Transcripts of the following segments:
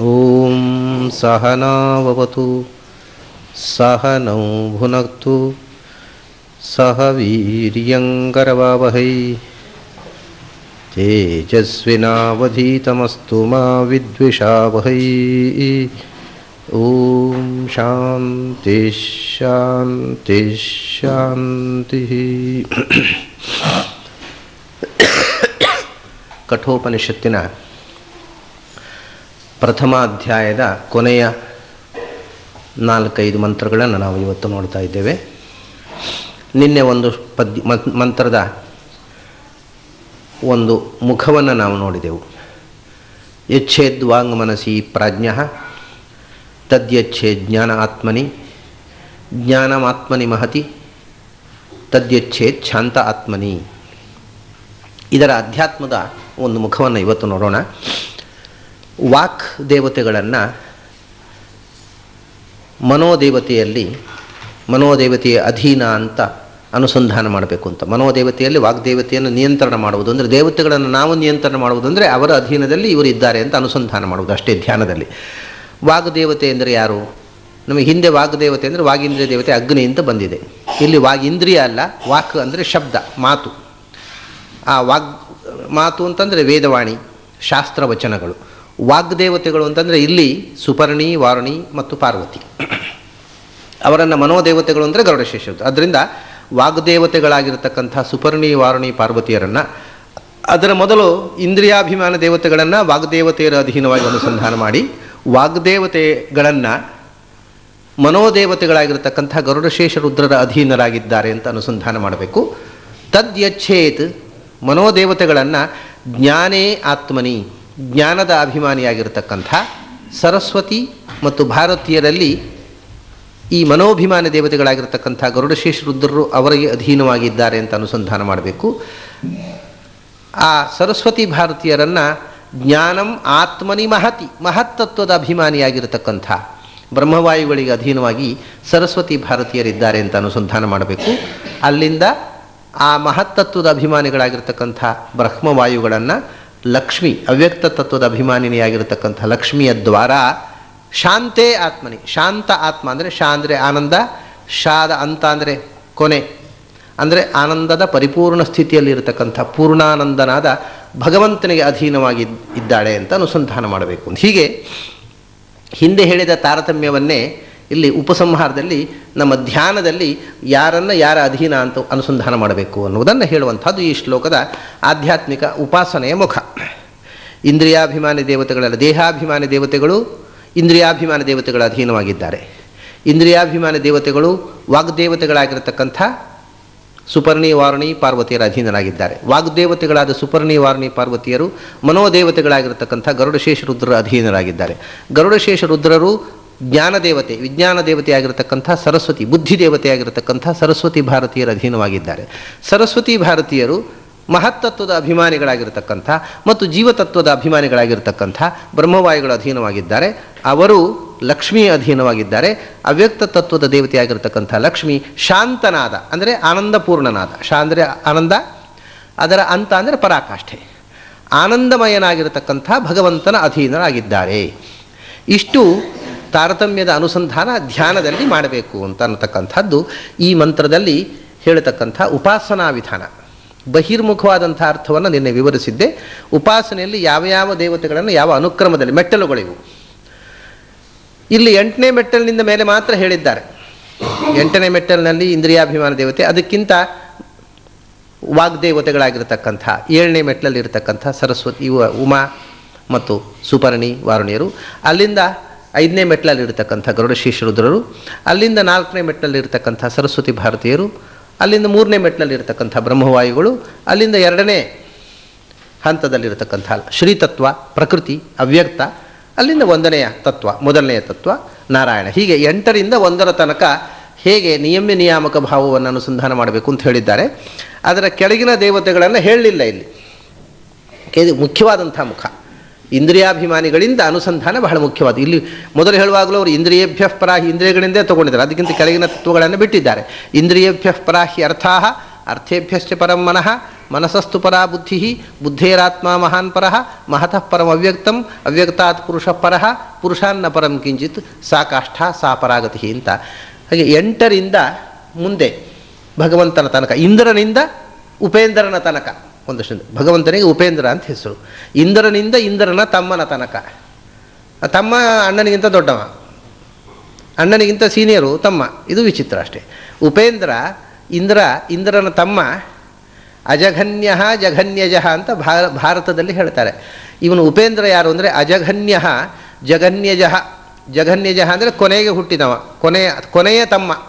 ॐ सहनावतु सहनौ भुनक्तु सह वीर्यङ्करवावहै तेजस्विनावधीतमस्तु मा विद्विषावहै। ॐ शान्ति शान्ति ಪ್ರಥಮ ಅಧ್ಯಾಯದ ಕೊನೆಯ ನಾಲ್ಕೈದು ಮಂತ್ರಗಳನ್ನು ನಾವು ಇವತ್ತು ನೋಡ್ತಾ ಇದ್ದೇವೆ. ನಿನ್ನೆ ಒಂದು ಪದ್ಯ ಮಂತ್ರದ ಒಂದು ಮುಖವನ್ನು ನಾವು ನೋಡಿದೆವು. ಯಚ್ಛೇದ್ವಾಂಗ್ ಮನಸಿ ಪ್ರಾಜ್ಞ, ತದ್ಯಚ್ಛೇ ಜ್ಞಾನ ಆತ್ಮನಿ ಜ್ಞಾನಮಾತ್ಮನಿ ಮಹತಿ ತದ್ಯಚ್ಛೇದ್ ಶಾಂತ ಆತ್ಮನಿ. ಇದರ ಅಧ್ಯಾತ್ಮದ ಒಂದು ಮುಖವನ್ನು ಇವತ್ತು ನೋಡೋಣ. ವಾಕ್ ದೇವತೆಗಳನ್ನು ಮನೋದೇವತೆಯಲ್ಲಿ, ಮನೋದೇವತೆಯ ಅಧೀನ ಅಂತ ಅನುಸಂಧಾನ ಮಾಡಬೇಕು ಅಂತ. ಮನೋದೇವತೆಯಲ್ಲಿ ವಾಗ್ದೇವತೆಯನ್ನು ನಿಯಂತ್ರಣ ಮಾಡುವುದು ಅಂದರೆ ದೇವತೆಗಳನ್ನು ನಾವು ನಿಯಂತ್ರಣ ಮಾಡುವುದು ಅಂದರೆ ಅವರ ಅಧೀನದಲ್ಲಿ ಇವರು ಇದ್ದಾರೆ ಅಂತ ಅನುಸಂಧಾನ ಮಾಡುವುದು ಅಷ್ಟೇ ಧ್ಯಾನದಲ್ಲಿ. ವಾಗ್ದೇವತೆ ಅಂದರೆ ಯಾರು? ನಮಗೆ ಹಿಂದೆ ವಾಗ್ದೇವತೆ ಅಂದರೆ ವಾಗೀಂದ್ರಿಯ ದೇವತೆ ಅಗ್ನಿ ಅಂತ ಬಂದಿದೆ. ಇಲ್ಲಿ ವಾಗೀಂದ್ರಿಯ ಅಲ್ಲ, ವಾಕ್ ಅಂದರೆ ಶಬ್ದ, ಮಾತು. ಆ ವಾಗ್ ಮಾತು ಅಂತಂದರೆ ವೇದವಾಣಿ, ಶಾಸ್ತ್ರ ವಚನಗಳು. ವಾಗ್ದೇವತೆಗಳು ಅಂತಂದರೆ ಇಲ್ಲಿ ಸುಪರ್ಣಿ, ವಾರುಣಿ ಮತ್ತು ಪಾರ್ವತಿ. ಅವರನ್ನು ಮನೋದೇವತೆಗಳು ಅಂದರೆ ಗರುಡಶೇಷರು ಅದರಿಂದ ವಾಗ್ದೇವತೆಗಳಾಗಿರ್ತಕ್ಕಂಥ ಸುಪರ್ಣಿ, ವಾರುಣಿ, ಪಾರ್ವತಿಯರನ್ನು ಅದರ ಮೊದಲು ಇಂದ್ರಿಯಾಭಿಮಾನ ದೇವತೆಗಳನ್ನು ವಾಗ್ದೇವತೆಯರ ಅಧೀನವಾಗಿ ಅನುಸಂಧಾನ ಮಾಡಿ ವಾಗ್ದೇವತೆಗಳನ್ನು ಮನೋದೇವತೆಗಳಾಗಿರ್ತಕ್ಕಂಥ ಗರುಡಶೇಷ ರುದ್ರರ ಅಧೀನರಾಗಿದ್ದಾರೆ ಅಂತ ಅನುಸಂಧಾನ ಮಾಡಬೇಕು. ತದ್ಯಚ್ಛೇತ್ ಮನೋದೇವತೆಗಳನ್ನು ಜ್ಞಾನೇ ಆತ್ಮನಿ ಜ್ಞಾನದ ಅಭಿಮಾನಿಯಾಗಿರ್ತಕ್ಕಂಥ ಸರಸ್ವತಿ ಮತ್ತು ಭಾರತೀಯರಲ್ಲಿ ಈ ಮನೋಭಿಮಾನ ದೇವತೆಗಳಾಗಿರ್ತಕ್ಕಂಥ ಗರುಡಶೇಷ ರುದ್ರರು ಅವರಿಗೆ ಅಧೀನವಾಗಿದ್ದಾರೆ ಅಂತ ಅನುಸಂಧಾನ ಮಾಡಬೇಕು. ಆ ಸರಸ್ವತಿ ಭಾರತೀಯರನ್ನು ಜ್ಞಾನಂ ಆತ್ಮನಿ ಮಹತಿ, ಮಹತ್ತತ್ವದ ಅಭಿಮಾನಿಯಾಗಿರತಕ್ಕಂಥ ಬ್ರಹ್ಮವಾಯುಗಳಿಗೆ ಅಧೀನವಾಗಿ ಸರಸ್ವತಿ ಭಾರತೀಯರಿದ್ದಾರೆ ಅಂತ ಅನುಸಂಧಾನ ಮಾಡಬೇಕು. ಅಲ್ಲಿಂದ ಆ ಮಹತ್ತತ್ವದ ಅಭಿಮಾನಿಗಳಾಗಿರ್ತಕ್ಕಂಥ ಬ್ರಹ್ಮವಾಯುಗಳನ್ನು ಲಕ್ಷ್ಮಿ, ಅವ್ಯಕ್ತ ತತ್ವದ ಅಭಿಮಾನಿನಿಯಾಗಿರತಕ್ಕಂಥ ಲಕ್ಷ್ಮಿಯ ದ್ವಾರ ಶಾಂತೇ ಆತ್ಮನಿ. ಶಾಂತ ಆತ್ಮ ಅಂದರೆ ಶಾ ಅಂದರೆ ಆನಂದ, ಶಾದ ಅಂತ ಅಂದರೆ ಕೊನೆ. ಅಂದರೆ ಆನಂದದ ಪರಿಪೂರ್ಣ ಸ್ಥಿತಿಯಲ್ಲಿರತಕ್ಕಂಥ ಪೂರ್ಣಾನಂದನಾದ ಭಗವಂತನಿಗೆ ಅಧೀನವಾಗಿ ಇದ್ದಾಳೆ ಅಂತ ಅನುಸಂಧಾನ ಮಾಡಬೇಕು ಹೀಗೆ ಹಿಂದೆ ಹೇಳಿದ ತಾರತಮ್ಯವನ್ನೇ ಇಲ್ಲಿ ಉಪಸಂಹಾರದಲ್ಲಿ ನಮ್ಮ ಧ್ಯಾನದಲ್ಲಿ ಯಾರನ್ನು ಯಾರ ಅಧೀನ ಅಂತ ಅನುಸಂಧಾನ ಮಾಡಬೇಕು ಅನ್ನುವುದನ್ನು ಹೇಳುವಂಥದ್ದು ಈ ಶ್ಲೋಕದ ಆಧ್ಯಾತ್ಮಿಕ ಉಪಾಸನೆಯ ಮುಖ. ಇಂದ್ರಿಯಾಭಿಮಾನಿ ದೇವತೆಗಳಲ್ಲ, ದೇಹಾಭಿಮಾನಿ ದೇವತೆಗಳು ಇಂದ್ರಿಯಾಭಿಮಾನ ದೇವತೆಗಳ ಅಧೀನವಾಗಿದ್ದಾರೆ. ಇಂದ್ರಿಯಾಭಿಮಾನಿ ದೇವತೆಗಳು ವಾಗ್ದೇವತೆಗಳಾಗಿರತಕ್ಕಂಥ ಸುಪರ್ಣಿ, ವಾರುಣಿ, ಪಾರ್ವತಿಯರ ಅಧೀನರಾಗಿದ್ದಾರೆ. ವಾಗ್ದೇವತೆಗಳಾದ ಸುಪರ್ಣಿ, ವಾರುಣಿ, ಪಾರ್ವತಿಯರು ಮನೋದೇವತೆಗಳಾಗಿರತಕ್ಕಂಥ ಗರುಡಶೇಷ ರುದ್ರರ ಅಧೀನರಾಗಿದ್ದಾರೆ. ಗರುಡಶೇಷ ರುದ್ರರು ಜ್ಞಾನದೇವತೆ ವಿಜ್ಞಾನ ದೇವತೆಯಾಗಿರತಕ್ಕಂಥ ಸರಸ್ವತಿ ಬುದ್ಧಿ ದೇವತೆಯಾಗಿರತಕ್ಕಂಥ ಸರಸ್ವತಿ ಭಾರತೀಯರ ಅಧೀನವಾಗಿದ್ದಾರೆ. ಸರಸ್ವತಿ ಭಾರತೀಯರು ಮಹತ್ತತ್ವದ ಅಭಿಮಾನಿಗಳಾಗಿರ್ತಕ್ಕಂಥ ಮತ್ತು ಜೀವತತ್ವದ ಅಭಿಮಾನಿಗಳಾಗಿರ್ತಕ್ಕಂಥ ಬ್ರಹ್ಮವಾಯುಗಳ ಅಧೀನವಾಗಿದ್ದಾರೆ. ಅವರು ಲಕ್ಷ್ಮಿಯ ಅಧೀನವಾಗಿದ್ದಾರೆ. ಅವ್ಯಕ್ತ ತತ್ವದ ದೇವತೆಯಾಗಿರ್ತಕ್ಕಂಥ ಲಕ್ಷ್ಮಿ ಶಾಂತನಾದ, ಅಂದರೆ ಆನಂದಪೂರ್ಣನಾದ. ಶಾ ಅಂದರೆ ಆನಂದ, ಅದರ ಅಂತ ಅಂದರೆ ಪರಾಕಾಷ್ಠೆ. ಆನಂದಮಯನಾಗಿರತಕ್ಕಂಥ ಭಗವಂತನ ಅಧೀನರಾಗಿದ್ದಾರೆ. ಇಷ್ಟು ತಾರತಮ್ಯದ ಅನುಸಂಧಾನ ಧ್ಯಾನದಲ್ಲಿ ಮಾಡಬೇಕು ಅಂತ ಅನ್ನತಕ್ಕಂಥದ್ದು ಈ ಮಂತ್ರದಲ್ಲಿ ಹೇಳತಕ್ಕಂಥ ಉಪಾಸನಾ ವಿಧಾನ. ಬಹಿರ್ಮುಖವಾದಂಥ ಅರ್ಥವನ್ನು ನಿನ್ನೆ ವಿವರಿಸಿದ್ದೆ. ಉಪಾಸನೆಯಲ್ಲಿ ಯಾವ ಯಾವ ದೇವತೆಗಳನ್ನು ಯಾವ ಅನುಕ್ರಮದಲ್ಲಿ ಮೆಟ್ಟಲುಗಳಿವು. ಇಲ್ಲಿ ಎಂಟನೇ ಮೆಟ್ಟಲಿನಿಂದ ಮೇಲೆ ಮಾತ್ರ ಹೇಳಿದ್ದಾರೆ. ಎಂಟನೇ ಮೆಟ್ಟಲಿನಲ್ಲಿ ಇಂದ್ರಿಯಾಭಿಮಾನ ದೇವತೆ, ಅದಕ್ಕಿಂತ ವಾಗ್ದೇವತೆಗಳಾಗಿರ್ತಕ್ಕಂಥ, ಏಳನೇ ಮೆಟ್ಟಲಲ್ಲಿರ್ತಕ್ಕಂಥ ಸರಸ್ವತಿ ಇವ ಉಮಾ ಮತ್ತು ಸುಪರ್ಣಿ ವಾರುಣಿಯರು. ಅಲ್ಲಿಂದ ಐದನೇ ಮೆಟ್ಟಲಲ್ಲಿರ್ತಕ್ಕಂಥ ಗರುಡಶೇಷ ರುದ್ರರು ಅಲ್ಲಿಂದ ನಾಲ್ಕನೇ ಮೆಟ್ಟಲಲ್ಲಿರ್ತಕ್ಕಂಥ ಸರಸ್ವತಿ ಭಾರತೀಯರು, ಅಲ್ಲಿಂದ ಮೂರನೇ ಮೆಟ್ಟಲಲ್ಲಿರ್ತಕ್ಕಂಥ ಬ್ರಹ್ಮವಾಯುಗಳು, ಅಲ್ಲಿಂದ ಎರಡನೇ ಹಂತದಲ್ಲಿರತಕ್ಕಂಥ ಶ್ರೀತತ್ವ, ಪ್ರಕೃತಿ, ಅವ್ಯಕ್ತ, ಅಲ್ಲಿಂದ ಒಂದನೆಯ ತತ್ವ, ಮೊದಲನೆಯ ತತ್ವ, ನಾರಾಯಣ. ಹೀಗೆ ಎಂಟರಿಂದ ಒಂದರ ತನಕ ಹೇಗೆ ನಿಯಮ್ಯ ನಿಯಾಮಕ ಭಾವವನ್ನು ಅನುಸಂಧಾನ ಮಾಡಬೇಕು ಅಂತ ಹೇಳಿದ್ದಾರೆ. ಅದರ ಕೆಳಗಿನ ದೇವತೆಗಳನ್ನು ಹೇಳಲಿಲ್ಲ ಇಲ್ಲಿ. ಮುಖ್ಯವಾದಂಥ ಮುಖ. ಇಂದ್ರಿಯಾಭಿಮಾನಿಗಳಿಂದ ಅನುಸಂಧಾನ ಬಹಳ ಮುಖ್ಯವಾದ. ಇಲ್ಲಿ ಮೊದಲು ಹೇಳುವಾಗಲೂ ಅವರು ಇಂದ್ರಿಯೇಭ್ಯ ಪರಾಹಿ ಇಂದ್ರಿಯಗಳಿಂದೇ ತಗೊಂಡಿದ್ದಾರೆ. ಅದಕ್ಕಿಂತ ಕೆಳಗಿನ ತತ್ವಗಳನ್ನು ಬಿಟ್ಟಿದ್ದಾರೆ. ಇಂದ್ರಿಯೇಭ್ಯ ಪರಾಹಿ ಅರ್ಥಾ ಅರ್ಥೇಭ್ಯಶ್ಚ ಪರಂ ಮನಃ ಮನಸಸ್ತು ಪರ ಬುದ್ಧಿ ಬುದ್ಧೇರಾತ್ಮ ಮಹಾನ್ ಪರಃ, ಮಹತಃ ಪರಂ ಅವ್ಯಕ್ತಂ, ಅವ್ಯಕ್ತಾತ್ ಪುರುಷ ಪರಃ, ಪುರುಷಾನ್ನ ಪರಂ ಕಿಂಚಿತ್ ಸಾ ಕಾಷ್ಠ ಸಾ ಪರಾಗತಿ ಅಂತ. ಹಾಗೆ ಎಂಟರಿಂದ ಮುಂದೆ ಭಗವಂತನ ತನಕ, ಇಂದ್ರನಿಂದ ಉಪೇಂದ್ರನ ತನಕ. ಒಂದಷ್ಟು ಭಗವಂತನಿಗೆ ಉಪೇಂದ್ರ ಅಂತ ಹೆಸರು. ಇಂದ್ರನಿಂದ ಇಂದ್ರನ ತಮ್ಮನ ತನಕ. ತಮ್ಮ ಅಣ್ಣನಿಗಿಂತ ದೊಡ್ಡವ. ಅಣ್ಣನಿಗಿಂತ ಸೀನಿಯರು ತಮ್ಮ. ಇದು ವಿಚಿತ್ರ ಅಷ್ಟೇ. ಉಪೇಂದ್ರ, ಇಂದ್ರ, ಇಂದ್ರನ ತಮ್ಮ, ಅಜಘನ್ಯ ಜಘನ್ಯಜ ಅಂತ ಭಾರತದಲ್ಲಿ ಹೇಳ್ತಾರೆ. ಇವನು ಉಪೇಂದ್ರ ಯಾರು ಅಂದರೆ ಅಜಘನ್ಯ ಜಘನ್ಯಜ. ಜಘನ್ಯಜ ಅಂದರೆ ಕೊನೆಗೆ ಹುಟ್ಟಿದವ. ಕೊನೆಯ ಕೊನೆಯ ತಮ್ಮ.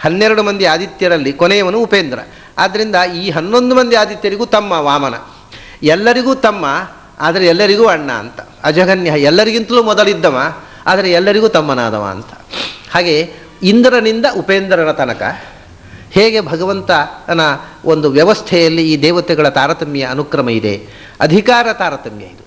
ಹನ್ನೆರಡು ಮಂದಿ ಆದಿತ್ಯರಲ್ಲಿ ಕೊನೆಯವನು ಉಪೇಂದ್ರ. ಆದ್ದರಿಂದ ಈ ಹನ್ನೊಂದು ಮಂದಿ ಆದಿತ್ಯರಿಗೂ ತಮ್ಮ ವಾಮನ. ಎಲ್ಲರಿಗೂ ತಮ್ಮ, ಆದರೆ ಎಲ್ಲರಿಗೂ ಅಣ್ಣ ಅಂತ. ಅಜಗನ್ಯ, ಎಲ್ಲರಿಗಿಂತಲೂ ಮೊದಲಿದ್ದವ, ಆದರೆ ಎಲ್ಲರಿಗೂ ತಮ್ಮನಾದವ ಅಂತ. ಹಾಗೆ ಇಂದ್ರನಿಂದ ಉಪೇಂದ್ರನ ತನಕ ಹೇಗೆ ಭಗವಂತನ ಒಂದು ವ್ಯವಸ್ಥೆಯಲ್ಲಿ ಈ ದೇವತೆಗಳ ತಾರತಮ್ಯ ಅನುಕ್ರಮ ಇದೆ, ಅಧಿಕಾರ ತಾರತಮ್ಯ ಇದು.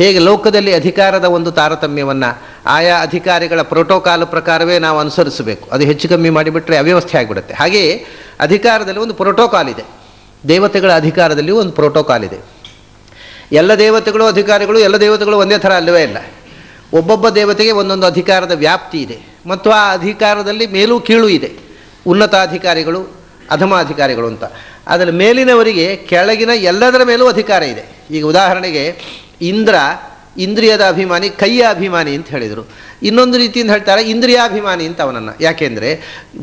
ಹೇಗೆ ಲೋಕದಲ್ಲಿ ಅಧಿಕಾರದ ಒಂದು ತಾರತಮ್ಯವನ್ನು ಆಯಾ ಅಧಿಕಾರಿಗಳ ಪ್ರೋಟೋಕಾಲ್ ಪ್ರಕಾರವೇ ನಾವು ಅನುಸರಿಸಬೇಕು. ಅದು ಹೆಚ್ಚು ಕಮ್ಮಿ ಮಾಡಿಬಿಟ್ರೆ ಅವ್ಯವಸ್ಥೆ ಆಗಿಬಿಡುತ್ತೆ. ಹಾಗೆಯೇ ಅಧಿಕಾರದಲ್ಲಿ ಒಂದು ಪ್ರೋಟೋಕಾಲ್ ಇದೆ. ದೇವತೆಗಳ ಅಧಿಕಾರದಲ್ಲಿ ಒಂದು ಪ್ರೋಟೋಕಾಲ್ ಇದೆ. ಎಲ್ಲ ದೇವತೆಗಳು ಅಧಿಕಾರಿಗಳು, ಎಲ್ಲ ದೇವತೆಗಳು ಒಂದೇ ಥರ ಅಲ್ಲವೇ ಇಲ್ಲ. ಒಬ್ಬೊಬ್ಬ ದೇವತೆಗೆ ಒಂದೊಂದು ಅಧಿಕಾರದ ವ್ಯಾಪ್ತಿ ಇದೆ. ಮತ್ತು ಆ ಅಧಿಕಾರದಲ್ಲಿ ಮೇಲೂ ಕೀಳು ಇದೆ. ಉನ್ನತಾಧಿಕಾರಿಗಳು, ಅಧಮಾಧಿಕಾರಿಗಳು ಅಂತ. ಅದರ ಮೇಲಿನವರಿಗೆ ಕೆಳಗಿನ ಎಲ್ಲದರ ಮೇಲೂ ಅಧಿಕಾರ ಇದೆ. ಈಗ ಉದಾಹರಣೆಗೆ ಇಂದ್ರ, ಇಂದ್ರಿಯದ ಅಭಿಮಾನಿ, ಕೈಯ ಅಭಿಮಾನಿ ಅಂತ ಹೇಳಿದರು. ಇನ್ನೊಂದು ರೀತಿಯಿಂದ ಹೇಳ್ತಾರೆ, ಇಂದ್ರಿಯಾಭಿಮಾನಿ ಅಂತ ಅವನನ್ನು. ಯಾಕೆಂದರೆ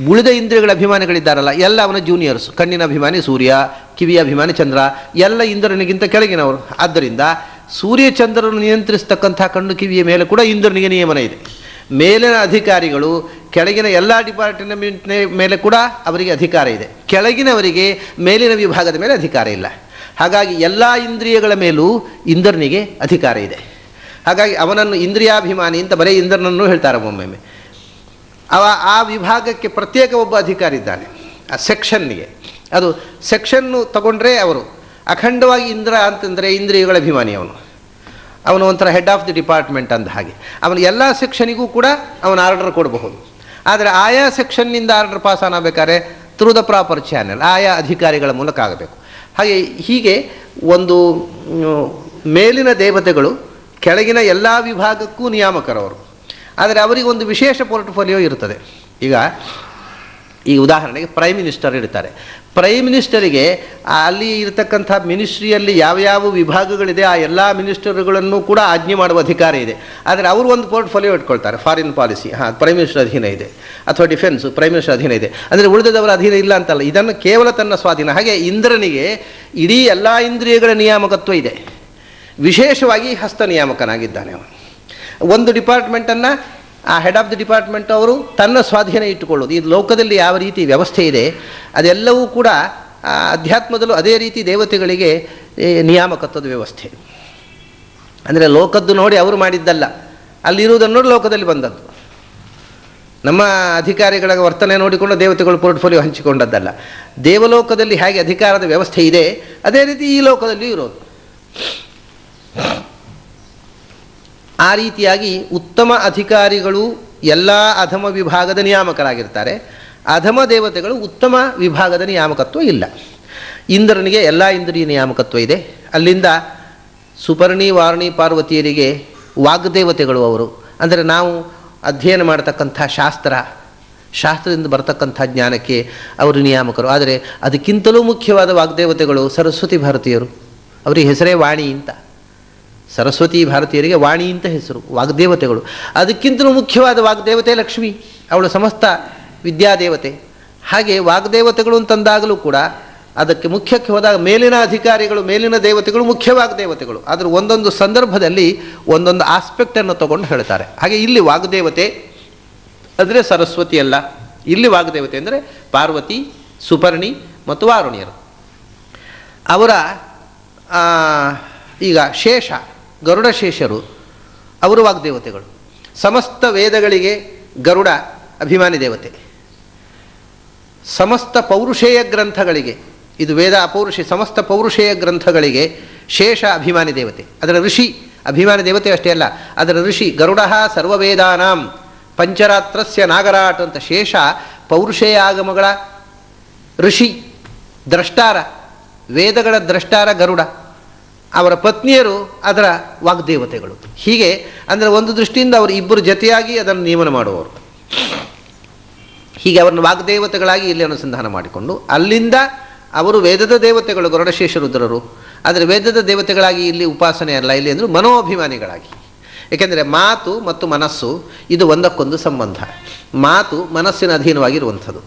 ಉಳಿದ ಇಂದ್ರಿಯಗಳ ಅಭಿಮಾನಿಗಳಿದ್ದಾರಲ್ಲ, ಎಲ್ಲ ಅವನ ಜೂನಿಯರ್ಸ್ ಕಣ್ಣಿನ ಅಭಿಮಾನಿ ಸೂರ್ಯ, ಕಿವಿಯ ಅಭಿಮಾನಿ ಚಂದ್ರ, ಎಲ್ಲ ಇಂದ್ರನಿಗಿಂತ ಕೆಳಗಿನವರು. ಆದ್ದರಿಂದ ಸೂರ್ಯ ಚಂದ್ರನು ನಿಯಂತ್ರಿಸ್ತಕ್ಕಂಥ ಕಣ್ಣು ಕಿವಿಯ ಮೇಲೆ ಕೂಡ ಇಂದ್ರನಿಗೆ ನಿಯಮನ ಇದೆ. ಮೇಲಿನ ಅಧಿಕಾರಿಗಳು, ಕೆಳಗಿನ ಎಲ್ಲ ಡಿಪಾರ್ಟ್ಮೆಂಟ್ ಮೇಲೆ ಕೂಡ ಅವರಿಗೆ ಅಧಿಕಾರ ಇದೆ. ಕೆಳಗಿನವರಿಗೆ ಮೇಲಿನ ವಿಭಾಗದ ಮೇಲೆ ಅಧಿಕಾರ ಇಲ್ಲ. ಹಾಗಾಗಿ ಎಲ್ಲ ಇಂದ್ರಿಯಗಳ ಮೇಲೂ ಇಂದ್ರನಿಗೆ ಅಧಿಕಾರ ಇದೆ. ಹಾಗಾಗಿ ಅವನನ್ನು ಇಂದ್ರಿಯಾಭಿಮಾನಿ ಅಂತ ಬರೀ ಇಂದ್ರನನ್ನು ಹೇಳ್ತಾರೆ ಒಮ್ಮೊಮ್ಮೆ. ಅವ ಆ ವಿಭಾಗಕ್ಕೆ ಪ್ರತ್ಯೇಕ ಒಬ್ಬ ಅಧಿಕಾರಿ ಇದ್ದಾನೆ, ಆ ಸೆಕ್ಷನ್ನಿಗೆ. ಅದು ಸೆಕ್ಷನ್ನು ತಗೊಂಡ್ರೆ ಅವರು ಅಖಂಡವಾಗಿ ಇಂದ್ರ ಅಂತಂದರೆ ಇಂದ್ರಿಯಗಳ ಅಭಿಮಾನಿ ಅವನು. ಅವನು ಒಂಥರ ಹೆಡ್ ಆಫ್ ದಿ ಡಿಪಾರ್ಟ್ಮೆಂಟ್ ಅಂದ ಹಾಗೆ. ಅವನು ಎಲ್ಲ ಸೆಕ್ಷನಿಗೂ ಕೂಡ ಅವನು ಆರ್ಡರ್ ಕೊಡಬಹುದು. ಆದರೆ ಆಯಾ ಸೆಕ್ಷನ್ನಿಂದ ಆರ್ಡರ್ ಪಾಸ್ ಆಗಬೇಕಾದ್ರೆ ಥ್ರೂ ದ ಪ್ರಾಪರ್ ಚಾನೆಲ್ ಆಯಾ ಅಧಿಕಾರಿಗಳ ಮೂಲಕ ಆಗಬೇಕು. ಹಾಗೆ ಹೀಗೆ ಒಂದು ಮೇಲಿನ ದೇವತೆಗಳು, ಕೆಳಗಿನ ಎಲ್ಲ ವಿಭಾಗಕ್ಕೂ ನಿಯಾಮಕರವರು. ಆದರೆ ಅವರಿಗೆ ಒಂದು ವಿಶೇಷ ಪೋರ್ಟ್ಫೋಲಿಯೋ ಇರ್ತದೆ ಈಗ, ಈ ಉದಾಹರಣೆಗೆ ಪ್ರೈಮ್ ಮಿನಿಸ್ಟರ್ ಇರ್ತಾರೆ ಪ್ರೈಮ್ ಮಿನಿಸ್ಟರಿಗೆ ಅಲ್ಲಿ ಇರತಕ್ಕಂಥ ಮಿನಿಸ್ಟ್ರಿಯಲ್ಲಿ ಯಾವ್ಯಾವ ವಿಭಾಗಗಳಿದೆ, ಆ ಎಲ್ಲ ಮಿನಿಸ್ಟರ್ಗಳನ್ನು ಕೂಡ ಆಜ್ಞೆ ಮಾಡುವ ಅಧಿಕಾರ ಇದೆ. ಆದರೆ ಅವರು ಒಂದು ಪೋರ್ಟ್ಫೋಲಿಯೋ ಇಟ್ಕೊಳ್ತಾರೆ ಫಾರಿನ್ ಪಾಲಿಸಿ ಹಾಂ ಪ್ರೈಮ್ ಮಿನಿಸ್ಟರ್ ಅಧೀನ ಇದೆ, ಅಥವಾ ಡಿಫೆನ್ಸ್ ಪ್ರೈಮ್ ಮಿನಿಸ್ಟರ್ ಅಧೀನ ಇದೆ. ಅಂದರೆ ಉಳಿದದವರ ಅಧೀನ ಇಲ್ಲ ಅಂತಲ್ಲ, ಇದನ್ನು ಕೇವಲ ತನ್ನ ಸ್ವಾಧೀನ. ಹಾಗೆ ಇಂದ್ರನಿಗೆ ಇಡೀ ಎಲ್ಲ ಇಂದ್ರಿಯಗಳ ನಿಯಾಮಕತ್ವ ಇದೆ. ವಿಶೇಷವಾಗಿ ಹಸ್ತ ನಿಯಾಮಕನಾಗಿದ್ದಾನೆ ಅವನು. ಒಂದು ಡಿಪಾರ್ಟ್ಮೆಂಟನ್ನು ಆ ಹೆಡ್ ಆಫ್ ದಿ ಡಿಪಾರ್ಟ್ಮೆಂಟ್ ಅವರು ತನ್ನ ಸ್ವಾಧೀನ ಇಟ್ಟುಕೊಳ್ಳೋದು. ಈ ಲೋಕದಲ್ಲಿ ಯಾವ ರೀತಿ ವ್ಯವಸ್ಥೆ ಇದೆ, ಅದೆಲ್ಲವೂ ಕೂಡ ಅಧ್ಯಾತ್ಮದಲ್ಲೂ ಅದೇ ರೀತಿ ದೇವತೆಗಳಿಗೆ ನಿಯಾಮಕತ್ವದ ವ್ಯವಸ್ಥೆ. ಅಂದರೆ ಲೋಕದ್ದು ನೋಡಿ ಅವರು ಮಾಡಿದ್ದಲ್ಲ, ಅಲ್ಲಿರುವುದನ್ನು ನೋಡಿ ಲೋಕದಲ್ಲಿ ಬಂದದ್ದು. ನಮ್ಮ ಅಧಿಕಾರಿಗಳ ವರ್ತನೆ ನೋಡಿಕೊಂಡು ದೇವತೆಗಳು ಪೋರ್ಟ್ಫೋಲಿಯೋ ಹಂಚಿಕೊಂಡದ್ದಲ್ಲ. ದೇವಲೋಕದಲ್ಲಿ ಹೇಗೆ ಅಧಿಕಾರದ ವ್ಯವಸ್ಥೆ ಇದೆ, ಅದೇ ರೀತಿ ಈ ಲೋಕದಲ್ಲಿ ಇರೋದು. ಆ ರೀತಿಯಾಗಿ ಉತ್ತಮ ಅಧಿಕಾರಿಗಳು ಎಲ್ಲ ಅಧಮ ವಿಭಾಗದ ನಿಯಾಮಕರಾಗಿರ್ತಾರೆ. ಅಧಮ ದೇವತೆಗಳು ಉತ್ತಮ ವಿಭಾಗದ ನಿಯಾಮಕತ್ವ ಇಲ್ಲ. ಇಂದ್ರನಿಗೆ ಎಲ್ಲ ಇಂದ್ರಿಯ ನಿಯಾಮಕತ್ವ ಇದೆ. ಅಲ್ಲಿಂದ ಸುಪರ್ಣಿ, ವಾರ್ಣಿ, ಪಾರ್ವತಿಯರಿಗೆ ವಾಗ್ದೇವತೆಗಳು ಅವರು. ಅಂದರೆ ನಾವು ಅಧ್ಯಯನ ಮಾಡತಕ್ಕಂಥ ಶಾಸ್ತ್ರ, ಶಾಸ್ತ್ರದಿಂದ ಬರತಕ್ಕಂಥ ಜ್ಞಾನಕ್ಕೆ ಅವರು ನಿಯಾಮಕರು. ಆದರೆ ಅದಕ್ಕಿಂತಲೂ ಮುಖ್ಯವಾದ ವಾಗ್ದೇವತೆಗಳು ಸರಸ್ವತಿ ಭಾರತೀಯರು. ಅವರಿಗೆ ಹೆಸರೇ ವಾಣಿ ಅಂತ. ಸರಸ್ವತಿ ಭಾರತೀಯರಿಗೆ ವಾಣಿ ಅಂತ ಹೆಸರು, ವಾಗ್ದೇವತೆಗಳು. ಅದಕ್ಕಿಂತಲೂ ಮುಖ್ಯವಾದ ವಾಗ್ದೇವತೆ ಲಕ್ಷ್ಮಿ, ಅವಳು ಸಮಸ್ತ ವಿದ್ಯಾದೇವತೆ. ಹಾಗೆ ವಾಗ್ದೇವತೆಗಳು ಅಂತಂದಾಗಲೂ ಕೂಡ ಅದಕ್ಕೆ ಮುಖ್ಯಕ್ಕೆ ಹೋದಾಗ ಮೇಲಿನ ಅಧಿಕಾರಿಗಳು, ಮೇಲಿನ ದೇವತೆಗಳು ಮುಖ್ಯವಾದ ದೇವತೆಗಳು ಆದರೆ ಒಂದೊಂದು ಸಂದರ್ಭದಲ್ಲಿ ಒಂದೊಂದು ಆಸ್ಪೆಕ್ಟನ್ನು ತಗೊಂಡು ಹೇಳ್ತಾರೆ. ಹಾಗೆ ಇಲ್ಲಿ ವಾಗ್ದೇವತೆ ಅಂದರೆ ಸರಸ್ವತಿ ಅಲ್ಲ. ಇಲ್ಲಿ ವಾಗ್ದೇವತೆ ಅಂದರೆ ಪಾರ್ವತಿ, ಸುಪರ್ಣಿ ಮತ್ತು ವಾರುಣಿಯರು. ಅವರ ಈಗ ಶೇಷ. ಗರುಡ ಶೇಷರು, ಅವರು ವಾಗ್ದೇವತೆಗಳು ಸಮಸ್ತ ವೇದಗಳಿಗೆ ಗರುಡ ಅಭಿಮಾನಿ ದೇವತೆ. ಸಮಸ್ತ ಪೌರುಷೇಯ ಗ್ರಂಥಗಳಿಗೆ, ಇದು ವೇದ ಅಪೌರುಷ, ಸಮಸ್ತ ಪೌರುಷೇಯ ಗ್ರಂಥಗಳಿಗೆ ಶೇಷ ಅಭಿಮಾನಿ ದೇವತೆ. ಅದರ ಋಷಿ ಅಭಿಮಾನಿ ದೇವತೆ ಅಷ್ಟೇ ಅಲ್ಲ, ಅದರ ಋಷಿ ಗರುಡ ಸರ್ವವೇದಾನಾಂ ಪಂಚರಾತ್ರಸ್ಯ ನಾಗರಾಟ್ ಅಂತ ಶೇಷ ಪೌರುಷೇಯ ಆಗಮಗಳ ಋಷಿ, ದ್ರಷ್ಟಾರ, ವೇದಗಳ ದ್ರಷ್ಟಾರ ಗರುಡ. ಅವರ ಪತ್ನಿಯರು ಅದರ ವಾಗ್ದೇವತೆಗಳು. ಹೀಗೆ ಅಂದರೆ ಒಂದು ದೃಷ್ಟಿಯಿಂದ ಅವರು ಇಬ್ಬರು ಜೊತೆಯಾಗಿ ಅದನ್ನು ನಿಯಮನ ಮಾಡುವವರು. ಹೀಗೆ ಅವರನ್ನು ವಾಗ್ದೇವತೆಗಳಾಗಿ ಇಲ್ಲಿ ಅನುಸಂಧಾನ ಮಾಡಿಕೊಂಡು, ಅಲ್ಲಿಂದ ಅವರು ವೇದದ ದೇವತೆಗಳು, ಗರುಡಶೇಷ ರುದ್ರರು, ಆದರೆ ವೇದದ ದೇವತೆಗಳಾಗಿ ಇಲ್ಲಿ ಉಪಾಸನೆ ಅಲ್ಲ, ಇಲ್ಲಿ ಅಂದರೆ ಮನೋಭಿಮಾನಿಗಳಾಗಿ. ಏಕೆಂದರೆ ಮಾತು ಮತ್ತು ಮನಸ್ಸು ಇದು ಒಂದಕ್ಕೊಂದು ಸಂಬಂಧ. ಮಾತು ಮನಸ್ಸಿನ ಅಧೀನವಾಗಿರುವಂಥದ್ದು.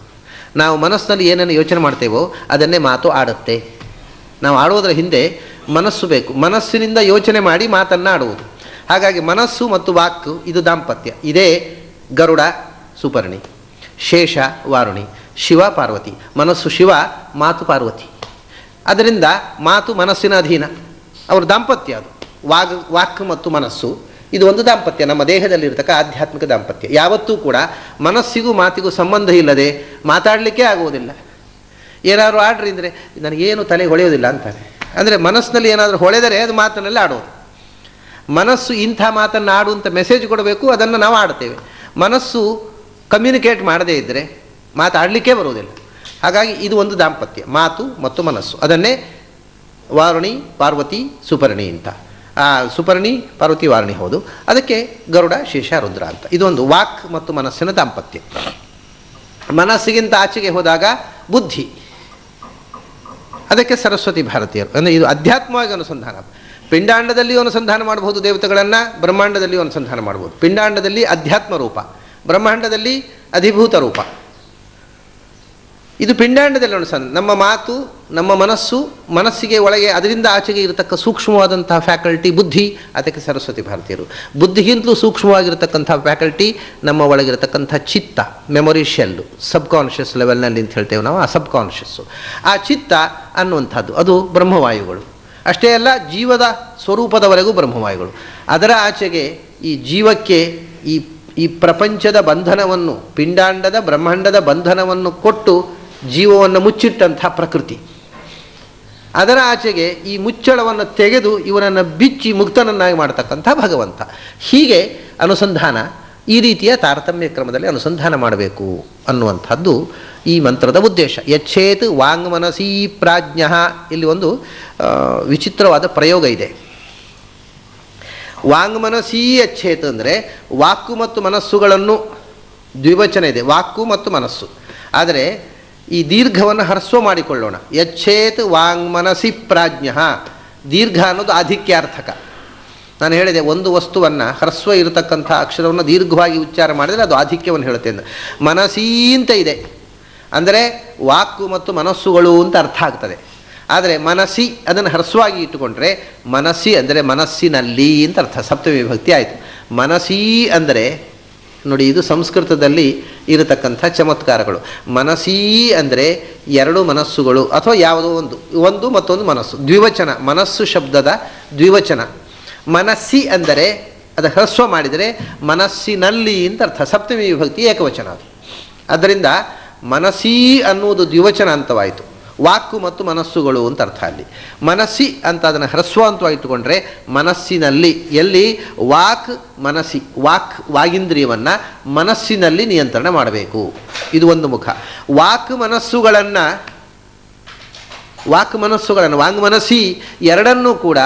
ನಾವು ಮನಸ್ಸಿನಲ್ಲಿ ಏನನ್ನು ಯೋಚನೆ ಮಾಡ್ತೇವೋ ಅದನ್ನೇ ಮಾತು ಆಡುತ್ತೆ. ನಾವು ಆಡೋದರ ಹಿಂದೆ ಮನಸ್ಸು ಬೇಕು. ಮನಸ್ಸಿನಿಂದ ಯೋಚನೆ ಮಾಡಿ ಮಾತನ್ನಾಡುವುದು. ಹಾಗಾಗಿ ಮನಸ್ಸು ಮತ್ತು ವಾಕ್ ಇದು ದಾಂಪತ್ಯ. ಇದೇ ಗರುಡ ಸುಪರ್ಣಿ, ಶೇಷ ವಾರುಣಿ, ಶಿವ ಪಾರ್ವತಿ. ಮನಸ್ಸು ಶಿವ, ಮಾತು ಪಾರ್ವತಿ. ಅದರಿಂದ ಮಾತು ಮನಸ್ಸಿನ ಅಧೀನ. ಅವ್ರ ದಾಂಪತ್ಯ ಅದು. ವಾಗ್, ವಾಕ್ ಮತ್ತು ಮನಸ್ಸು, ಇದು ಒಂದು ದಾಂಪತ್ಯ. ನಮ್ಮ ದೇಹದಲ್ಲಿರ್ತಕ್ಕ ಆಧ್ಯಾತ್ಮಿಕ ದಾಂಪತ್ಯ. ಯಾವತ್ತೂ ಕೂಡ ಮನಸ್ಸಿಗೂ ಮಾತಿಗೂ ಸಂಬಂಧ ಇಲ್ಲದೆ ಮಾತಾಡಲಿಕ್ಕೆ ಆಗುವುದಿಲ್ಲ. ಏನಾದರೂ ಆಡ್ರಿ ಅಂದರೆ, ನನಗೇನು ತಲೆ ಹೊಳೆಯೋದಿಲ್ಲ ಅಂತಾರೆ. ಅಂದರೆ ಮನಸ್ಸಿನಲ್ಲಿ ಏನಾದರೂ ಹೊಳೆದರೆ ಅದು ಮಾತಿನಲ್ಲಿ ಆಡೋದು ಮನಸ್ಸು ಇಂಥ ಮಾತನ್ನು ಆಡು ಅಂತ ಮೆಸೇಜ್ ಕೊಡಬೇಕು, ಅದನ್ನು ನಾವು ಆಡ್ತೇವೆ. ಮನಸ್ಸು ಕಮ್ಯುನಿಕೇಟ್ ಮಾಡದೇ ಇದ್ದರೆ ಮಾತಾಡಲಿಕ್ಕೆ ಬರುವುದಿಲ್ಲ. ಹಾಗಾಗಿ ಇದು ಒಂದು ದಾಂಪತ್ಯ, ಮಾತು ಮತ್ತು ಮನಸ್ಸು. ಅದನ್ನೇ ವಾರುಣಿ, ಪಾರ್ವತಿ, ಸುಪರ್ಣಿ ಅಂತ. ಸುಪರ್ಣಿ, ಪಾರ್ವತಿ, ವಾರುಣಿ ಹೌದು. ಅದಕ್ಕೆ ಗರುಡ, ಶೇಷ, ರುದ್ರ ಅಂತ. ಇದೊಂದು ವಾಕ್ ಮತ್ತು ಮನಸ್ಸಿನ ದಾಂಪತ್ಯ. ಮನಸ್ಸಿಗಿಂತ ಆಚೆಗೆ ಹೋದಾಗ ಬುದ್ಧಿ. ಅದಕ್ಕೆ ಸರಸ್ವತಿ ಭಾರತೀಯರು. ಅಂದರೆ ಇದು ಅಧ್ಯಾತ್ಮವಾಗಿ ಅನುಸಂಧಾನ. ಪಿಂಡಾಂಡದಲ್ಲಿಯೂ ಅನುಸಂಧಾನ ಮಾಡಬಹುದು ದೇವತೆಗಳನ್ನು, ಬ್ರಹ್ಮಾಂಡದಲ್ಲಿಯೂ ಅನುಸಂಧಾನ ಮಾಡ್ಬೋದು ಪಿಂಡಾಂಡದಲ್ಲಿ ಅಧ್ಯಾತ್ಮ ರೂಪ ಬ್ರಹ್ಮಾಂಡದಲ್ಲಿ ಅಧಿಭೂತ ರೂಪ. ಇದು ಪಿಂಡಾಂಡದಲ್ಲಿ ಅನುಸಂಧಾನ ನಮ್ಮ ಮಾತು, ನಮ್ಮ ಮನಸ್ಸು, ಮನಸ್ಸಿಗೆ ಒಳಗೆ ಅದರಿಂದ ಆಚೆಗೆ ಇರತಕ್ಕ ಸೂಕ್ಷ್ಮವಾದಂತಹ ಫ್ಯಾಕಲ್ಟಿ, ಬುದ್ಧಿ, ಅದಕ್ಕೆ ಸರಸ್ವತಿ ಭಾರತೀಯರು. ಬುದ್ಧಿಗಿಂತಲೂ ಸೂಕ್ಷ್ಮವಾಗಿರತಕ್ಕಂಥ ಫ್ಯಾಕಲ್ಟಿ, ನಮ್ಮ ಒಳಗಿರತಕ್ಕಂಥ ಚಿತ್ತ ಮೆಮೊರಿ ಶೆಲ್ಲು ಸಬ್ ಕಾನ್ಷಿಯಸ್ ಲೆವೆಲ್ನಲ್ಲಿ ಅಂತ ಹೇಳ್ತೇವೆ ನಾವು, ಆ ಸಬ್ ಕಾನ್ಷಿಯಸ್ಸು ಆ ಚಿತ್ತ ಅನ್ನುವಂಥದ್ದು, ಅದು ಬ್ರಹ್ಮವಾಯುಗಳು. ಅಷ್ಟೇ ಅಲ್ಲ, ಜೀವದ ಸ್ವರೂಪದವರೆಗೂ ಬ್ರಹ್ಮವಾಯುಗಳು. ಅದರ ಆಚೆಗೆ ಈ ಜೀವಕ್ಕೆ ಈ ಈ ಪ್ರಪಂಚದ ಬಂಧನವನ್ನು, ಪಿಂಡಾಂಡದ ಬ್ರಹ್ಮಾಂಡದ ಬಂಧನವನ್ನು ಕೊಟ್ಟು ಜೀವವನ್ನು ಮುಚ್ಚಿಟ್ಟಂಥ ಪ್ರಕೃತಿ. ಅದರ ಆಚೆಗೆ ಈ ಮುಚ್ಚಳವನ್ನು ತೆಗೆದು ಇವನನ್ನು ಬಿಚ್ಚಿ ಮುಕ್ತನನ್ನಾಗಿ ಮಾಡ್ತಕ್ಕಂಥ ಭಗವಂತ. ಹೀಗೆ ಅನುಸಂಧಾನ ಈ ರೀತಿಯ ತಾರತಮ್ಯ ಕ್ರಮದಲ್ಲಿ ಅನುಸಂಧಾನ ಮಾಡಬೇಕು ಅನ್ನುವಂಥದ್ದು ಈ ಮಂತ್ರದ ಉದ್ದೇಶ. ಯಚ್ಛೇತ್ ವಾಂಗ್ಮನಸೀ ಪ್ರಾಜ್ಞ ಇಲ್ಲಿ ಒಂದು ವಿಚಿತ್ರವಾದ ಪ್ರಯೋಗ ಇದೆ. ವಾಂಗ್ಮನಸೀ ಯಚ್ಛೇತ್ ಅಂದರೆ ವಾಕು ಮತ್ತು ಮನಸ್ಸುಗಳನ್ನು ದ್ವಿವಚನ ಇದೆ. ವಾಕು ಮತ್ತು ಮನಸ್ಸು. ಆದರೆ ಈ ದೀರ್ಘವನ್ನು ಹರಸ್ವ ಮಾಡಿಕೊಳ್ಳೋಣ. ಯಚ್ಛೇತ್ ವಾಂಗ್ಮನಸಿ ಪ್ರಾಜ್ಞ. ದೀರ್ಘ ಅನ್ನೋದು ಆಧಿಕ್ಯಾರ್ಥಕ. ನಾನು ಹೇಳಿದೆ, ಒಂದು ವಸ್ತುವನ್ನು ಹರಸ್ವ ಇರತಕ್ಕಂಥ ಅಕ್ಷರವನ್ನು ದೀರ್ಘವಾಗಿ ಉಚ್ಚಾರ ಮಾಡಿದರೆ ಅದು ಆಧಿಕ್ಯವನ್ನು ಹೇಳುತ್ತೆ ಅಂತ ಮನಸೀ ಅಂತ ಇದೆ. ಅಂದರೆ ವಾಕು ಮತ್ತು ಮನಸ್ಸುಗಳು ಅಂತ ಅರ್ಥ ಆಗ್ತದೆ. ಆದರೆ ಮನಸ್ಸಿ ಅದನ್ನು ಹರಸ್ವಾಗಿ ಇಟ್ಟುಕೊಂಡ್ರೆ ಮನಸ್ಸಿ ಅಂದರೆ ಮನಸ್ಸಿನಲ್ಲಿ ಅಂತ ಅರ್ಥ. ಸಪ್ತಮಿ ವಿಭಕ್ತಿ ಆಯಿತು. ಮನಸ್ಸೀ ಅಂದರೆ ನೋಡಿ, ಇದು ಸಂಸ್ಕೃತದಲ್ಲಿ ಇರತಕ್ಕಂಥ ಚಮತ್ಕಾರಗಳು. ಮನಸ್ಸೀ ಅಂದರೆ ಎರಡು ಮನಸ್ಸುಗಳು ಅಥವಾ ಯಾವುದೋ ಒಂದು ಒಂದು ಮತ್ತೊಂದು ಮನಸ್ಸು. ದ್ವಿವಚನ, ಮನಸ್ಸು ಶಬ್ದದ ದ್ವಿವಚನ. ಮನಸ್ಸಿ ಅಂದರೆ, ಅದು ಹ್ರಸ್ವ ಮಾಡಿದರೆ ಮನಸ್ಸಿನಲ್ಲಿ ಅಂತ ಅರ್ಥ. ಸಪ್ತಮಿ ವಿಭಕ್ತಿ ಏಕವಚನ ಅದು. ಅದರಿಂದ ಮನಸ್ಸೀ ಅನ್ನುವುದು ದ್ವಿವಚನ ಅಂತವಾಯಿತು. ವಾಕು ಮತ್ತು ಮನಸ್ಸುಗಳು ಅಂತ ಅರ್ಥ ಅಲ್ಲಿ. ಮನಸ್ಸಿ ಅಂತ ಅದನ್ನು ಹ್ರಸ್ವ ಅಂತವಾಗಿ ಇಟ್ಟುಕೊಂಡ್ರೆ ಮನಸ್ಸಿನಲ್ಲಿ ಎಲ್ಲಿ ವಾಕ್ ಮನಸ್ಸಿ, ವಾಕ್ ವಾಗಿಂದ್ರಿಯವನ್ನು ಮನಸ್ಸಿನಲ್ಲಿ ನಿಯಂತ್ರಣ ಮಾಡಬೇಕು. ಇದು ಒಂದು ಮುಖ. ವಾಕ್ ಮನಸ್ಸುಗಳನ್ನು ವಾಕ್ ಮನಸ್ಸುಗಳನ್ನು, ವಾಂಗ್ ಮನಸ್ಸಿ ಎರಡನ್ನೂ ಕೂಡ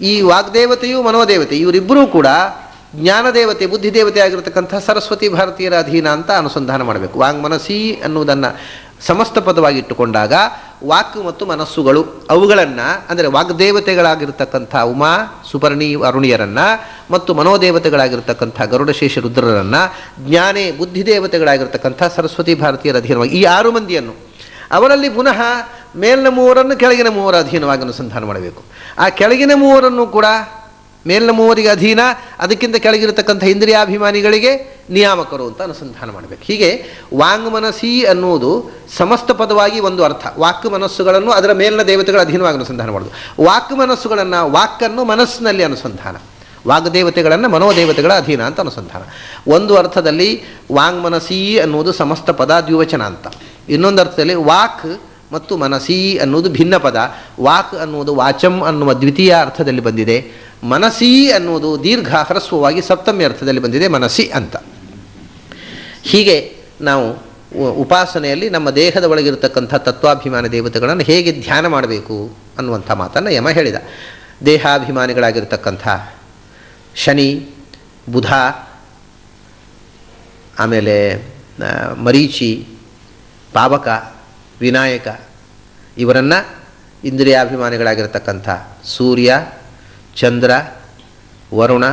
ಈ ವಾಗ್ದೇವತೆಯು ಮನೋದೇವತೆ, ಇವರಿಬ್ಬರೂ ಕೂಡ ಜ್ಞಾನದೇವತೆ, ಬುದ್ಧಿದೇವತೆ ಆಗಿರತಕ್ಕಂಥ ಸರಸ್ವತಿ ಭಾರತೀಯರ ಅಧೀನ ಅಂತ ಅನುಸಂಧಾನ ಮಾಡಬೇಕು. ವಾಂಗ್ ಮನಸ್ಸಿ ಅನ್ನುವುದನ್ನು ಸಮಸ್ತ ಪದವಾಗಿ ಇಟ್ಟುಕೊಂಡಾಗ ವಾಕ್ ಮತ್ತು ಮನಸ್ಸುಗಳು ಅವುಗಳನ್ನು, ಅಂದರೆ ವಾಗ್ದೇವತೆಗಳಾಗಿರ್ತಕ್ಕಂಥ ಉಮಾ, ಸುಪರ್ಣಿ, ಅರುಣಿಯರನ್ನು ಮತ್ತು ಮನೋದೇವತೆಗಳಾಗಿರ್ತಕ್ಕಂಥ ಗರುಡಶೇಷ ರುದ್ರರನ್ನು, ಜ್ಞಾನೇ, ಬುದ್ಧಿದೇವತೆಗಳಾಗಿರ್ತಕ್ಕಂಥ ಸರಸ್ವತಿ ಭಾರತೀಯರ ಅಧೀನವಾಗಿ ಈ ಆರು ಮಂದಿಯನ್ನು ಅವರಲ್ಲಿ ಪುನಃ ಮೇಲಿನ ಮೂವರನ್ನು ಕೆಳಗಿನ ಮೂವರ ಅಧೀನವಾಗಿ ಅನುಸಂಧಾನ ಮಾಡಬೇಕು. ಆ ಕೆಳಗಿನ ಮೂವರನ್ನು ಕೂಡ ಮೇಲಿನ ಮೂವರಿಗೆ ಅಧೀನ, ಅದಕ್ಕಿಂತ ಕೆಳಗಿರತಕ್ಕಂಥ ಇಂದ್ರಿಯಾಭಿಮಾನಿಗಳಿಗೆ ನಿಯಾಮಕರು ಅಂತ ಅನುಸಂಧಾನ ಮಾಡಬೇಕು. ಹೀಗೆ ವಾಂಗ್ ಮನಸ್ಸಿ ಅನ್ನುವುದು ಸಮಸ್ತ ಪದವಾಗಿ ಒಂದು ಅರ್ಥ. ವಾಕ್ ಮನಸ್ಸುಗಳನ್ನು ಅದರ ಮೇಲಿನ ದೇವತೆಗಳ ಅಧೀನವಾಗಿ ಅನುಸಂಧಾನ ಮಾಡೋದು ವಾಕ್ ಮನಸ್ಸುಗಳನ್ನು, ವಾಕನ್ನು ಮನಸ್ಸಿನಲ್ಲಿ ಅನುಸಂಧಾನ. ವಾಗ್ದೇವತೆಗಳನ್ನು ಮನೋದೇವತೆಗಳ ಅಧೀನ ಅಂತ ಅನುಸಂಧಾನ. ಒಂದು ಅರ್ಥದಲ್ಲಿ ವಾಂಗ್ ಮನಸ್ಸಿ ಅನ್ನುವುದು ಸಮಸ್ತ ಪದ ದ್ವಿವಚನ ಅಂತ. ಇನ್ನೊಂದು ಅರ್ಥದಲ್ಲಿ ವಾಕ್ ಮತ್ತು ಮನಸಿ ಅನ್ನುವುದು ಭಿನ್ನ ಪದ. ವಾಕ್ ಅನ್ನುವುದು ವಾಚಂ ಅನ್ನುವ ದ್ವಿತೀಯ ಅರ್ಥದಲ್ಲಿ ಬಂದಿದೆ. ಮನಸಿ ಅನ್ನುವುದು ದೀರ್ಘ ಹ್ರಸ್ವವಾಗಿ ಸಪ್ತಮಿ ಅರ್ಥದಲ್ಲಿ ಬಂದಿದೆ, ಮನಸ್ಸಿ ಅಂತ. ಹೀಗೆ ನಾವು ಉಪಾಸನೆಯಲ್ಲಿ ನಮ್ಮ ದೇಹದ ಒಳಗಿರತಕ್ಕಂಥ ತತ್ವಾಭಿಮಾನ ದೇವತೆಗಳನ್ನು ಹೇಗೆ ಧ್ಯಾನ ಮಾಡಬೇಕು ಅನ್ನುವಂಥ ಮಾತನ್ನು ಯಮ ಹೇಳಿದ. ದೇಹಾಭಿಮಾನಿಗಳಾಗಿರ್ತಕ್ಕಂಥ ಶನಿ, ಬುಧ, ಆಮೇಲೆ ಮರೀಚಿ, ಪಾವಕ ವಿನಾಯಕ. ಇವರನ್ನು ಇಂದ್ರಿಯಾಭಿಮಾನಿಗಳಾಗಿರ್ತಕ್ಕಂಥ ಸೂರ್ಯ, ಚಂದ್ರ, ವರುಣ,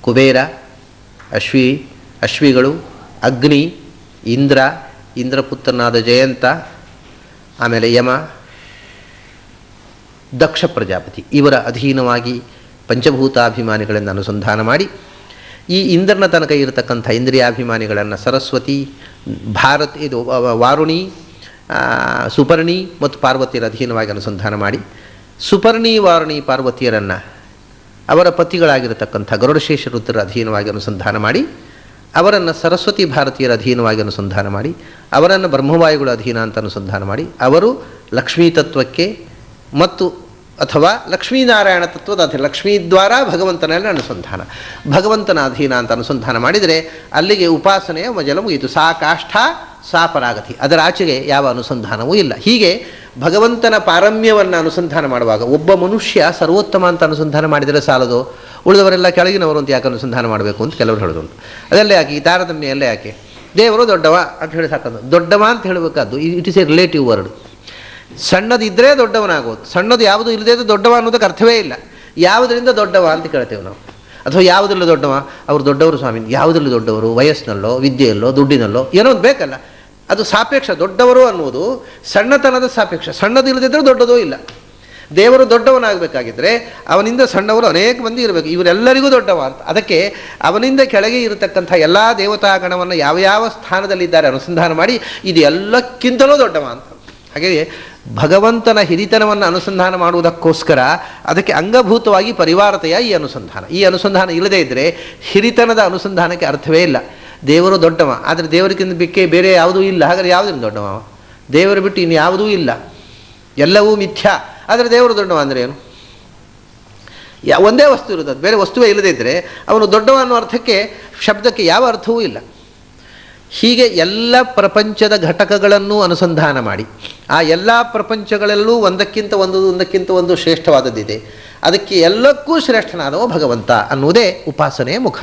ಕುಬೇರ, ಅಶ್ವಿ, ಅಶ್ವಿಗಳು, ಅಗ್ನಿ, ಇಂದ್ರ, ಇಂದ್ರಪುತ್ರನಾದ ಜಯಂತ, ಆಮೇಲೆ ಯಮ, ದಕ್ಷ ಪ್ರಜಾಪತಿ. ಇವರ ಅಧೀನವಾಗಿ ಪಂಚಭೂತಾಭಿಮಾನಿಗಳನ್ನು ಅನುಸಂಧಾನ ಮಾಡಿ ಈ ಇಂದ್ರನ ತನಕ ಇರತಕ್ಕಂಥ ಇಂದ್ರಿಯಾಭಿಮಾನಿಗಳನ್ನು ಸರಸ್ವತಿ, ಭಾರತ್ ಇದು ವಾರುಣಿ ಸುಪರ್ಣಿ ಮತ್ತು ಪಾರ್ವತಿಯರ ಅಧೀನವಾಗಿ ಅನುಸಂಧಾನ ಮಾಡಿ ಸುಪರ್ಣಿ, ವಾರುಣಿ, ಪಾರ್ವತಿಯರನ್ನು ಅವರ ಪತಿಗಳಾಗಿರತಕ್ಕಂಥ ಗರುಡಶೇಷ ರುದ್ರರ ಅಧೀನವಾಗಿ ಅನುಸಂಧಾನ ಮಾಡಿ, ಅವರನ್ನು ಸರಸ್ವತಿ ಭಾರತೀಯರ ಅಧೀನವಾಗಿ ಅನುಸಂಧಾನ ಮಾಡಿ, ಅವರನ್ನು ಬ್ರಹ್ಮವಾಯುಗಳ ಅಧೀನ ಅಂತ ಅನುಸಂಧಾನ ಮಾಡಿ, ಅವರು ಲಕ್ಷ್ಮೀ ತತ್ವಕ್ಕೆ ಮತ್ತು ಅಥವಾ ಲಕ್ಷ್ಮೀನಾರಾಯಣ ತತ್ವದ ಅಧೀನ ಲಕ್ಷ್ಮೀ ದ್ವಾರ ಭಗವಂತನಲ್ಲಿ ಅನುಸಂಧಾನ. ಭಗವಂತನ ಅಧೀನ ಅಂತ ಅನುಸಂಧಾನ ಮಾಡಿದರೆ ಅಲ್ಲಿಗೆ ಉಪಾಸನೆಯ ಮಜಲ ಮುಗಿಯಿತು. ಸಾ ಕಾಷ್ಠ, ಸಾ ಪರಾಗತಿ. ಅದರ ಆಚೆಗೆ ಯಾವ ಅನುಸಂಧಾನವೂ ಇಲ್ಲ. ಹೀಗೆ ಭಗವಂತನ ಪಾರಮ್ಯವನ್ನು ಅನುಸಂಧಾನ ಮಾಡುವಾಗ, ಒಬ್ಬ ಮನುಷ್ಯ ಸರ್ವೋತ್ತಮ ಅಂತ ಅನುಸಂಧಾನ ಮಾಡಿದರೆ ಸಾಲದು? ಉಳಿದವರೆಲ್ಲ ಕೆಳಗಿನವರು ಅಂತ ಯಾಕೆ ಅನುಸಂಧಾನ ಮಾಡಬೇಕು ಅಂತ ಕೆಲವರು ಹೇಳೋದುಂಟು ಅದಲ್ಲೇ ಯಾಕೆ? ಈ ತಾರತಮ್ಯ ಎಲ್ಲ ಯಾಕೆ? ದೇವರು ದೊಡ್ಡವ ಅಂತ ಹೇಳಿ ಸಾಕಂದು. ದೊಡ್ಡವ ಅಂತ ಹೇಳಬೇಕಾದ್ದು it is a relative word ಸಣ್ಣದಿದ್ದರೆ ದೊಡ್ಡವನಾಗೋದು, ಸಣ್ಣದು ಯಾವುದು ಇಲ್ಲದೇ ಇದ್ರೆ ದೊಡ್ಡವ ಅನ್ನೋದಕ್ಕೆ ಅರ್ಥವೇ ಇಲ್ಲ. ಯಾವುದರಿಂದ ದೊಡ್ಡವ ಅಂತ ಕೇಳ್ತೇವೆ ನಾವು. ಅಥವಾ ಯಾವುದರಲ್ಲಿ ದೊಡ್ಡವ? ಅವರು ದೊಡ್ಡವರು ಸ್ವಾಮಿ, ಯಾವುದರಲ್ಲಿ ದೊಡ್ಡವರು? ವಯಸ್ಸಿನಲ್ಲೋ, ವಿದ್ಯೆಯಲ್ಲೋ, ದುಡ್ಡಿನಲ್ಲೋ, ಏನೋ ಒಂದು ಬೇಕಲ್ಲ. ಅದು ಸಾಪೇಕ್ಷ, ದೊಡ್ಡವರು ಅನ್ನುವುದು ಸಣ್ಣತನದ ಸಾಪೇಕ್ಷ. ಸಣ್ಣದು ಇಲ್ಲದಿದ್ದರೂ ದೊಡ್ಡದೂ ಇಲ್ಲ. ದೇವರು ದೊಡ್ಡವನಾಗಬೇಕಾಗಿದ್ದರೆ ಅವನಿಂದ ಸಣ್ಣವರು ಅನೇಕ ಮಂದಿ ಇರಬೇಕು. ಇವರೆಲ್ಲರಿಗೂ ದೊಡ್ಡವ ಅಂತ. ಅದಕ್ಕೆ ಅವನಿಂದ ಕೆಳಗೆ ಇರತಕ್ಕಂಥ ಎಲ್ಲ ದೇವತಾಗಣವನ್ನು ಯಾವ ಯಾವ ಸ್ಥಾನದಲ್ಲಿದ್ದಾರೆ ಅನುಸಂಧಾನ ಮಾಡಿ, ಇದು ಎಲ್ಲಕ್ಕಿಂತಲೂ ದೊಡ್ಡವ ಅಂತ. ಹಾಗೆಯೇ ಭಗವಂತನ ಹಿರಿತನವನ್ನು ಅನುಸಂಧಾನ ಮಾಡುವುದಕ್ಕೋಸ್ಕರ ಅದಕ್ಕೆ ಅಂಗಭೂತವಾಗಿ ಪರಿವಾರತೆಯ ಈ ಅನುಸಂಧಾನ. ಈ ಅನುಸಂಧಾನ ಇಲ್ಲದೇ ಇದ್ದರೆ ಹಿರಿತನದ ಅನುಸಂಧಾನಕ್ಕೆ ಅರ್ಥವೇ ಇಲ್ಲ. ದೇವರು ದೊಡ್ಡವ, ಆದರೆ ದೇವರಿಗಿಂತ ಬಿಕ್ಕೆ ಬೇರೆ ಯಾವುದೂ ಇಲ್ಲ. ಹಾಗಾದ್ರೆ ಯಾವುದರಿಂದ ದೊಡ್ಡವ? ದೇವರು ಬಿಟ್ಟು ಇನ್ನು ಯಾವುದೂ ಇಲ್ಲ. ಎಲ್ಲವೂ ಮಿಥ್ಯಾ. ಆದರೆ ದೇವರು ದೊಡ್ಡವ ಅಂದರೆ ಏನು? ಒಂದೇ ವಸ್ತು ಇರುತ್ತದೆ ಬೇರೆ ವಸ್ತುವೇ ಇಲ್ಲದೇ ಇದ್ದರೆ ಅವನು ದೊಡ್ಡವ ಅನ್ನೋ ಅರ್ಥಕ್ಕೆ, ಶಬ್ದಕ್ಕೆ ಯಾವ ಅರ್ಥವೂ ಇಲ್ಲ. ಹೀಗೆ ಎಲ್ಲ ಪ್ರಪಂಚದ ಘಟಕಗಳನ್ನು ಅನುಸಂಧಾನ ಮಾಡಿ. ಆ ಎಲ್ಲ ಪ್ರಪಂಚಗಳಲ್ಲೂ ಒಂದಕ್ಕಿಂತ ಒಂದು ಒಂದಕ್ಕಿಂತ ಒಂದು ಶ್ರೇಷ್ಠವಾದದ್ದಿದೆ. ಅದಕ್ಕೆ ಎಲ್ಲಕ್ಕೂ ಶ್ರೇಷ್ಠನಾದವ ಭಗವಂತ ಅನ್ನುವುದೇ ಉಪಾಸನೆಯ ಮುಖ.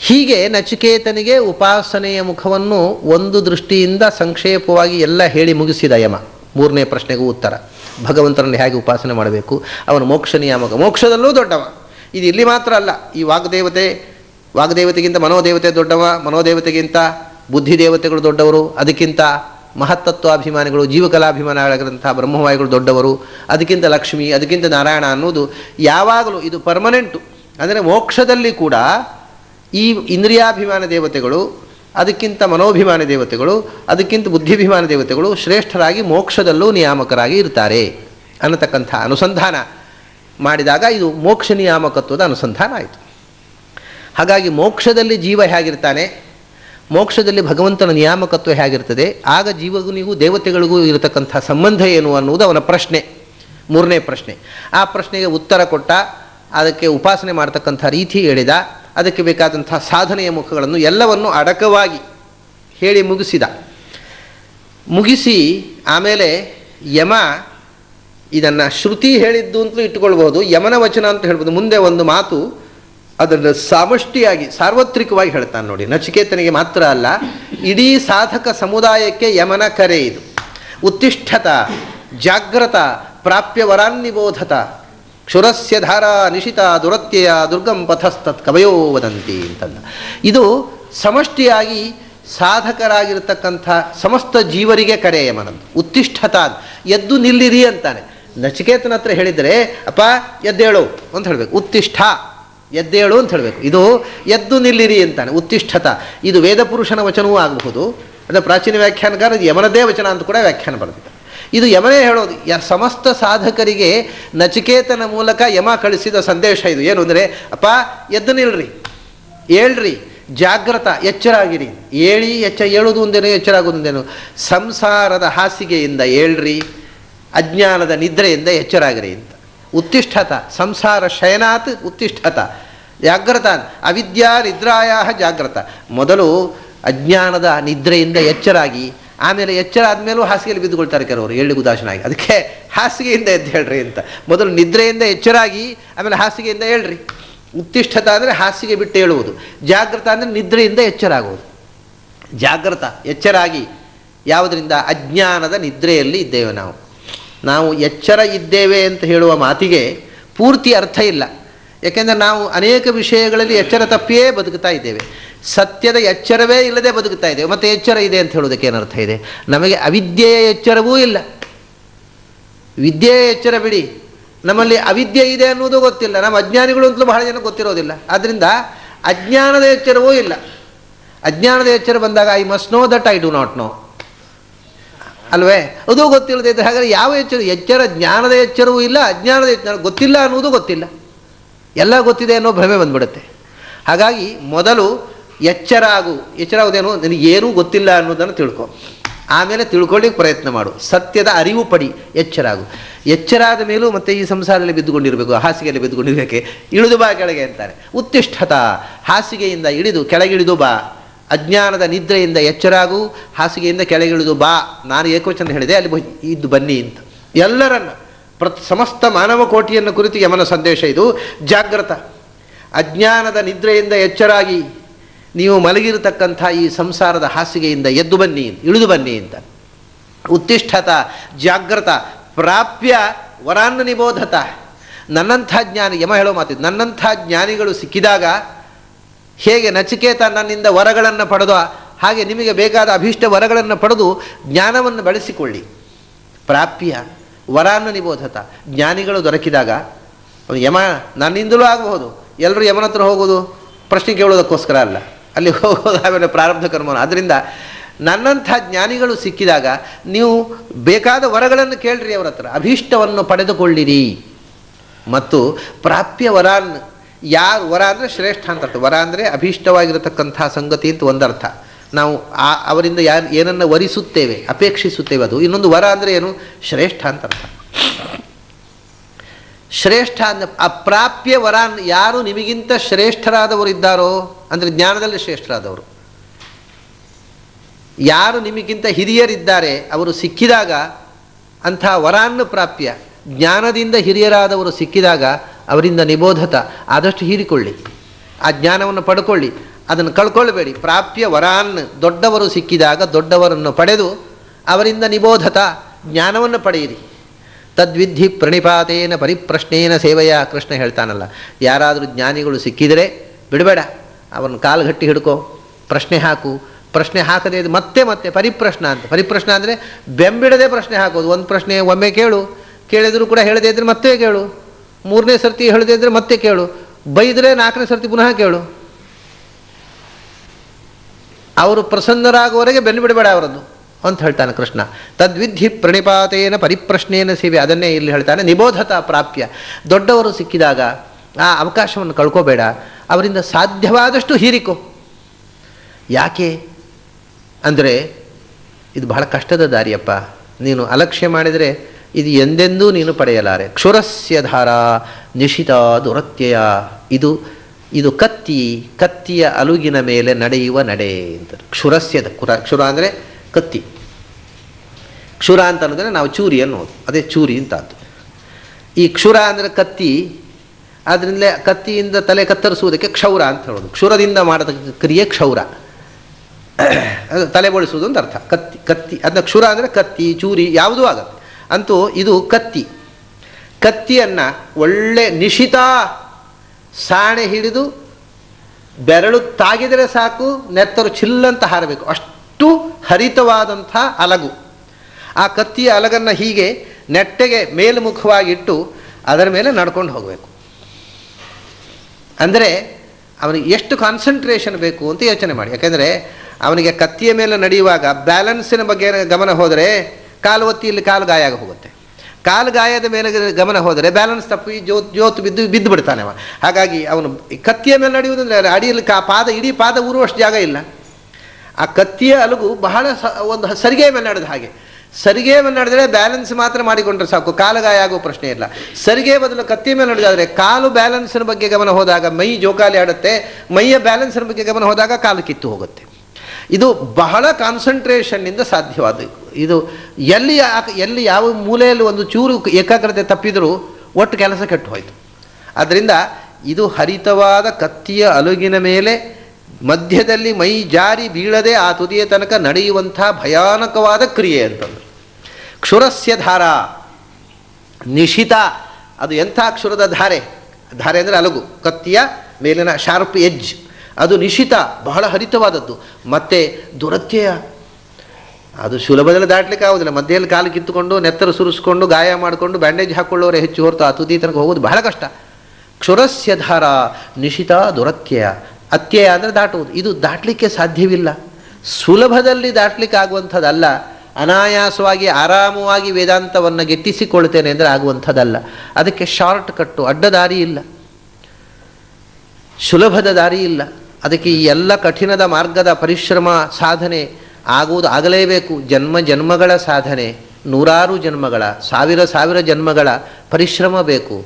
ಹೀಗೆ ನಚಿಕೇತನಿಗೆ ಉಪಾಸನೆಯ ಮುಖವನ್ನು ಒಂದು ದೃಷ್ಟಿಯಿಂದ ಸಂಕ್ಷೇಪವಾಗಿ ಎಲ್ಲ ಹೇಳಿ ಮುಗಿಸಿದ ಯಮ. ಮೂರನೇ ಪ್ರಶ್ನೆಗೂ ಉತ್ತರ. ಭಗವಂತನನ್ನು ಹೇಗೆ ಉಪಾಸನೆ ಮಾಡಬೇಕು? ಅವನು ಮೋಕ್ಷ ನಿಯಾಮಕ. ಮೋಕ್ಷದಲ್ಲೂ ದೊಡ್ಡವ. ಇದು ಇಲ್ಲಿ ಮಾತ್ರ ಅಲ್ಲ. ಈ ವಾಗ್ದೇವತೆ ವಾಗ್ದೇವತೆಗಿಂತ ಮನೋದೇವತೆ ದೊಡ್ಡವ, ಮನೋದೇವತೆಗಿಂತ ಬುದ್ಧಿದೇವತೆಗಳು ದೊಡ್ಡವರು, ಅದಕ್ಕಿಂತ ಮಹತ್ತತ್ವಾಭಿಮಾನಿಗಳು ಜೀವಕಲಾಭಿಮಾನಗಳಾಗಿರುವಂತಹ ಬ್ರಹ್ಮವಾಯುಗಳು ದೊಡ್ಡವರು, ಅದಕ್ಕಿಂತ ಲಕ್ಷ್ಮಿ, ಅದಕ್ಕಿಂತ ನಾರಾಯಣ ಅನ್ನೋದು ಯಾವಾಗಲೂ ಇದು ಪರ್ಮನೆಂಟು ಅಂದರೆ ಮೋಕ್ಷದಲ್ಲಿ ಕೂಡ ಈ ಇಂದ್ರಿಯಾಭಿಮಾನ ದೇವತೆಗಳು, ಅದಕ್ಕಿಂತ ಮನೋಭಿಮಾನ ದೇವತೆಗಳು, ಅದಕ್ಕಿಂತ ಬುದ್ಧಿಭಿಮಾನ ದೇವತೆಗಳು ಶ್ರೇಷ್ಠರಾಗಿ ಮೋಕ್ಷದಲ್ಲೂ ನಿಯಾಮಕರಾಗಿ ಇರ್ತಾರೆ ಅನ್ನತಕ್ಕಂಥ ಅನುಸಂಧಾನ ಮಾಡಿದಾಗ ಇದು ಮೋಕ್ಷ ನಿಯಾಮಕತ್ವದ ಅನುಸಂಧಾನ ಆಯಿತು. ಹಾಗಾಗಿ ಮೋಕ್ಷದಲ್ಲಿ ಜೀವ ಹೇಗಿರ್ತಾನೆ? ಮೋಕ್ಷದಲ್ಲಿ ಭಗವಂತನ ನಿಯಾಮಕತ್ವ ಹೇಗಿರ್ತದೆ? ಆಗ ಜೀವಗುನಿಗೂ ದೇವತೆಗಳಿಗೂ ಇರತಕ್ಕಂಥ ಸಂಬಂಧ ಏನು ಅನ್ನುವುದು ಅವನ ಪ್ರಶ್ನೆ, ಮೂರನೇ ಪ್ರಶ್ನೆ. ಆ ಪ್ರಶ್ನೆಗೆ ಉತ್ತರ ಕೊಟ್ಟ, ಅದಕ್ಕೆ ಉಪಾಸನೆ ಮಾಡ್ತಕ್ಕಂಥ ರೀತಿ ಹೇಳಿದ, ಅದಕ್ಕೆ ಬೇಕಾದಂಥ ಸಾಧನೆಯ ಮುಖಗಳನ್ನು ಎಲ್ಲವನ್ನು ಅಡಕವಾಗಿ ಹೇಳಿ ಮುಗಿಸಿದ. ಮುಗಿಸಿ ಆಮೇಲೆ ಯಮ, ಇದನ್ನು ಶ್ರುತಿ ಹೇಳಿದ್ದು ಅಂತಲೂ ಇಟ್ಟುಕೊಳ್ಬಹುದು, ಯಮನ ವಚನ ಅಂತ ಹೇಳ್ಬೋದು ಮುಂದೆ ಒಂದು ಮಾತು ಅದನ್ನು ಸಮಷ್ಟಿಯಾಗಿ, ಸಾರ್ವತ್ರಿಕವಾಗಿ ಹೇಳ್ತಾನೆ ನೋಡಿ. ನಚಿಕೇತನಿಗೆ ಮಾತ್ರ ಅಲ್ಲ, ಇಡೀ ಸಾಧಕ ಸಮುದಾಯಕ್ಕೆ ಯಮನ ಕರೆ ಇದು. ಉತ್ತಿಷ್ಠತ, ಜಾಗ್ರತ ಪ್ರಾಪ್ಯ ವರಾನ್ನಿಬೋಧತ ಕ್ಷುರಸ್ಯ ಧಾರಾ ನಿಶಿತ, ದುರತ್ಯಯ ದುರ್ಗಂ ಪಥಸ್ತತ್ ಕವಯೋ ವದಂತಿ ಅಂತಂದ ಇದು ಸಮಷ್ಟಿಯಾಗಿ ಸಾಧಕರಾಗಿರ್ತಕ್ಕಂಥ ಸಮಸ್ತ ಜೀವರಿಗೆ ಕರೆ ಯಮನದ್ದು. ಉತ್ತಿಷ್ಠತ ಎದ್ದು ನಿಲ್ಲಿರಿ ಅಂತಾನೆ. ನಚಿಕೇತನ ಹತ್ರ ಹೇಳಿದರೆ, ಅಪ್ಪ ಎದ್ದೇಳು ಅಂತ ಹೇಳಬೇಕು. ಉತ್ತಿಷ್ಠ. ಎದ್ದೇಳು ಅಂತ ಹೇಳಬೇಕು. ಇದು ಎದ್ದು ನಿಲ್ಲಿರಿ ಅಂತಾನೆ, ಉತ್ತಿಷ್ಠತ. ಇದು ವೇದ ಪುರುಷನ ವಚನವೂ ಆಗಬಹುದು. ಅಂದರೆ ಪ್ರಾಚೀನ ವ್ಯಾಖ್ಯಾನಕಾರ ಇದು ಯಮನದೇ ವಚನ ಅಂತ ಕೂಡ ವ್ಯಾಖ್ಯಾನ ಬರೆದಿದೆ ಇದು ಯಮನೇ ಹೇಳೋದು. ಯ ಸಮಸ್ತ ಸಾಧಕರಿಗೆ ನಚಿಕೇತನ ಮೂಲಕ ಯಮ ಕಳಿಸಿದ ಸಂದೇಶ ಇದು. ಏನು ಅಂದರೆ, ಅಪ್ಪ, ಎದ್ದು ನಿಲ್ರಿ ಹೇಳ್ರಿ ಜಾಗ್ರತ ಎಚ್ಚರಾಗಿರಿ ಏಳಿ, ಎಚ್ಚ ಏಳುವುದು ಒಂದೇನು ಎಚ್ಚರಾಗುವುದು ಒಂದೇನು? ಸಂಸಾರದ ಹಾಸಿಗೆಯಿಂದ ಏಳ್ರಿ, ಅಜ್ಞಾನದ ನಿದ್ರೆಯಿಂದ ಎಚ್ಚರಾಗಿರಿ ಅಂತ. ಉತ್ತಿಷ್ಠತ, ಸಂಸಾರ ಶಯನಾತ್ ಉತ್ತಿಷ್ಠತ. ಜಾಗ್ರತ, ಅವಿದ್ಯಾ ನಿದ್ರಾಯ ಜಾಗ್ರತ. ಮೊದಲು ಅಜ್ಞಾನದ ನಿದ್ರೆಯಿಂದ ಎಚ್ಚರಾಗಿ, ಆಮೇಲೆ ಎಚ್ಚರ ಆದಮೇಲೂ ಹಾಸಿಗೆಯಲ್ಲಿ ಬಿದ್ದುಕೊಳ್ತಾರೆ ಕೆಲವರು ಹೇಳಿ ಉದಾಸನಾಗಿ. ಅದಕ್ಕೆ ಹಾಸಿಗೆಯಿಂದ ಎದ್ದು ಹೇಳ್ರಿ ಅಂತ. ಮೊದಲು ನಿದ್ರೆಯಿಂದ ಎಚ್ಚರಾಗಿ, ಆಮೇಲೆ ಹಾಸಿಗೆಯಿಂದ ಹೇಳ್ರಿ. ಉತ್ತಿಷ್ಠತ ಅಂದರೆ ಹಾಸಿಗೆ ಬಿಟ್ಟು ಹೇಳುವುದು ಜಾಗ್ರತ ಅಂದರೆ ನಿದ್ರೆಯಿಂದ ಎಚ್ಚರಾಗುವುದು. ಜಾಗ್ರತ, ಎಚ್ಚರಾಗಿ. ಯಾವುದರಿಂದ? ಅಜ್ಞಾನದ ನಿದ್ರೆಯಲ್ಲಿ ಇದ್ದೇವೆ ನಾವು. ನಾವು ಎಚ್ಚರ ಇದ್ದೇವೆ ಅಂತ ಹೇಳುವ ಮಾತಿಗೆ ಪೂರ್ತಿ ಅರ್ಥ ಇಲ್ಲ. ಯಾಕೆಂದರೆ ನಾವು ಅನೇಕ ವಿಷಯಗಳಲ್ಲಿ ಎಚ್ಚರ ತಪ್ಪಿಯೇ ಬದುಕ್ತಾ ಇದ್ದೇವೆ. ಸತ್ಯದ ಎಚ್ಚರವೇ ಇಲ್ಲದೆ ಬದುಕ್ತಾ ಇದ್ದೇವೆ. ಮತ್ತು ಎಚ್ಚರ ಇದೆ ಅಂತ ಹೇಳೋದಕ್ಕೆ ಅರ್ಥ ಇದೆ? ನಮಗೆ ಅವಿದ್ಯೆಯ ಎಚ್ಚರವೂ ಇಲ್ಲ. ವಿದ್ಯೆಯ ಎಚ್ಚರ ಬಿಡಿ. ನಮ್ಮಲ್ಲಿ ಅವಿದ್ಯೆ ಇದೆ ಅನ್ನೋದು ಗೊತ್ತಿಲ್ಲ. ನಮ್ಮ ಅಜ್ಞಾನಿಗಳು ಅಂತಲೂ ಬಹಳ ಜನ ಗೊತ್ತಿರೋದಿಲ್ಲ. ಆದ್ದರಿಂದ ಅಜ್ಞಾನದ ಎಚ್ಚರವೂ ಇಲ್ಲ. ಅಜ್ಞಾನದ ಎಚ್ಚರ ಬಂದಾಗ I must know that I do not know ಅಲ್ವೇ? ಅದು ಗೊತ್ತಿಲ್ಲದೆ ಇದ್ದರೆ ಹಾಗಾದ್ರೆ ಯಾವ ಎಚ್ಚರ ಎಚ್ಚರ ಜ್ಞಾನದ ಎಚ್ಚರವೂ ಇಲ್ಲ, ಅಜ್ಞಾನದ ಎಚ್ಚರ ಗೊತ್ತಿಲ್ಲ ಅನ್ನೋದು ಗೊತ್ತಿಲ್ಲ. ಎಲ್ಲ ಗೊತ್ತಿದೆ ಅನ್ನೋ ಭ್ರಮೆ ಬಂದ್ಬಿಡುತ್ತೆ. ಹಾಗಾಗಿ ಮೊದಲು ಎಚ್ಚರ ಆಗು. ಎಚ್ಚರ ಆಗೋದೇನು? ನಿನಗೆ ಏನೂ ಗೊತ್ತಿಲ್ಲ ಅನ್ನೋದನ್ನು ತಿಳ್ಕೊ. ಆಮೇಲೆ ತಿಳ್ಕೊಳ್ಳಿಕ್ಕೆ ಪ್ರಯತ್ನ ಮಾಡು. ಸತ್ಯದ ಅರಿವು ಪಡಿ. ಎಚ್ಚರ ಆಗು. ಎಚ್ಚರ ಆದ ಮೇಲೂ ಮತ್ತೆ ಈ ಸಂಸಾರದಲ್ಲಿ ಬಿದ್ದುಕೊಂಡಿರಬೇಕು. ಹಾಸಿಗೆಯಲ್ಲಿ ಬಿದ್ದುಕೊಂಡಿರಬೇಕೆ. ಇಳಿದು ಬಾ ಕೆಳಗೆ ಅಂತಾರೆ. ಉತ್ತಿಷ್ಠತ. ಹಾಸಿಗೆಯಿಂದ ಇಳಿದು ಕೆಳಗಿಳಿದು ಬಾ. ಅಜ್ಞಾನದ ನಿದ್ರೆಯಿಂದ ಎಚ್ಚರಾಗು, ಹಾಸಿಗೆಯಿಂದ ಕೆಳಗಿಳಿದು ಬಾ. ನಾನು ಏಕವಚನ ಹೇಳಿದೆ, ಅಲ್ಲಿ ಇದ್ದು ಬನ್ನಿ ಅಂತ. ಎಲ್ಲರನ್ನು, ಪ್ರತ್ ಸಮಸ್ತ ಮಾನವ ಕೋಟಿಯನ್ನು ಕುರಿತು ಯಮನ ಸಂದೇಶ ಇದು. ಜಾಗೃತ ಅಜ್ಞಾನದ ನಿದ್ರೆಯಿಂದ ಎಚ್ಚರಾಗಿ ನೀವು ಮಲಗಿರತಕ್ಕಂಥ ಈ ಸಂಸಾರದ ಹಾಸಿಗೆಯಿಂದ ಎದ್ದು ಬನ್ನಿ ಇಳಿದು ಬನ್ನಿ ಅಂತ. ಉತ್ತಿಷ್ಠತ, ಜಾಗ್ರತ, ಪ್ರಾಪ್ಯ ವರಾನ್ನ ನಿಬೋಧತ ನನ್ನಂಥ ಜ್ಞಾನಿ, ಯಮ ಹೇಳೋ ಮಾತಿದ್ದು, ನನ್ನಂಥ ಜ್ಞಾನಿಗಳು ಸಿಕ್ಕಿದಾಗ ಹೇಗೆ ನಚಿಕೇತ ನನ್ನಿಂದ ವರಗಳನ್ನು ಪಡೆದ ಹಾಗೆ ನಿಮಗೆ ಬೇಕಾದ ಅಭೀಷ್ಟ ವರಗಳನ್ನು ಪಡೆದು ಜ್ಞಾನವನ್ನು ಬಳಸಿಕೊಳ್ಳಿ. ಪ್ರಾಪ್ಯ ವರಾನ್ನ ನಿಬೋಧತ ಜ್ಞಾನಿಗಳು ದೊರಕಿದಾಗ ಯಮ, ನನ್ನಿಂದಲೂ ಆಗಬಹುದು. ಎಲ್ಲರೂ ಯಮನ ಹತ್ರ ಹೋಗೋದು ಪ್ರಶ್ನೆ ಕೇಳೋದಕ್ಕೋಸ್ಕರ ಅಲ್ಲ. ಅಲ್ಲಿ ಹೋಗೋದು ಆಮೇಲೆ ಪ್ರಾರಬ್ಧ ಕರ್ಮ ಅದರಿಂದ ನನ್ನಂಥ ಜ್ಞಾನಿಗಳು ಸಿಕ್ಕಿದಾಗ ನೀವು ಬೇಕಾದ ವರಗಳನ್ನು ಕೇಳ್ರಿ ಅವರ ಹತ್ರ ಅಭೀಷ್ಟವನ್ನು ಪಡೆದುಕೊಳ್ಳಿರಿ. ಮತ್ತು ಪ್ರಾಪ್ಯ ವರಾನ್ ಯಾರು ವರ ಅಂದರೆ ಶ್ರೇಷ್ಠ ಅಂತ ಅರ್ಥ. ವರ ಅಂದರೆ ಅಭೀಷ್ಟವಾಗಿರತಕ್ಕಂಥ ಸಂಗತಿ ಅಂತ ಒಂದರ್ಥ. ನಾವು ಆ ಅವರಿಂದ ಯಾರು ಏನನ್ನು ವರಿಸುತ್ತೇವೆ, ಅಪೇಕ್ಷಿಸುತ್ತೇವೆ ಅದು. ಇನ್ನೊಂದು ವರ ಅಂದರೆ ಏನು? ಶ್ರೇಷ್ಠ ಅಂತ ಅರ್ಥ. ಶ್ರೇಷ್ಠ ಅಂದ ಅಪ್ರಾಪ್ಯ ವರ ಯಾರು ನಿಮಗಿಂತ ಶ್ರೇಷ್ಠರಾದವರು ಇದ್ದಾರೋ ಅಂದರೆ ಜ್ಞಾನದಲ್ಲಿ ಶ್ರೇಷ್ಠರಾದವರು. ಯಾರು ನಿಮಗಿಂತ ಹಿರಿಯರಿದ್ದಾರೆ, ಅವರು ಸಿಕ್ಕಿದಾಗ ಅಂಥ ವರಾನ್ನು ಪ್ರಾಪ್ಯ. ಜ್ಞಾನದಿಂದ ಹಿರಿಯರಾದವರು ಸಿಕ್ಕಿದಾಗ ಅವರಿಂದ ನಿಬೋಧತ ಆದಷ್ಟು ಹೀರಿಕೊಳ್ಳಿ. ಆ ಜ್ಞಾನವನ್ನು ಪಡ್ಕೊಳ್ಳಿ. ಅದನ್ನು ಕಳ್ಕೊಳ್ಬೇಡಿ. ಪ್ರಾಪ್ಯ ವರಾನ್ ದೊಡ್ಡವರು ಸಿಕ್ಕಿದಾಗ ದೊಡ್ಡವರನ್ನು ಪಡೆದು ಅವರಿಂದ ನಿಬೋಧತ ಜ್ಞಾನವನ್ನು ಪಡೆಯಿರಿ. ತದ್ವಿಧಿ ಪ್ರಣಿಪಾತೇನ ಪರಿಪ್ರಶ್ನೇನ ಸೇವೆಯ ಕೃಷ್ಣ ಹೇಳ್ತಾನಲ್ಲ, ಯಾರಾದರೂ ಜ್ಞಾನಿಗಳು ಸಿಕ್ಕಿದರೆ ಬಿಡಬೇಡ. ಅವನ ಕಾಲು ಗಟ್ಟಿ ಹಿಡ್ಕೋ, ಪ್ರಶ್ನೆ ಹಾಕು. ಪ್ರಶ್ನೆ ಹಾಕದೇ ಮತ್ತೆ ಮತ್ತೆ ಪರಿಪ್ರಶ್ನ ಅಂತ. ಪರಿಪ್ರಶ್ನ ಅಂದರೆ ಬೆಂಬಿಡದೆ ಪ್ರಶ್ನೆ ಹಾಕೋದು. ಒಂದು ಪ್ರಶ್ನೆ, ಒಮ್ಮೆ ಕೇಳು. ಕೇಳಿದರೂ ಕೂಡ ಹೇಳದೇ ಇದ್ರೆ ಮತ್ತೆ ಕೇಳು. ಮೂರನೇ ಸರ್ತಿ ಹೇಳದೇ ಇದ್ರೆ ಮತ್ತೆ ಕೇಳು. ಬೈದ್ರೆ ನಾಲ್ಕನೇ ಸರ್ತಿ ಪುನಃ ಕೇಳು. ಅವರು ಪ್ರಸನ್ನರಾಗುವವರೆಗೆ ಬೆನ್ನು ಬಿಡಬೇಡ ಅವರದ್ದು ಅಂತ ಹೇಳ್ತಾನೆ ಕೃಷ್ಣ. ತದ್ವಿಧಿ ಪ್ರಣಿಪಾತೇನ ಪರಿಪ್ರಶ್ನೇನ ಸೇವೆ. ಅದನ್ನೇ ಇಲ್ಲಿ ಹೇಳ್ತಾನೆ. ನಿಬೋಧತ ಪ್ರಾಪ್ಯ ದೊಡ್ಡವರು ಸಿಕ್ಕಿದಾಗ ಆ ಅವಕಾಶವನ್ನು ಕಳ್ಕೋಬೇಡ. ಅವರಿಂದ ಸಾಧ್ಯವಾದಷ್ಟು ಹೀರಿಕೊ. ಯಾಕೆ? ಅಂದರೆ ಇದು ಬಹಳ ಕಷ್ಟದ ದಾರಿಯಪ್ಪ. ನೀನು ಅಲಕ್ಷ್ಯ ಮಾಡಿದರೆ ಇದು ಎಂದೆಂದೂ ನೀನು ಪಡೆಯಲಾರೆ. ಕ್ಷುರಸ್ಯ ಧಾರ ನಿಶಿತ ದುರತ್ಯಯ. ಇದು ಇದು ಕತ್ತಿ, ಕತ್ತಿಯ ಅಲುಗಿನ ಮೇಲೆ ನಡೆಯುವ ನಡೆ ಅಂತ ಕ್ಷುರಸ್ಯದ ಕುರ, ಕ್ಷುರ ಅಂದರೆ ಕತ್ತಿ. ಕ್ಷುರ ಅಂತ ಅನ್ನೋದ್ರೆ ನಾವು ಚೂರಿ ಅನ್ನೋದು. ಅದೇ ಚೂರಿ ಅಂತ ಅದು. ಈ ಕ್ಷುರ ಅಂದರೆ ಕತ್ತಿ ಅದರಿಂದಲೇ ಕತ್ತಿಯಿಂದ ತಲೆ ಕತ್ತರಿಸುವುದಕ್ಕೆ ಕ್ಷೌರ ಅಂತ ಹೇಳೋದು. ಕ್ಷುರದಿಂದ ಮಾಡತಕ್ಕ ಕ್ರಿಯೆ ಕ್ಷೌರ. ತಲೆ ಬಳಸುವುದು ಅಂತ ಅರ್ಥ. ಕತ್ತಿ ಕತ್ತಿ, ಅದನ್ನ ಕ್ಷುರ ಅಂದರೆ ಕತ್ತಿ, ಚೂರಿ ಯಾವುದೂ ಆಗತ್ತೆ ಅಂತೂ ಇದು ಕತ್ತಿ. ಕತ್ತಿಯನ್ನು ಒಳ್ಳೆ ನಿಶಿತ ಸಾಣೆ ಹಿಡಿದು ಬೆರಳು ತಾಗಿದರೆ ಸಾಕು, ನೆತ್ತರು ಚಿಲ್ಲಂತ ಹಾರಬೇಕು. ಅಷ್ಟು ಹರಿತವಾದಂಥ ಅಲಗು. ಆ ಕತ್ತಿಯ ಅಲಗನ್ನು ಹೀಗೆ ನೆಟ್ಟೆಗೆ ಮೇಲ್ಮುಖವಾಗಿಟ್ಟು ಅದರ ಮೇಲೆ ನಡ್ಕೊಂಡು ಹೋಗಬೇಕು. ಅಂದರೆ ಅವನಿಗೆ ಎಷ್ಟು ಕಾನ್ಸಂಟ್ರೇಷನ್ ಬೇಕು ಅಂತ ಯೋಚನೆ ಮಾಡಿ. ಯಾಕೆಂದರೆ ಅವನಿಗೆ ಕತ್ತಿಯ ಮೇಲೆ ನಡೆಯುವಾಗ ಬ್ಯಾಲೆನ್ಸಿನ ಬಗ್ಗೆ ಗಮನ ಹೋದರೆ ಕಾಲು ಒತ್ತಿ ಇಲ್ಲಿ ಕಾಲು ಗಾಯ ಆಗಿ ಹೋಗುತ್ತೆ. ಕಾಲು ಗಾಯದ ಮೇಲೆ ಗಮನ ಹೋದರೆ ಬ್ಯಾಲೆನ್ಸ್ ತಪ್ಪಿ ಜೋತ್ ಜೋತು ಬಿದ್ದು ಬಿದ್ದು ಬಿಡ್ತಾನೆ ಅವ. ಹಾಗಾಗಿ ಅವನು ಕತ್ತಿಯ ಮೇಲೆ ನಡೆಯುವುದಂದ್ರೆ ಅಡಿಯಲ್ಲಿ ಕಾ ಪಾದ, ಇಡೀ ಪಾದ ಊರುವಷ್ಟು ಜಾಗ ಇಲ್ಲ. ಆ ಕತ್ತಿಯ ಅಲುಗು ಬಹಳ ಸ ಒಂದು ಸರಿಗೆ ಮೇಲೆ ನಡೆದ ಹಾಗೆ. ಸರಿಗೆ ಮೇಲೆ ನಡೆದರೆ ಬ್ಯಾಲೆನ್ಸ್ ಮಾತ್ರ ಮಾಡಿಕೊಂಡ್ರೆ ಸಾಕು, ಕಾಲು ಗಾಯ ಆಗೋ ಪ್ರಶ್ನೆ ಇಲ್ಲ. ಸರಿಗೆ ಬದಲು ಕತ್ತಿಯ ಮೇಲೆ ನಡೆದಾದರೆ ಕಾಲು ಬ್ಯಾಲೆನ್ಸ್ನ ಬಗ್ಗೆ ಗಮನ ಹೋದಾಗ ಮೈ ಜೋಕಾಲಿ ಆಡುತ್ತೆ, ಮೈಯ ಬ್ಯಾಲೆನ್ಸಿನ ಬಗ್ಗೆ ಗಮನ ಹೋದಾಗ ಕಾಲು ಕಿತ್ತು ಹೋಗುತ್ತೆ. ಇದು ಬಹಳ ಕಾನ್ಸಂಟ್ರೇಷನ್ನಿಂದ ಸಾಧ್ಯವಾದ ಇದು ಎಲ್ಲಿ ಎಲ್ಲಿ ಯಾವ ಮೂಲೆಯಲ್ಲಿ ಒಂದು ಚೂರು ಏಕಾಗ್ರತೆ ತಪ್ಪಿದರೂ ಒಟ್ಟು ಕೆಲಸ ಕೆಟ್ಟು ಹೋಯಿತು. ಆದ್ದರಿಂದ ಇದು ಹರಿತವಾದ ಕತ್ತಿಯ ಅಲುಗಿನ ಮೇಲೆ ಮಧ್ಯದಲ್ಲಿ ಮೈ ಜಾರಿ ಬೀಳದೆ ಆ ತುದಿಯ ತನಕ ನಡೆಯುವಂಥ ಭಯಾನಕವಾದ ಕ್ರಿಯೆ ಅಂತಂದರು. ಕ್ಷುರಸ್ಯ ಧಾರ ನಿಶಿತ ಅದು ಎಂಥ ಕ್ಷುರದ ಧಾರೆ? ಧಾರೆ ಅಂದರೆ ಅಲಗು, ಕತ್ತಿಯ ಮೇಲಿನ ಶಾರ್ಪ್ ಎಜ್ ಅದು ನಿಶಿತ ಬಹಳ ಹರಿತವಾದದ್ದು. ಮತ್ತೆ ದುರತ್ಯಯ, ಅದು ಸುಲಭದಲ್ಲಿ ದಾಟ್ಲಿಕ್ಕೆ ಆಗೋದಿಲ್ಲ. ಮಧ್ಯೆಯಲ್ಲಿ ಕಾಲು ಕಿತ್ತುಕೊಂಡು, ನೆತ್ತರ ಸುರಿಸ್ಕೊಂಡು, ಗಾಯ ಮಾಡಿಕೊಂಡು, ಬ್ಯಾಂಡೇಜ್ ಹಾಕ್ಕೊಳ್ಳೋರೆ ಹೆಚ್ಚು ಹೊರತು ಆ ತುದಿ ತನಕ ಹೋಗೋದು ಬಹಳ ಕಷ್ಟ. ಕ್ಷುರಸ್ಯ ಧಾರ ನಿಶಿತ ದುರತ್ಯಯ. ಅತ್ಯಯ ಅಂದರೆ ದಾಟುವುದು. ಇದು ದಾಟಲಿಕ್ಕೆ ಸಾಧ್ಯವಿಲ್ಲ. ಸುಲಭದಲ್ಲಿ ದಾಟಲಿಕ್ಕೆ ಆಗುವಂಥದ್ದಲ್ಲ. ಅನಾಯಾಸವಾಗಿ, ಆರಾಮವಾಗಿ ವೇದಾಂತವನ್ನು ಗಿಟ್ಟಿಸಿಕೊಳ್ತೇನೆ ಅಂದರೆ ಆಗುವಂಥದ್ದಲ್ಲ. ಅದಕ್ಕೆ ಶಾರ್ಟ್ ಕಟ್ಟು ಅಡ್ಡದಾರಿ ಇಲ್ಲ. ಸುಲಭದ ದಾರಿ ಇಲ್ಲ. ಅದಕ್ಕೆ ಈ ಎಲ್ಲ ಕಠಿಣದ ಮಾರ್ಗದ ಪರಿಶ್ರಮ ಸಾಧನೆ ಆಗುವುದು ಆಗಲೇಬೇಕು. ಜನ್ಮ ಜನ್ಮಗಳ ಸಾಧನೆ, ನೂರಾರು ಜನ್ಮಗಳ, ಸಾವಿರ ಸಾವಿರ ಜನ್ಮಗಳ ಪರಿಶ್ರಮ ಬೇಕು.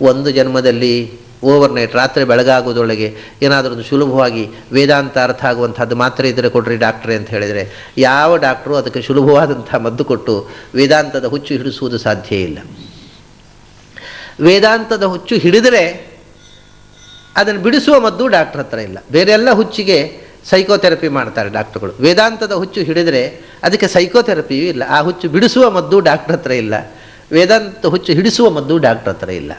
ಒಂದು ಜನ್ಮದಲ್ಲಿ ಓವರ್ ನೈಟ್ ರಾತ್ರಿ ಬೆಳಗಾಗೋದೊಳಗೆ ಏನಾದರೂ ಸುಲಭವಾಗಿ ವೇದಾಂತ ಅರ್ಥ ಆಗುವಂಥದ್ದು ಮಾತ್ರ ಇದ್ದರೆ ಕೊಡ್ರಿ ಡಾಕ್ಟ್ರೆ ಅಂತ ಹೇಳಿದರೆ. ಯಾವ ಡಾಕ್ಟ್ರು ಅದಕ್ಕೆ ಸುಲಭವಾದಂಥ ಮದ್ದು ಕೊಟ್ಟು ವೇದಾಂತದ ಹುಚ್ಚು ಹಿಡಿಸುವುದು ಸಾಧ್ಯ ಇಲ್ಲ. ವೇದಾಂತದ ಹುಚ್ಚು ಹಿಡಿದರೆ ಅದನ್ನು ಬಿಡಿಸುವ ಮದ್ದು ಡಾಕ್ಟ್ರ್ ಹತ್ರ ಇಲ್ಲ. ಬೇರೆಲ್ಲ ಹುಚ್ಚಿಗೆ ಸೈಕೋಥೆರಪಿ ಮಾಡ್ತಾರೆ ಡಾಕ್ಟ್ರುಗಳು. ವೇದಾಂತದ ಹುಚ್ಚು ಹಿಡಿದರೆ ಅದಕ್ಕೆ ಸೈಕೋಥೆರಪಿಯೂ ಇಲ್ಲ. ಆ ಹುಚ್ಚು ಬಿಡಿಸುವ ಮದ್ದು ಡಾಕ್ಟ್ರ್ ಹತ್ರ ಇಲ್ಲ. ವೇದಾಂತ ಹುಚ್ಚು ಹಿಡಿಸುವ ಮದ್ದು ಡಾಕ್ಟ್ರ್ ಹತ್ರ ಇಲ್ಲ.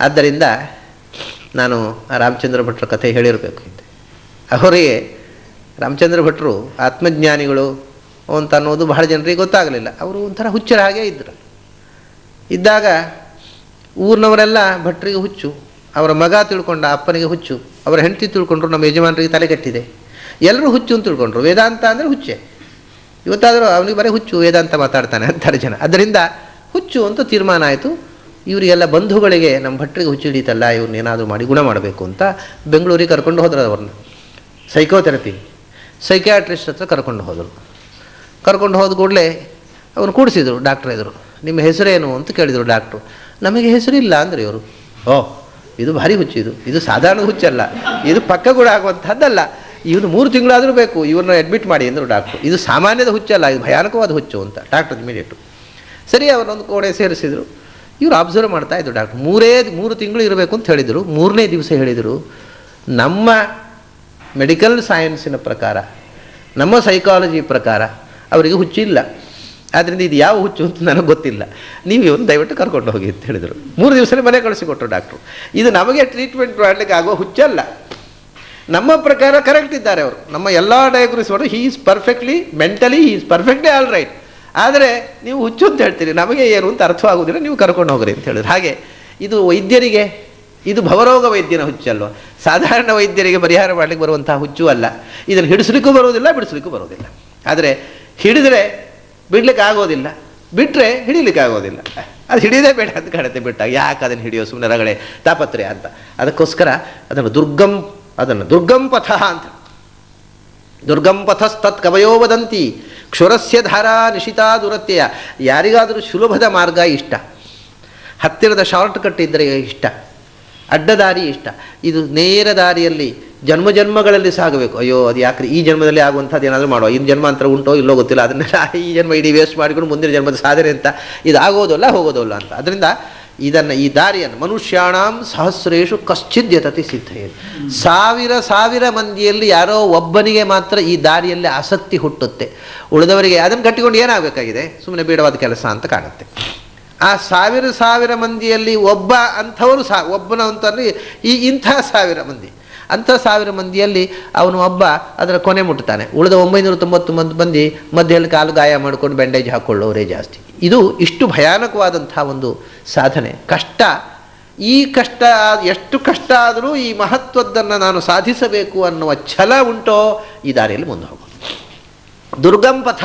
ಆದ್ದರಿಂದ ನಾನು ರಾಮಚಂದ್ರ ಭಟ್ರ ಕಥೆ ಹೇಳಿರಬೇಕು ಅವರಿಗೆ ರಾಮಚಂದ್ರ ಭಟ್ರು ಆತ್ಮಜ್ಞಾನಿಗಳು ಅಂತ ಅನ್ನೋದು ಬಹಳ ಜನರಿಗೆ ಗೊತ್ತಾಗಲಿಲ್ಲ. ಅವರು ಒಂಥರ ಹುಚ್ಚರ ಹಾಗೆ ಇದ್ದರು ಇದ್ದಾಗ ಊರಿನವರೆಲ್ಲ ಭಟ್ರಿಗೆ ಹುಚ್ಚು. ಅವರ ಮಗ ತಿಳ್ಕೊಂಡ ಅಪ್ಪನಿಗೆ ಹುಚ್ಚು, ಅವರ ಹೆಂಡತಿ ತಿಳ್ಕೊಂಡ್ರು ನಮ್ಮ ಯಜಮಾನರಿಗೆ ತಲೆ ಕೆಟ್ಟಿದೆ. ಎಲ್ಲರೂ ಹುಚ್ಚು ಅಂತ ತಿಳ್ಕೊಂಡ್ರು. ವೇದಾಂತ ಅಂದರೆ ಹುಚ್ಚೆ. ಇವತ್ತಾದರೂ ಅವನಿಗೆ ಬರೀ ಹುಚ್ಚು, ವೇದಾಂತ ಮಾತಾಡ್ತಾನೆ ಅಂತಾರೆ ಜನ. ಅದರಿಂದ ಹುಚ್ಚು ಅಂತ ತೀರ್ಮಾನ ಆಯಿತು. ಇವರಿಗೆಲ್ಲ ಬಂಧುಗಳಿಗೆ ನಮ್ಮ ಭಟ್ಟರಿಗೆ ಹುಚ್ಚು ಹಿಡಿತಲ್ಲ ಇವ್ರನ್ನ ಏನಾದರೂ ಮಾಡಿ ಗುಣ ಮಾಡಬೇಕು ಅಂತ ಬೆಂಗಳೂರಿಗೆ ಕರ್ಕೊಂಡು ಹೋದ್ರು ಅವ್ರನ್ನ. ಸೈಕೋಥೆರಪಿ ಸೈಕ್ಯಾಟ್ರಿಸ್ಟ್ ಹತ್ರ ಕರ್ಕೊಂಡು ಹೋದರು. ಕರ್ಕೊಂಡು ಹೋದ ಕೂಡಲೇ ಅವನು ಕೂಡಿಸಿದರು ಡಾಕ್ಟ್ರ್ ಎದುರು. ನಿಮ್ಮ ಹೆಸರೇನು ಅಂತ ಕೇಳಿದರು ಡಾಕ್ಟ್ರು. ನಮಗೆ ಹೆಸರಿಲ್ಲ ಅಂದರೆ ಇವರು. ಓ ಇದು ಭಾರಿ ಹುಚ್ಚು ಇದು. ಇದು ಸಾಧಾರಣ ಹುಚ್ಚಲ್ಲ. ಇದು ಪಕ್ಕ ಕೂಡ ಆಗುವಂಥದ್ದಲ್ಲ ಇವನು ಮೂರು ತಿಂಗಳಾದರೂ ಬೇಕು. ಇವ್ರನ್ನ ಅಡ್ಮಿಟ್ ಮಾಡಿ ಅಂದರು ಡಾಕ್ಟ್ರು ಇದು ಸಾಮಾನ್ಯದ ಹುಚ್ಚಲ್ಲ. ಇದು ಭಯಾನಕವಾದ ಹುಚ್ಚು ಅಂತ. ಡಾಕ್ಟರ್ ಇಮಿಡಿಯೇಟು ಸರಿ ಅವರೊಂದು ಕೋಣೆ ಸೇರಿಸಿದರು. ಇವರು ಅಬ್ಸರ್ವ್ ಮಾಡ್ತಾ ಇದ್ದರು ಡಾಕ್ಟ್ರು ಮೂರೇ, ಮೂರು ತಿಂಗಳು ಇರಬೇಕು ಅಂತ ಹೇಳಿದರು. ಮೂರನೇ ದಿವಸ ಹೇಳಿದರು, ನಮ್ಮ ಮೆಡಿಕಲ್ ಸೈನ್ಸಿನ ಪ್ರಕಾರ, ನಮ್ಮ ಸೈಕಾಲಜಿ ಪ್ರಕಾರ, ಅವರಿಗೆ ಹುಚ್ಚಿಲ್ಲ ಆದ್ದರಿಂದ ಇದು ಯಾವ ಹುಚ್ಚು ಅಂತ ನನಗೆ ಗೊತ್ತಿಲ್ಲ. ನೀವು ಇವನು ದಯವಿಟ್ಟು ಕರ್ಕೊಂಡು ಹೋಗಿ ಅಂತ ಹೇಳಿದರು. ಮೂರು ದಿವಸನೇ ಮನೆ ಕಳಿಸಿಕೊಟ್ರು ಡಾಕ್ಟ್ರು. ಇದು ನಮಗೆ ಟ್ರೀಟ್ಮೆಂಟ್ ಮಾಡಲಿಕ್ಕೆ ಆಗುವ ಹುಚ್ಚಲ್ಲ. ನಮ್ಮ ಪ್ರಕಾರ ಕರೆಕ್ಟ್ ಇದ್ದಾರೆ ಅವರು. ನಮ್ಮ ಎಲ್ಲ ಡಯಾಗ್ನೋಸ್ ಮಾಡಿ he is perfectly mentally he is perfectly all right ಆದರೆ ನೀವು ಹುಚ್ಚು ಅಂತ ಹೇಳ್ತೀರಿ. ನಮಗೆ ಏನು ಅಂತ ಅರ್ಥವಾಗುವುದಿಲ್ಲ ನೀವು ಕರ್ಕೊಂಡು ಹೋಗ್ರಿ ಅಂತ ಹೇಳಿದ್ರು. ಹಾಗೆ ಇದು ವೈದ್ಯರಿಗೆ, ಇದು ಭವರೋಗ ವೈದ್ಯನ ಹುಚ್ಚಲ್ವ? ಸಾಧಾರಣ ವೈದ್ಯರಿಗೆ ಪರಿಹಾರ ಮಾಡಲಿಕ್ಕೆ ಬರುವಂತಹ ಹುಚ್ಚು ಅಲ್ಲ. ಇದನ್ನು ಹಿಡಿಸ್ಲಿಕ್ಕೂ ಬರುವುದಿಲ್ಲ, ಬಿಡಿಸ್ಲಿಕ್ಕೂ ಬರುವುದಿಲ್ಲ. ಆದರೆ ಹಿಡಿದರೆ ಬಿಡ್ಲಿಕ್ಕೆ ಆಗೋದಿಲ್ಲ. ಬಿಟ್ಟರೆ ಹಿಡೀಲಿಕ್ಕೆ ಆಗೋದಿಲ್ಲ. ಅದು ಹಿಡಿಯೋದೇ ಬೇಡ ಅಂತ ಕಾಣುತ್ತೆ ಬಿಟ್ಟ ಯಾಕೆ ಅದನ್ನು ಹಿಡಿಯೋ ಸುಮ್ಮನೆ ರಗಳೆ ತಾಪತ್ರೆ ಅಂತ. ಅದಕ್ಕೋಸ್ಕರ ಅದನ್ನು ದುರ್ಗಂ ಅದನ್ನು ದುರ್ಗಂ ಪಥ ಅಂತ. ದುರ್ಗಂ ಪಥಸ್ತತ್ ಕವಯೋ ವದಂತಿ, ಕ್ಷುರಸ್ಯ ಧಾರಾ ನಿಶಿತಾ ದುರತ್ಯಯ. ಯಾರಿಗಾದರೂ ಸುಲಭದ ಮಾರ್ಗ ಇಷ್ಟ. ಹತ್ತಿರದ ಶಾರ್ಟ್ ಕಟ್ ಇದ್ದರೆ ಇಷ್ಟ. ಅಡ್ಡದಾರಿ ಇಷ್ಟ. ಇದು ನೇರ ದಾರಿಯಲ್ಲಿ ಜನ್ಮ ಜನ್ಮಗಳಲ್ಲಿ ಸಾಗಬೇಕು. ಅಯ್ಯೋ, ಅದು ಯಾಕ್ರಿ? ಈ ಜನ್ಮದಲ್ಲಿ ಆಗುವಂಥದ್ದು ಏನಾದರೂ ಮಾಡುವ? ಇನ್ನು ಜನ್ಮಾಂತರ ಉಂಟೋ ಇಲ್ಲೋ ಗೊತ್ತಿಲ್ಲ. ಅದನ್ನೆಲ್ಲ ಈ ಜನ್ಮ ಇಡೀ ವೇಸ್ಟ್ ಮಾಡಿಕೊಂಡು ಮುಂದಿನ ಜನ್ಮದ ಸಾಧನೆ ಅಂತ ಇದು ಆಗೋದಲ್ಲ ಹೋಗೋದಲ್ಲ ಅಂತ. ಅದರಿಂದ ಇದನ್ನು, ಈ ದಾರಿಯನ್ನು ಮನುಷ್ಯಾಣಂ ಸಹಸ್ರೇಶು ಕಶ್ಚಿದ್ ಸಿದ್ಧಯೇ ಸಾವಿರ ಸಾವಿರ ಮಂದಿಯಲ್ಲಿ ಯಾರೋ ಒಬ್ಬನಿಗೆ ಮಾತ್ರ ಈ ದಾರಿಯಲ್ಲಿ ಆಸಕ್ತಿ ಹುಟ್ಟುತ್ತೆ. ಉಳಿದವರಿಗೆ ಅದನ್ನು ಕಟ್ಟಿಕೊಂಡು ಏನಾಗಬೇಕಾಗಿದೆ? ಸುಮ್ಮನೆ ಬೇಡವಾದ ಕೆಲಸ ಅಂತ ಕಾಣುತ್ತೆ. ಆ ಸಾವಿರ ಸಾವಿರ ಮಂದಿಯಲ್ಲಿ ಒಬ್ಬ ಅಂಥವರು ಸಾ, ಒಬ್ಬನ ಅಂತಂದರೆ ಈ ಇಂಥ ಸಾವಿರ ಮಂದಿ. ಅಂಥ ಸಾವಿರ ಮಂದಿಯಲ್ಲಿ ಅವನು ಒಬ್ಬ ಅದರ ಕೊನೆ ಮುಟ್ತಾನೆ. ಉಳಿದ ಒಂಬೈನೂರ ತೊಂಬತ್ತು ಮಂದಿ ಮಂದಿ ಮಧ್ಯದಲ್ಲಿ ಕಾಲು ಗಾಯ ಮಾಡಿಕೊಂಡು ಬ್ಯಾಂಡೇಜ್ ಹಾಕ್ಕೊಳ್ಳೋರೇ ಜಾಸ್ತಿ. ಇದು ಇಷ್ಟು ಭಯಾನಕವಾದಂಥ ಒಂದು ಸಾಧನೆ. ಕಷ್ಟ. ಈ ಕಷ್ಟ ಎಷ್ಟು ಕಷ್ಟ ಆದರೂ ಈ ಮಹತ್ವದ್ದನ್ನು ನಾನು ಸಾಧಿಸಬೇಕು ಅನ್ನುವ ಛಲ ಉಂಟೋ ಈ ದಾರಿಯಲ್ಲಿ ಮುಂದೆ ಹೋಗೋದು. ದುರ್ಗಂ ಪಥ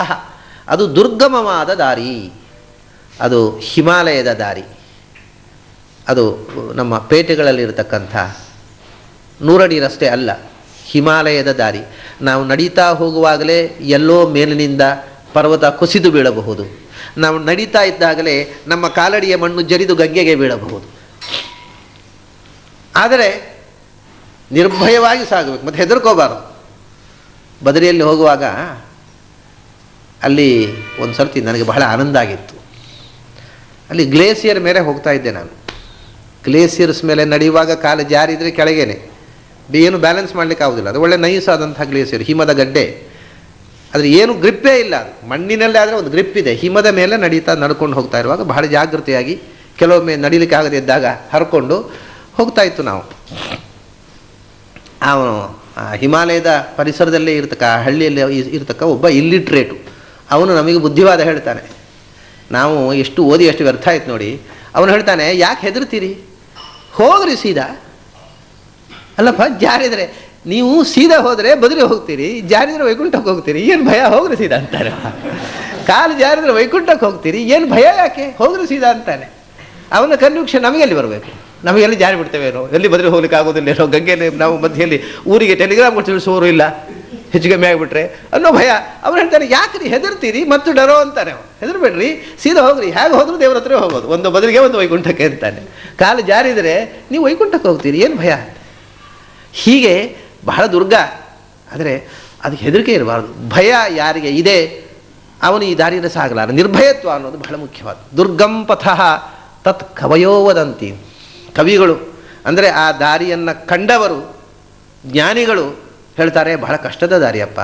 ಅದು ದುರ್ಗಮವಾದ ದಾರಿ. ಅದು ಹಿಮಾಲಯದ ದಾರಿ. ಅದು ನಮ್ಮ ಪೇಟೆಗಳಲ್ಲಿರತಕ್ಕಂಥ ನೂರಡಿ ರಸ್ತೆ ಅಲ್ಲ, ಹಿಮಾಲಯದ ದಾರಿ. ನಾವು ನಡೀತಾ ಹೋಗುವಾಗಲೇ ಎಲ್ಲೋ ಮೇಲಿನಿಂದ ಪರ್ವತ ಕುಸಿದು ಬೀಳಬಹುದು. ನಾವು ನಡೀತಾ ಇದ್ದಾಗಲೇ ನಮ್ಮ ಕಾಲಡಿಯ ಮಣ್ಣು ಜರಿದು ಗಂಗೆಗೆ ಬೀಳಬಹುದು. ಆದರೆ ನಿರ್ಭಯವಾಗಿ ಸಾಗಬೇಕು, ಮತ್ತು ಹೆದರ್ಕೋಬಾರದು. ಬದರಿಯಲ್ಲಿ ಹೋಗುವಾಗ ಅಲ್ಲಿ ಒಂದು ಸರ್ತಿ ನನಗೆ ಬಹಳ ಆನಂದ ಆಗಿತ್ತು. ಅಲ್ಲಿ ಗ್ಲೇಸಿಯರ್ ಮೇಲೆ ಹೋಗ್ತಾ ಇದ್ದೆ ನಾನು. ಗ್ಲೇಸಿಯರ್ಸ್ ಮೇಲೆ ನಡೆಯುವಾಗ ಕಾಲು ಜಾರಿದರೆ ಕೆಳಗೇನೆ. ಏನು ಬ್ಯಾಲೆನ್ಸ್ ಮಾಡಲಿಕ್ಕೆ ಆಗೋದಿಲ್ಲ. ಅದು ಒಳ್ಳೆ ನೈಸ್ ಆದಂಥ ಗ್ಲೇಸಿಯರ್, ಹಿಮದ ಗಡ್ಡೆ. ಆದರೆ ಏನು ಗ್ರಿಪ್ಪೇ ಇಲ್ಲ ಮಣ್ಣಿನಲ್ಲೇ ಆದರೆ ಒಂದು ಗ್ರಿಪ್ ಇದೆ. ಹಿಮದ ಮೇಲೆ ನಡೀತಾ ನಡ್ಕೊಂಡು ಹೋಗ್ತಾ ಇರುವಾಗ ಬಹಳ ಜಾಗೃತಿಯಾಗಿ ಕೆಲವೊಮ್ಮೆ ನಡೀಲಿಕ್ಕೆ ಆಗದೆ ಇದ್ದಾಗ ಹರ್ಕೊಂಡು ಹೋಗ್ತಾ ಇತ್ತು ನಾವು. ಅವನು ಹಿಮಾಲಯದ ಪರಿಸರದಲ್ಲೇ ಇರ್ತಕ್ಕ ಹಳ್ಳಿಯಲ್ಲಿ ಇರ್ತಕ್ಕ ಒಬ್ಬ ಇಲ್ಲಿಟ್ರೇಟು ಅವನು ನಮಗೆ ಬುದ್ಧಿವಾದ ಹೇಳ್ತಾನೆ. ನಾವು ಎಷ್ಟು ಓದಿ ಎಷ್ಟು ವ್ಯರ್ಥ ಆಯ್ತು ನೋಡಿ. ಅವನು ಹೇಳ್ತಾನೆ, ಯಾಕೆ ಹೆದರ್ತೀರಿ? ಹೋಗ್ರಿ ಸೀದಾ. ಅಲ್ಲಪ್ಪ, ಜಾರಿದರೆ ನೀವು ಸೀದಾ ಹೋದರೆ ಬದಲಿ ಹೋಗ್ತೀರಿ, ಜಾರಿದ್ರೆ ವೈಕುಂಠಕ್ಕೆ ಹೋಗ್ತೀರಿ, ಏನು ಭಯ? ಹೋಗ್ರಿ ಸೀದಾ ಅಂತಾರೆ. ಕಾಲು ಜಾರಿದ್ರೆ ವೈಕುಂಠಕ್ಕೆ ಹೋಗ್ತೀರಿ, ಏನು ಭಯ ಯಾಕೆ? ಹೋಗ್ರಿ ಸೀದಾ ಅಂತಾನೆ. ಅವನ ಕನ್ವಿಕ್ಷನ್ ನಮಗೆ ಎಲ್ಲಿ ಬರಬೇಕು? ನಮಗೆ ಎಲ್ಲಿ ಜಾರಿ ಬಿಡ್ತೇವೇನೋ ಎಲ್ಲಿ ಬದ್ರಿ ಹೋಗ್ಲಿಕ್ಕೆ ಆಗೋದಿಲ್ಲ ಏನೋ? ಗಂಗೆಯಲ್ಲಿ ನಾವು ಮಧ್ಯೆಯಲ್ಲಿ ಊರಿಗೆ ಟೆಲಿಗ್ರಾಮ್ ತಿಳಿಸುವವರು ಇಲ್ಲ. ಹೆಚ್ಚು ಕಮ್ಮಿ ಆಗಿಬಿಟ್ರೆ. ಅನ್ನೋ ಭಯ. ಅವನು ಹೇಳ್ತಾನೆ ಯಾಕ್ರಿ ಹೆದರ್ತೀರಿ? ಮತ್ತು ಡರೋ ಅಂತಾನೆ ಅವನು ಹೆದರ್ಬೇಡ್ರಿ. ಸೀದಾ ಹೋಗ್ರಿ. ಹೇಗೆ ಹೋದ್ರು ದೇವ್ರ ಹತ್ರ ಹೋಗೋದು. ಒಂದು ಬದಲಿಗೆ ಒಂದು ವೈಕುಂಠಕ್ಕೆ ಅಂತಾನೆ. ಕಾಲು ಜಾರಿದರೆ, ನೀವು ವೈಕುಂಠಕ್ಕೆ ಹೋಗ್ತೀರಿ. ಏನು ಭಯ? ಹೀಗೆ ಬಹಳ ದುರ್ಗ. ಆದರೆ ಅದಕ್ಕೆ ಹೆದರಿಕೆ ಇರಬಾರ್ದು. ಭಯ ಯಾರಿಗೆ ಇದೆ, ಅವನು ಈ ದಾರಿಯನ್ನು ಸಾಗಲಾರ. ನಿರ್ಭಯತ್ವ ಅನ್ನೋದು ಬಹಳ ಮುಖ್ಯವಾದ ದುರ್ಗಂ ಪಥಃ ತತ್ ಕವಯೋವದಂತಿ ಕವಿಗಳು, ಅಂದರೆ ಆ ದಾರಿಯನ್ನು ಕಂಡವರು, ಜ್ಞಾನಿಗಳು ಹೇಳ್ತಾರೆ, ಬಹಳ ಕಷ್ಟದ ದಾರಿಯಪ್ಪ.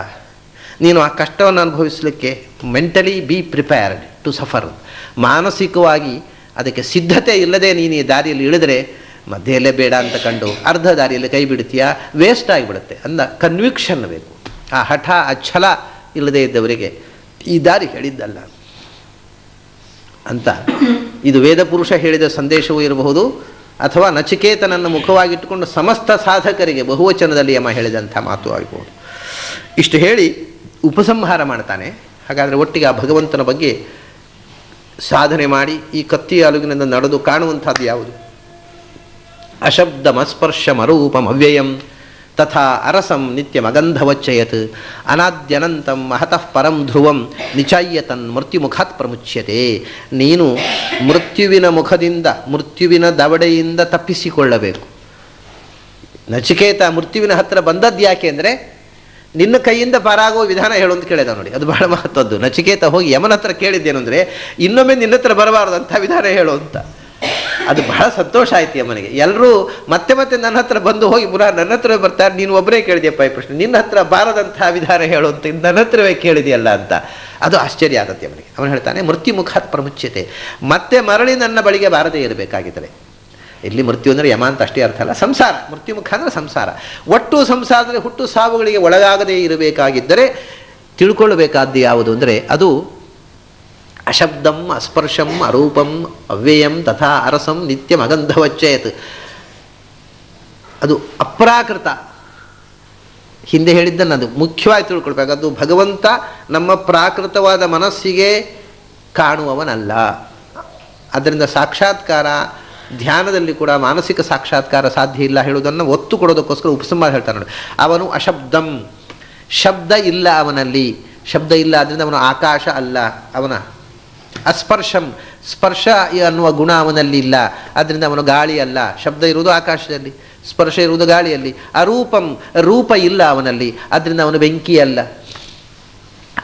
ನೀನು ಆ ಕಷ್ಟವನ್ನು ಅನುಭವಿಸಲಿಕ್ಕೆ mentally be prepared to suffer ಮಾನಸಿಕವಾಗಿ ಅದಕ್ಕೆ ಸಿದ್ಧತೆ ಇಲ್ಲದೆ ನೀನು ಈ ದಾರಿಯಲ್ಲಿ ಇಳಿದ್ರೆ ಮಧ್ಯೆಯಲ್ಲೇ ಬೇಡ ಅಂತ ಕಂಡು ಅರ್ಧ ದಾರಿಯಲ್ಲಿ ಕೈ ಬಿಡ್ತೀಯಾ? ವೇಸ್ಟ್ ಆಗಿಬಿಡುತ್ತೆ ಅಂದ ಕನ್ವಿಕ್ಷನ್ ಬೇಕು. ಆ ಹಠ, ಆ ಛಲ ಇಲ್ಲದೆ ಇದ್ದವರಿಗೆ ಈ ದಾರಿ ಹೇಳಿದ್ದಲ್ಲ. ಅಂತ ಇದು ವೇದ ಪುರುಷ ಹೇಳಿದ ಸಂದೇಶವೂ ಇರಬಹುದು. ಅಥವಾ ನಚಿಕೇತನನ್ನು ಮುಖವಾಗಿಟ್ಟುಕೊಂಡು ಸಮಸ್ತ ಸಾಧಕರಿಗೆ ಬಹುವಚನದಲ್ಲಿ ಯಮ ಹೇಳಿದಂಥ ಮಾತು ಆಗಬಹುದು ಇಷ್ಟು ಹೇಳಿ ಉಪಸಂಹಾರ ಮಾಡ್ತಾನೆ. ಹಾಗಾದರೆ ಒಟ್ಟಿಗೆ ಆ ಭಗವಂತನ ಬಗ್ಗೆ ಸಾಧನೆ ಮಾಡಿ ಈ ಕತ್ತಿ ಅಲುಗಿನಿಂದ ನಡೆದು ಕಾಣುವಂಥದ್ದು ಯಾವುದು? ಅಶಬ್ದಮಸ್ಪರ್ಶಮರೂಪಂ ಅವ್ಯಯಂ ತಥಾ ಅರಸಂ ನಿತ್ಯಮಗಂಧವಚ್ಚಯತ್ ಅನಾದ್ಯನಂತಂ ಮಹತಃ ಪರಂ ಧ್ರುವಂ ನಿಚಾಯ್ಯತನ್ ಮೃತ್ಯುಮುಖಾತ್ ಪ್ರಮುಚ್ಯತೆ ನೀನು ಮೃತ್ಯುವಿನ ಮುಖದಿಂದ ಮೃತ್ಯುವಿನ ದವಡೆಯಿಂದ ತಪ್ಪಿಸಿಕೊಳ್ಳಬೇಕು। ನಚಿಕೇತ ಮೃತ್ಯುವಿನ ಹತ್ತಿರ ಬಂದದ್ದು ಯಾಕೆ ಅಂದರೆ, ನಿನ್ನ ಕೈಯಿಂದ ಪಾರಾಗುವ ವಿಧಾನ ಹೇಳು ಅಂತ ಕೇಳಿದ ನೋಡಿ, ಅದು ಬಹಳ ಮಹತ್ವದ್ದು. ನಚಿಕೇತ ಹೋಗಿ ಯಮನ ಹತ್ರ ಕೇಳಿದ್ದೇನು ಅಂದರೆ ಇನ್ನೊಮ್ಮೆ ನಿನ್ನ ಹತ್ರ ಬರಬಾರ್ದು ಅಂತ ವಿಧಾನ ಹೇಳು ಅಂತ. ಅದು ಬಹಳ ಸಂತೋಷ ಆಯ್ತು ಅಮ್ಮನಿಗೆ. ಎಲ್ಲರೂ ಮತ್ತೆ ಮತ್ತೆ ನನ್ನ ಹತ್ರ ಬಂದು ಹೋಗಿ ಪುನಃ ನನ್ನ ಹತ್ರ ಬರ್ತಾರೆ. ನೀನು ಒಬ್ಬರೇ ಕೇಳಿದೆಯಪ್ಪ ಈ ಪ್ರಶ್ನೆ. ನಿನ್ನ ಹತ್ರ ಬಾರದಂತಹ ವಿಧಾನ ಹೇಳುವಂತ ನನ್ನ ಹತ್ರವೇ ಕೇಳಿದೆಯಲ್ಲ ಅಂತ. ಅದು ಆಶ್ಚರ್ಯ ಆಗತ್ತೆ ಅವನಿಗೆ ಅವನು ಹೇಳ್ತಾನೆ ಮೃತ್ಯು ಮುಖಾತ್ ಪ್ರಮುಚ್ಯತೆ. ಮತ್ತೆ ಮರಳಿ ನನ್ನ ಬಳಿಗೆ ಬಾರದೇ ಇರಬೇಕಾಗಿದ್ದರೆ. ಇಲ್ಲಿ ಮೃತ್ಯು ಅಂದರೆ ಯಮ ಅಂತ ಅಷ್ಟೇ ಅರ್ಥ ಅಲ್ಲ. ಸಂಸಾರ. ಮೃತ್ಯು ಮುಖ ಅಂದರೆ ಸಂಸಾರ. ಒಟ್ಟು ಸಂಸಾರದಲ್ಲಿ ಹುಟ್ಟು ಸಾವುಗಳಿಗೆ ಒಳಗಾಗದೇ ಇರಬೇಕಾಗಿದ್ದರೆ ತಿಳ್ಕೊಳ್ಬೇಕಾದ್ದು ಯಾವುದು ಅಂದರೆ ಅದು ಅಶಬ್ದಂ, ಅಸ್ಪರ್ಶಂ, ಅರೂಪಂ, ಅವ್ಯಯಂ ತಥಾ ಅರಸಂ ನಿತ್ಯಂ ಮಗಂಧವಚ್ಚೇತ್ ಅದು ಅಪ್ರಾಕೃತ. ಹಿಂದೆ ಹೇಳಿದ್ದನ್ನು ಅದು ಮುಖ್ಯವಾಗಿ ತಿಳ್ಕೊಳ್ಬೇಕು. ಅದು ಭಗವಂತ ನಮ್ಮ ಪ್ರಾಕೃತವಾದ ಮನಸ್ಸಿಗೆ ಕಾಣುವವನಲ್ಲ. ಅದರಿಂದ ಸಾಕ್ಷಾತ್ಕಾರ, ಧ್ಯಾನದಲ್ಲಿ ಕೂಡ ಮಾನಸಿಕ ಸಾಕ್ಷಾತ್ಕಾರ ಸಾಧ್ಯ ಇಲ್ಲ ಹೇಳುವುದನ್ನು ಒತ್ತು ಕೊಡೋದಕ್ಕೋಸ್ಕರ ಉಪಸಂಹಾರ ಹೇಳ್ತಾನೆ ನೋಡಿ. ಅವನು ಅಶಬ್ದಂ. ಶಬ್ದ ಇಲ್ಲ ಅವನಲ್ಲಿ. ಶಬ್ದ ಇಲ್ಲ ಅದರಿಂದ ಅವನು ಆಕಾಶ ಅಲ್ಲ. ಅವನ ಅಸ್ಪರ್ಶಂ, ಸ್ಪರ್ಶ ಅನ್ನುವ ಗುಣ ಅವನಲ್ಲಿ ಇಲ್ಲ. ಅದರಿಂದ ಅವನು ಗಾಳಿ ಅಲ್ಲ. ಶಬ್ದ ಇರುವುದು ಆಕಾಶದಲ್ಲಿ, ಸ್ಪರ್ಶ ಇರುವುದು ಗಾಳಿಯಲ್ಲಿ. ಅರೂಪಂ, ರೂಪ ಇಲ್ಲ ಅವನಲ್ಲಿ. ಅದರಿಂದ ಅವನು ಬೆಂಕಿ ಅಲ್ಲ.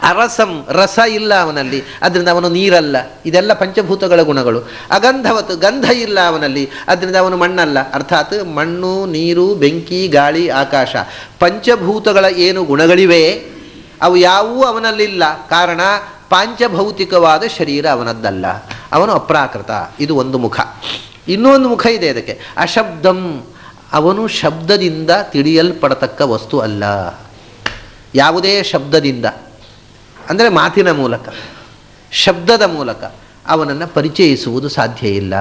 ಅರಸಂ, ರಸ ಇಲ್ಲ ಅವನಲ್ಲಿ. ಅದರಿಂದ ಅವನು ನೀರಲ್ಲ. ಇದೆಲ್ಲ ಪಂಚಭೂತಗಳ ಗುಣಗಳು. ಅಗಂಧವತ್ತು, ಗಂಧ ಇಲ್ಲ ಅವನಲ್ಲಿ. ಅದರಿಂದ ಅವನು ಮಣ್ಣಲ್ಲ. ಅರ್ಥಾತ್ ಮಣ್ಣು, ನೀರು, ಬೆಂಕಿ, ಗಾಳಿ, ಆಕಾಶ. ಪಂಚಭೂತಗಳ ಏನು ಗುಣಗಳಿವೆ? ಅವು ಯಾವುವೂ ಅವನಲ್ಲಿಲ್ಲ. ಕಾರಣ ಪಾಂಚಭೌತಿಕವಾದ ಶರೀರ ಅವನದ್ದಲ್ಲ, ಅವನು ಅಪ್ರಾಕೃತ, ಇದು ಒಂದು ಮುಖ. ಇನ್ನೊಂದು ಮುಖ ಇದೆ ಅದಕ್ಕೆ, ಅಶಬ್ದಂ, ಅವನು ಶಬ್ದದಿಂದ ತಿಳಿಯಲ್ಪಡತಕ್ಕ ವಸ್ತು ಅಲ್ಲ. ಯಾವುದೇ ಶಬ್ದದಿಂದ, ಅಂದರೆ ಮಾತಿನ ಮೂಲಕ, ಶಬ್ದದ ಮೂಲಕ ಅವನನ್ನು ಪರಿಚಯಿಸುವುದು ಸಾಧ್ಯ ಇಲ್ಲ.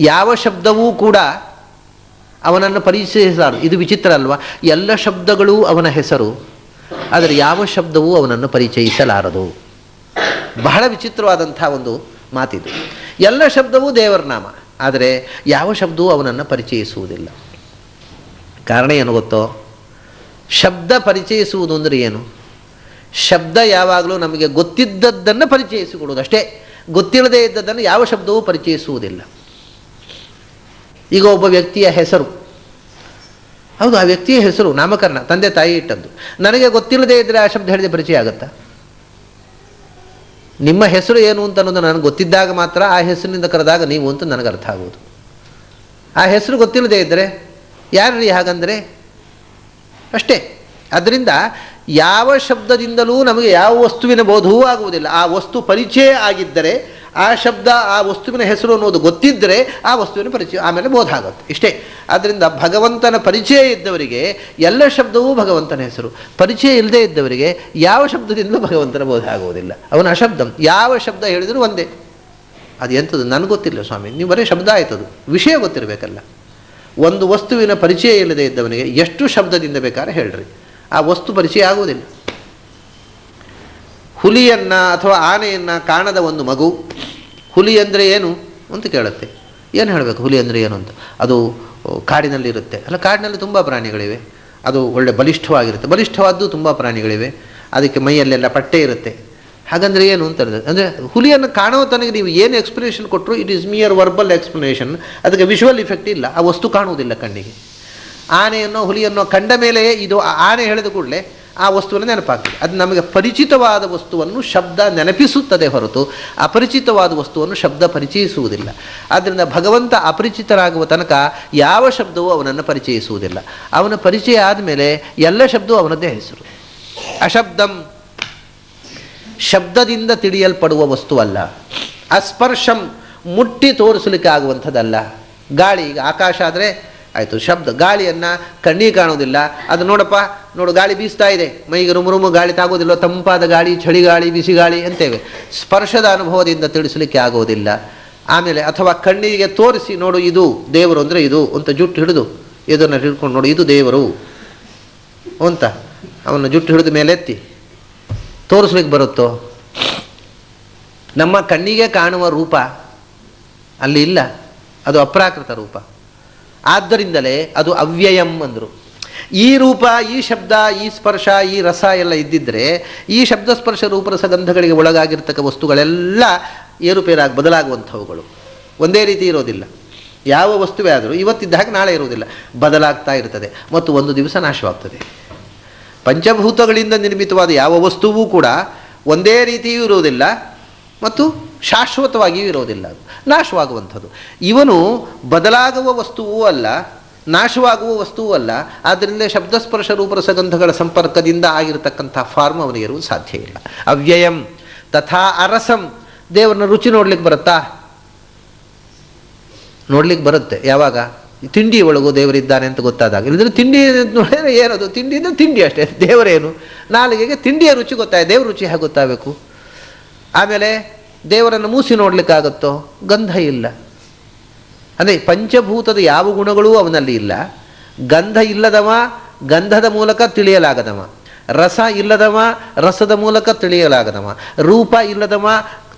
ಯಾವ ಶಬ್ದವೂ ಕೂಡ ಅವನನ್ನು ಪರಿಚಯಿಸಲಾರದು ಇದು ವಿಚಿತ್ರ ಅಲ್ವಾ? ಎಲ್ಲ ಶಬ್ದಗಳೂ ಅವನ ಹೆಸರು, ಆದರೆ ಯಾವ ಶಬ್ದವೂ ಅವನನ್ನು ಪರಿಚಯಿಸಲಾರದು. ಬಹಳ ವಿಚಿತ್ರವಾದಂಥ ಒಂದು ಮಾತಿದು. ಎಲ್ಲ ಶಬ್ದವೂ ದೇವರ ನಾಮ, ಆದರೆ ಯಾವ ಶಬ್ದವೂ ಅವನನ್ನು ಪರಿಚಯಿಸುವುದಿಲ್ಲ. ಕಾರಣ ಏನು ಗೊತ್ತೋ? ಶಬ್ದ ಪರಿಚಯಿಸುವುದು ಅಂದರೆ ಏನು? ಶಬ್ದ ಯಾವಾಗಲೂ ನಮಗೆ ಗೊತ್ತಿದ್ದದ್ದನ್ನು ಪರಿಚಯಿಸಿಕೊಡುವುದು ಅಷ್ಟೇ. ಗೊತ್ತಿಲ್ಲದೇ ಇದ್ದದ್ದನ್ನು ಯಾವ ಶಬ್ದವೂ ಪರಿಚಯಿಸುವುದಿಲ್ಲ. ಈಗ ಒಬ್ಬ ವ್ಯಕ್ತಿಯ ಹೆಸರು. ಹೌದು, ಆ ವ್ಯಕ್ತಿಯ ಹೆಸರು ನಾಮಕರಣ, ತಂದೆ ತಾಯಿ ಇಟ್ಟದ್ದು. ನನಗೆ ಗೊತ್ತಿಲ್ಲದೇ ಇದ್ದರೆ ಆ ಶಬ್ದ ಹೇಳಿದೆ ಪರಿಚಯ ಆಗುತ್ತಾ? ನಿಮ್ಮ ಹೆಸರು ಏನು ಅಂತ ಅನ್ನೋದು ನನಗೆ ಗೊತ್ತಿದ್ದಾಗ ಮಾತ್ರ ಆ ಹೆಸರಿನಿಂದ ಕರೆದಾಗ ನೀವು ಅಂತ ನನಗೆ ಅರ್ಥ ಆಗುವುದು ಆ ಹೆಸರು ಗೊತ್ತಿಲ್ಲದೆ ಇದ್ದರೆ ಯಾರ್ರಿ ಹಾಗಂದರೆ? ಅಷ್ಟೇ. ಅದರಿಂದ ಯಾವ ಶಬ್ದದಿಂದಲೂ ನಮಗೆ ಯಾವ ವಸ್ತುವಿನ ಬೋಧವೂ ಆಗುವುದಿಲ್ಲ. ಆ ವಸ್ತು ಪರಿಚಯ ಆಗಿದ್ದರೆ ಆ ಶಬ್ದ, ಆ ವಸ್ತುವಿನ ಹೆಸರು ಅನ್ನೋದು ಗೊತ್ತಿದ್ದರೆ ಆ ವಸ್ತುವಿನ ಪರಿಚಯ, ಆಮೇಲೆ ಬೋಧ ಆಗುತ್ತೆ. ಇಷ್ಟೇ. ಆದ್ದರಿಂದ ಭಗವಂತನ ಪರಿಚಯ ಇದ್ದವರಿಗೆ ಎಲ್ಲ ಶಬ್ದವೂ ಭಗವಂತನ ಹೆಸರು. ಪರಿಚಯ ಇಲ್ಲದೆ ಇದ್ದವರಿಗೆ ಯಾವ ಶಬ್ದದಿಂದಲೂ ಭಗವಂತನ ಬೋಧ ಆಗುವುದಿಲ್ಲ? ಅವನ ಅಶಬ್ದಂ. ಯಾವ ಶಬ್ದ ಹೇಳಿದರೂ ಒಂದೇ. ಅದು ಎಂಥದ್ದು ನನಗೆ ಗೊತ್ತಿಲ್ಲ ಸ್ವಾಮಿ. ನೀವು ಬರೀ ಶಬ್ದ ಆಯ್ತದು. ವಿಷಯ ಗೊತ್ತಿರಬೇಕಲ್ಲ. ಒಂದು ವಸ್ತುವಿನ ಪರಿಚಯ ಇಲ್ಲದೆ ಇದ್ದವನಿಗೆ ಎಷ್ಟು ಶಬ್ದದಿಂದ ಬೇಕಾದ್ರೆ ಹೇಳ್ರಿ. ಆ ವಸ್ತು ಪರಿಚಯ ಆಗುವುದಿಲ್ಲ. ಹುಲಿಯನ್ನು ಅಥವಾ ಆನೆಯನ್ನು ಕಾಣದ ಒಂದು ಮಗು, ಹುಲಿ ಅಂದರೆ ಏನು ಅಂತ ಕೇಳುತ್ತೆ. ಏನು ಹೇಳಬೇಕು ಹುಲಿ ಅಂದರೆ ಏನು ಅಂತ? ಅದು ಕಾಡಿನಲ್ಲಿರುತ್ತೆ. ಅಲ್ಲ, ಕಾಡಿನಲ್ಲಿ ತುಂಬ ಪ್ರಾಣಿಗಳಿವೆ. ಅದು ಒಳ್ಳೆ ಬಲಿಷ್ಠವಾಗಿರುತ್ತೆ. ಬಲಿಷ್ಠವಾದ್ದು ತುಂಬ ಪ್ರಾಣಿಗಳಿವೆ. ಅದಕ್ಕೆ ಮೈಯಲ್ಲೆಲ್ಲ ಪಟ್ಟೆ ಇರುತ್ತೆ. ಹಾಗಂದರೆ ಏನು ಅಂತ ಹೇಳಿದ್ರೆ, ಅಂದರೆ ಹುಲಿಯನ್ನು ಕಾಣೋ ತನಗೆ ನೀವು ಏನು ಎಕ್ಸ್ಪ್ಲನೇಷನ್ ಕೊಟ್ಟರು it is mere verbal explanation ಅದಕ್ಕೆ ವಿಶುವಲ್ ಇಫೆಕ್ಟ್ ಇಲ್ಲ. ಆ ವಸ್ತು ಕಾಣುವುದಿಲ್ಲ ಕಣ್ಣಿಗೆ. ಆನೆಯನ್ನು ಹುಲಿಯನ್ನು ಕಂಡ ಮೇಲೆಯೇ ಇದು ಆನೆ ಹೇಳಿದ ಕೂಡಲೇ ಆ ವಸ್ತುವನ್ನು ನೆನಪಾಗ್ತದೆ. ಅದು ನಮಗೆ ಪರಿಚಿತವಾದ ವಸ್ತುವನ್ನು ಶಬ್ದ ನೆನಪಿಸುತ್ತದೆ ಹೊರತು ಅಪರಿಚಿತವಾದ ವಸ್ತುವನ್ನು ಶಬ್ದ ಪರಿಚಯಿಸುವುದಿಲ್ಲ. ಆದ್ದರಿಂದ ಭಗವಂತ ಅಪರಿಚಿತರಾಗುವ ತನಕ ಯಾವ ಶಬ್ದವೂ ಅವನನ್ನು ಪರಿಚಯಿಸುವುದಿಲ್ಲ. ಅವನ ಪರಿಚಯ ಆದಮೇಲೆ ಎಲ್ಲ ಶಬ್ದವೂ ಅವನದ್ದೇ ಹೆಸರು. ಅಶಬ್ದಂ ಶಬ್ದದಿಂದ ತಿಳಿಯಲ್ಪಡುವ ವಸ್ತುವಲ್ಲ. ಅಸ್ಪರ್ಶಂ ಮುಟ್ಟಿ ತೋರಿಸಲಿಕ್ಕೆ ಆಗುವಂಥದ್ದಲ್ಲ. ಗಾಳಿ ಈಗ ಆಕಾಶ ಆದರೆ ಆಯಿತು, ಶಬ್ದ, ಗಾಳಿಯನ್ನು ಕಣ್ಣಿಗೆ ಕಾಣೋದಿಲ್ಲ ಅದು ನೋಡಪ್ಪ, ನೋಡು, ಗಾಳಿ ಬೀಸ್ತಾ ಇದೆ. ಮೈಗೆ ರುಮು ಗಾಳಿ ತಾಗೋದಿಲ್ಲ ತಂಪಾದ ಗಾಳಿ, ಚಳಿಗಾಳಿ, ಬಿಸಿಗಾಳಿ ಬಿಸಿ ಗಾಳಿ ಅಂತೇವೆ ಸ್ಪರ್ಶದ ಅನುಭವದಿಂದ ತಿಳಿಸಲಿಕ್ಕೆ ಆಗೋದಿಲ್ಲ ಆಮೇಲೆ, ಅಥವಾ ಕಣ್ಣಿಗೆ ತೋರಿಸಿ, ನೋಡು, ಇದು ದೇವರು ಅಂದರೆ ಇದು ಅಂತ ಜುಟ್ಟು ಹಿಡಿದು ಇದನ್ನು ಹಿಡ್ಕೊಂಡು ನೋಡು, ಇದು ದೇವರು ಅಂತ ಅವನು ಜುಟ್ಟು ಹಿಡಿದ ಮೇಲೆ ಎತ್ತಿ ತೋರಿಸ್ಲಿಕ್ಕೆ ಬರುತ್ತೋ? ನಮ್ಮ ಕಣ್ಣಿಗೆ ಕಾಣುವ ರೂಪ ಅಲ್ಲಿ ಇಲ್ಲ. ಅದು ಅಪ್ರಾಕೃತ ರೂಪ. ಆದ್ದರಿಂದಲೇ ಅದು ಅವ್ಯಯಂ ಅಂದರು. ಈ ರೂಪ, ಈ ಶಬ್ದ, ಈ ಸ್ಪರ್ಶ, ಈ ರಸ ಎಲ್ಲ ಇದ್ದಿದ್ದರೆ ಈ ಶಬ್ದ, ಸ್ಪರ್ಶ ರೂಪರಸ ಗಂಧಗಳಿಗೆ ಒಳಗಾಗಿರ್ತಕ್ಕ ವಸ್ತುಗಳೆಲ್ಲ ಏರುಪೇರಾಗಿ ಬದಲಾಗುವಂಥವುಗಳು. ಒಂದೇ ರೀತಿ ಇರೋದಿಲ್ಲ. ಯಾವ ವಸ್ತುವೇ ಆದರೂ ಇವತ್ತಿದ್ದ ಹಾಗೆ ನಾಳೆ ಇರುವುದಿಲ್ಲ ಬದಲಾಗ್ತಾ ಇರ್ತದೆ. ಮತ್ತು ಒಂದು ದಿವಸ ನಾಶವಾಗ್ತದೆ. ಪಂಚಭೂತಗಳಿಂದ ನಿರ್ಮಿತವಾದ ಯಾವ ವಸ್ತುವೂ ಕೂಡ ಒಂದೇ ರೀತಿಯೂ ಇರುವುದಿಲ್ಲ ಮತ್ತು ಶಾಶ್ವತವಾಗಿಯೂ ಇರೋದಿಲ್ಲ ಅದು. ನಾಶವಾಗುವಂಥದ್ದು. ಇವನು ಬದಲಾಗುವ ವಸ್ತುವೂ ಅಲ್ಲ, ನಾಶವಾಗುವ ವಸ್ತುವೂ ಅಲ್ಲ ಆದ್ದರಿಂದ ಶಬ್ದಸ್ಪರ್ಶ ರೂಪರಸಗಂಧಗಳ ಸಂಪರ್ಕದಿಂದ ಆಗಿರತಕ್ಕಂಥ ಫಾರ್ಮ್ ಅವನಿಗೆ ಇರುವುದು ಸಾಧ್ಯ ಇಲ್ಲ. ಅವ್ಯಯಂ ತಥಾ ಅರಸಂ. ದೇವರನ್ನ ರುಚಿ ನೋಡ್ಲಿಕ್ಕೆ ಬರುತ್ತಾ? ನೋಡ್ಲಿಕ್ಕೆ ಬರುತ್ತೆ. ಯಾವಾಗ? ತಿಂಡಿ ಒಳಗೂ ದೇವರಿದ್ದಾನೆ ಅಂತ ಗೊತ್ತಾದಾಗ. ಇಲ್ಲದ್ರೆ ತಿಂಡಿ ನೋಡಿದ್ರೆ ಏನದು? ತಿಂಡಿ ಅಂದರೆ ತಿಂಡಿ ಅಷ್ಟೇ. ದೇವರೇನು? ನಾಲಿಗೆಗೆ ತಿಂಡಿಯ ರುಚಿ ಗೊತ್ತಾಯ್ತು. ದೇವ್ರ ರುಚಿ ಹೇಗೆ ಗೊತ್ತಾಗಬೇಕು? ಆಮೇಲೆ ದೇವರನ್ನು ಮೂಸಿ ನೋಡಲಿಕ್ಕಾಗುತ್ತೋ? ಗಂಧ ಇಲ್ಲ. ಅಂದರೆ ಪಂಚಭೂತದ ಯಾವ ಗುಣಗಳೂ ಅವನಲ್ಲಿ ಇಲ್ಲ. ಗಂಧ ಇಲ್ಲದವ, ಗಂಧದ ಮೂಲಕ ತಿಳಿಯಲಾಗದವ. ರಸ ಇಲ್ಲದವ, ರಸದ ಮೂಲಕ ತಿಳಿಯಲಾಗದವ. ರೂಪ ಇಲ್ಲದವ,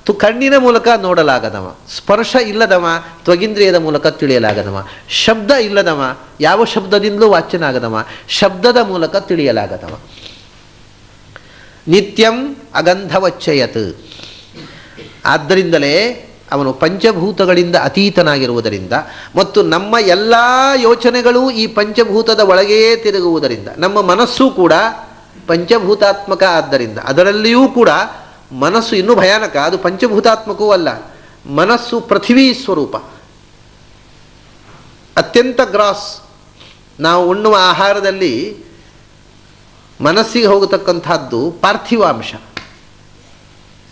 ತು ಕಣ್ಣಿನ ಮೂಲಕ ನೋಡಲಾಗದವ. ಸ್ಪರ್ಶ ಇಲ್ಲದವ, ತ್ವಗಿಂದ್ರಿಯದ ಮೂಲಕ ತಿಳಿಯಲಾಗದವ. ಶಬ್ದ ಇಲ್ಲದವ, ಯಾವ ಶಬ್ದದಿಂದಲೂ ವಾಚ್ಯನಾಗದವ. ಶಬ್ದದ ಮೂಲಕ ತಿಳಿಯಲಾಗದವ. ನಿತ್ಯಂ ಅಗಂಧವಚ್ಚಯತ್. ಆದ್ದರಿಂದಲೇ ಅವನು ಪಂಚಭೂತಗಳಿಂದ ಅತೀತನಾಗಿರುವುದರಿಂದ ಮತ್ತು ನಮ್ಮ ಎಲ್ಲ ಯೋಚನೆಗಳು ಈ ಪಂಚಭೂತದ ಒಳಗೆಯೇ ತಿರುಗುವುದರಿಂದ, ನಮ್ಮ ಮನಸ್ಸು ಕೂಡ ಪಂಚಭೂತಾತ್ಮಕ ಆದ್ದರಿಂದ, ಅದರಲ್ಲಿಯೂ ಕೂಡ ಮನಸ್ಸು ಇನ್ನೂ ಭಯಾನಕ, ಅದು ಪಂಚಭೂತಾತ್ಮಕವೂ ಅಲ್ಲ, ಮನಸ್ಸು ಪೃಥ್ವಿ ಸ್ವರೂಪ. ಅತ್ಯಂತ ಗ್ರಾಸ್, ನಾವು ಉಣ್ಣುವ ಆಹಾರದಲ್ಲಿ ಮನಸ್ಸಿಗೆ ಹೋಗತಕ್ಕಂಥದ್ದು ಪಾರ್ಥಿವಾಂಶ.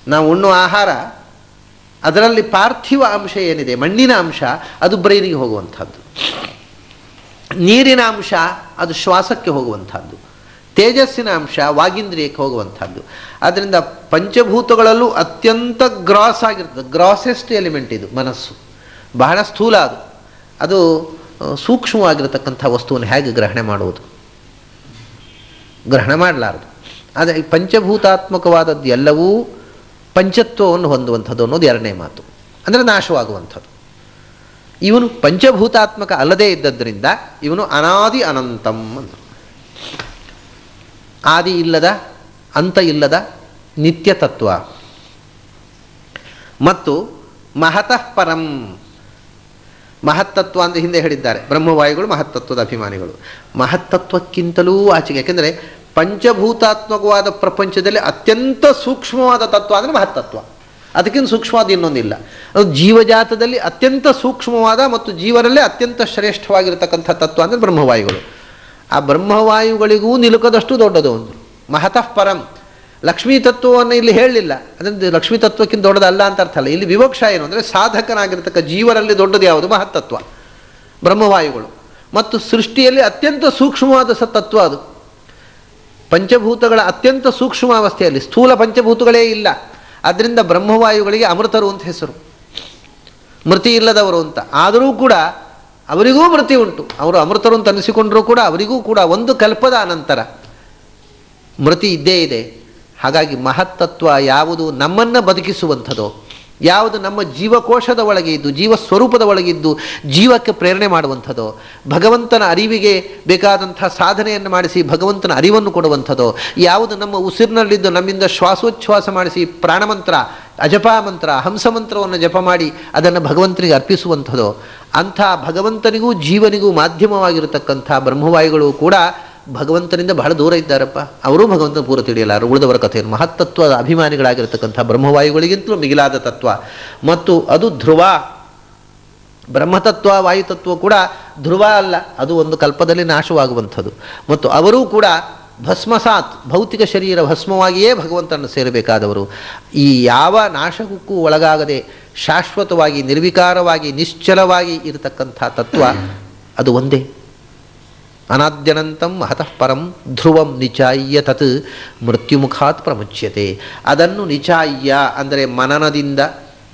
ನಾವು ಉಣ್ಣುವ ಆಹಾರ ಅದರಲ್ಲಿ ಪಾರ್ಥಿವ ಅಂಶ ಏನಿದೆ? ಮಣ್ಣಿನ ಅಂಶ, ಅದು ಬ್ರೈನಿಗೆ ಹೋಗುವಂಥದ್ದು. ನೀರಿನ ಅಂಶ, ಅದು ಶ್ವಾಸಕ್ಕೆ ಹೋಗುವಂಥದ್ದು. ತೇಜಸ್ಸಿನ ಅಂಶ, ವಾಗಿಂದ್ರಿಯಕ್ಕೆ ಹೋಗುವಂಥದ್ದು. ಆದ್ದರಿಂದ ಪಂಚಭೂತಗಳಲ್ಲೂ ಅತ್ಯಂತ ಗ್ರಾಸ್ ಆಗಿರ್ತದೆ. ಗ್ರಾಸೆಸ್ಟ್ ಎಲಿಮೆಂಟ್ ಇದು, ಮನಸ್ಸು. ಬಹಳ ಸ್ಥೂಲ ಅದು. ಅದು ಸೂಕ್ಷ್ಮವಾಗಿರತಕ್ಕಂಥ ವಸ್ತುವನ್ನು ಹೇಗೆ ಗ್ರಹಣೆ ಮಾಡುವುದು? ಗ್ರಹಣ ಮಾಡಲಾರದು. ಆದರೆ ಪಂಚಭೂತಾತ್ಮಕವಾದದ್ದು ಎಲ್ಲವೂ ಪಂಚತ್ವವನ್ನು ಹೊಂದುವಂಥದ್ದು ಅನ್ನೋದು ಎರಡನೇ ಮಾತು. ಅಂದರೆ ನಾಶವಾಗುವಂಥದ್ದು. ಇವನು ಪಂಚಭೂತಾತ್ಮಕ ಅಲ್ಲದೇ ಇದ್ದದ್ದರಿಂದ ಇವನು ಅನಾದಿ ಅನಂತಂ ಅಂದರು. ಆದಿ ಇಲ್ಲದ, ಅಂತ ಇಲ್ಲದ ನಿತ್ಯ ತತ್ವ. ಮತ್ತು ಮಹತಃ ಪರಂ. ಮಹತ್ತತ್ವ ಅಂತ ಹಿಂದೆ ಹೇಳಿದ್ದಾರೆ. ಬ್ರಹ್ಮವಾಯುಗಳು ಮಹತ್ತತ್ವದ ಅಭಿಮಾನಿಗಳು. ಮಹತ್ತತ್ವಕ್ಕಿಂತಲೂ ಆಚೆಗೆ, ಯಾಕೆಂದರೆ ಪಂಚಭೂತಾತ್ಮಕವಾದ ಪ್ರಪಂಚದಲ್ಲಿ ಅತ್ಯಂತ ಸೂಕ್ಷ್ಮವಾದ ತತ್ವ ಅಂದರೆ ಮಹತ್ತತ್ವ. ಅದಕ್ಕಿಂತ ಸೂಕ್ಷ್ಮವಾದ ಇನ್ನೊಂದಿಲ್ಲ. ಅದು ಜೀವಜಾತದಲ್ಲಿ ಅತ್ಯಂತ ಸೂಕ್ಷ್ಮವಾದ ಮತ್ತು ಜೀವನಲ್ಲೇ ಅತ್ಯಂತ ಶ್ರೇಷ್ಠವಾಗಿರತಕ್ಕಂಥ ತತ್ವ ಅಂದರೆ ಬ್ರಹ್ಮವಾಯುಗಳು. ಆ ಬ್ರಹ್ಮವಾಯುಗಳಿಗೂ ನಿಲುಕದಷ್ಟು ದೊಡ್ಡದು ಒಂದು. ಮಹತಃ ಪರಂ. ಲಕ್ಷ್ಮೀ ತತ್ವವನ್ನು ಇಲ್ಲಿ ಹೇಳಲಿಲ್ಲ. ಅದರಿಂದ ಲಕ್ಷ್ಮೀ ತತ್ವಕ್ಕಿಂತ ದೊಡ್ಡದಲ್ಲ ಅಂತ ಅರ್ಥ ಅಲ್ಲ. ಇಲ್ಲಿ ವಿವಕ್ಷ ಏನು ಅಂದರೆ ಸಾಧಕನಾಗಿರ್ತಕ್ಕ ಜೀವರಲ್ಲಿ ದೊಡ್ಡದು ಯಾವುದು? ಮಹತ್ತತ್ವ. ಬ್ರಹ್ಮವಾಯುಗಳು. ಮತ್ತು ಸೃಷ್ಟಿಯಲ್ಲಿ ಅತ್ಯಂತ ಸೂಕ್ಷ್ಮವಾದ ಸ ತತ್ವ ಅದು. ಪಂಚಭೂತಗಳ ಅತ್ಯಂತ ಸೂಕ್ಷ್ಮ ಅವಸ್ಥೆಯಲ್ಲಿ ಸ್ಥೂಲ ಪಂಚಭೂತಗಳೇ ಇಲ್ಲ. ಅದರಿಂದ ಬ್ರಹ್ಮವಾಯುಗಳಿಗೆ ಅಮೃತರು ಅಂತ ಹೆಸರು. ಮೃತಿ ಇಲ್ಲದವರು ಅಂತ. ಆದರೂ ಕೂಡ ಅವರಿಗೂ ಮೃತಿ ಉಂಟು. ಅವರು ಅಮೃತರು ಅಂತ ಅನಿಸಿಕೊಂಡರೂ ಕೂಡ ಅವರಿಗೂ ಕೂಡ ಒಂದು ಕಲ್ಪದ ಅನಂತರ ಮೃತಿ ಇದ್ದೇ ಇದೆ. ಹಾಗಾಗಿ ಮಹತ್ತತ್ವ ಯಾವುದು ನಮ್ಮನ್ನು ಬದುಕಿಸುವಂಥದೋ ಯಾವುದು ನಮ್ಮ ಜೀವಕೋಶದ ಒಳಗೆ ಇದ್ದು, ಜೀವ ಸ್ವರೂಪದ ಒಳಗಿದ್ದು ಜೀವಕ್ಕೆ ಪ್ರೇರಣೆ ಮಾಡುವಂಥದ್ದು ಭಗವಂತನ ಅರಿವಿಗೆ ಬೇಕಾದಂಥ ಸಾಧನೆಯನ್ನು ಮಾಡಿಸಿ ಭಗವಂತನ ಅರಿವನ್ನು ಕೊಡುವಂಥದ್ದು ಯಾವುದು ನಮ್ಮ ಉಸಿರಿನಲ್ಲಿದ್ದು ನಮ್ಮಿಂದ ಶ್ವಾಸೋಚ್ಛ್ವಾಸ ಮಾಡಿಸಿ ಪ್ರಾಣಮಂತ್ರ ಅಜಪಾ ಮಂತ್ರ ಹಂಸ ಜಪ ಮಾಡಿ ಅದನ್ನು ಭಗವಂತನಿಗೆ ಅರ್ಪಿಸುವಂಥದ್ದು ಅಂಥ ಭಗವಂತನಿಗೂ ಜೀವನಿಗೂ ಮಾಧ್ಯಮವಾಗಿರತಕ್ಕಂಥ ಬ್ರಹ್ಮವಾಯುಗಳು ಕೂಡ ಭಗವಂತನಿಂದ ಬಹಳ ದೂರ ಇದ್ದಾರಪ್ಪ. ಅವರೂ ಭಗವಂತನ ಪೂರ ತಿಳಿಯಲಾರು. ಉಳಿದವರ ಕಥೆಯನ್ನು ಮಹತ್ತತ್ವದ ಅಭಿಮಾನಿಗಳಾಗಿರ್ತಕ್ಕಂಥ ಬ್ರಹ್ಮವಾಯುಗಳಿಗಿಂತಲೂ ಮಿಗಿಲಾದ ತತ್ವ. ಮತ್ತು ಅದು ಧ್ರುವ. ಬ್ರಹ್ಮತತ್ವ, ವಾಯುತತ್ವ ಕೂಡ ಧ್ರುವ ಅಲ್ಲ. ಅದು ಒಂದು ಕಲ್ಪದಲ್ಲಿ ನಾಶವಾಗುವಂಥದ್ದು. ಮತ್ತು ಅವರೂ ಕೂಡ ಭಸ್ಮಸಾತ್, ಭೌತಿಕ ಶರೀರ ಭಸ್ಮವಾಗಿಯೇ ಭಗವಂತನ ಸೇರಬೇಕಾದವರು. ಈ ಯಾವ ನಾಶಕ್ಕೂ ಒಳಗಾಗದೆ ಶಾಶ್ವತವಾಗಿ, ನಿರ್ವಿಕಾರವಾಗಿ, ನಿಶ್ಚಲವಾಗಿ ಇರತಕ್ಕಂಥ ತತ್ವ ಅದು ಒಂದೇ. ಅನಾದ್ಯನಂತಂ ಮಹತಃ ಪರಂ ಧ್ರುವಂ ನಿಚಾಯ್ಯ ತತ್ ಮೃತ್ಯುಮುಖಾತ್ ಪ್ರಮುಚ್ಯತೆ ಅದನ್ನು ನಿಚಾಯ್ಯ ಅಂದರೆ ಮನನದಿಂದ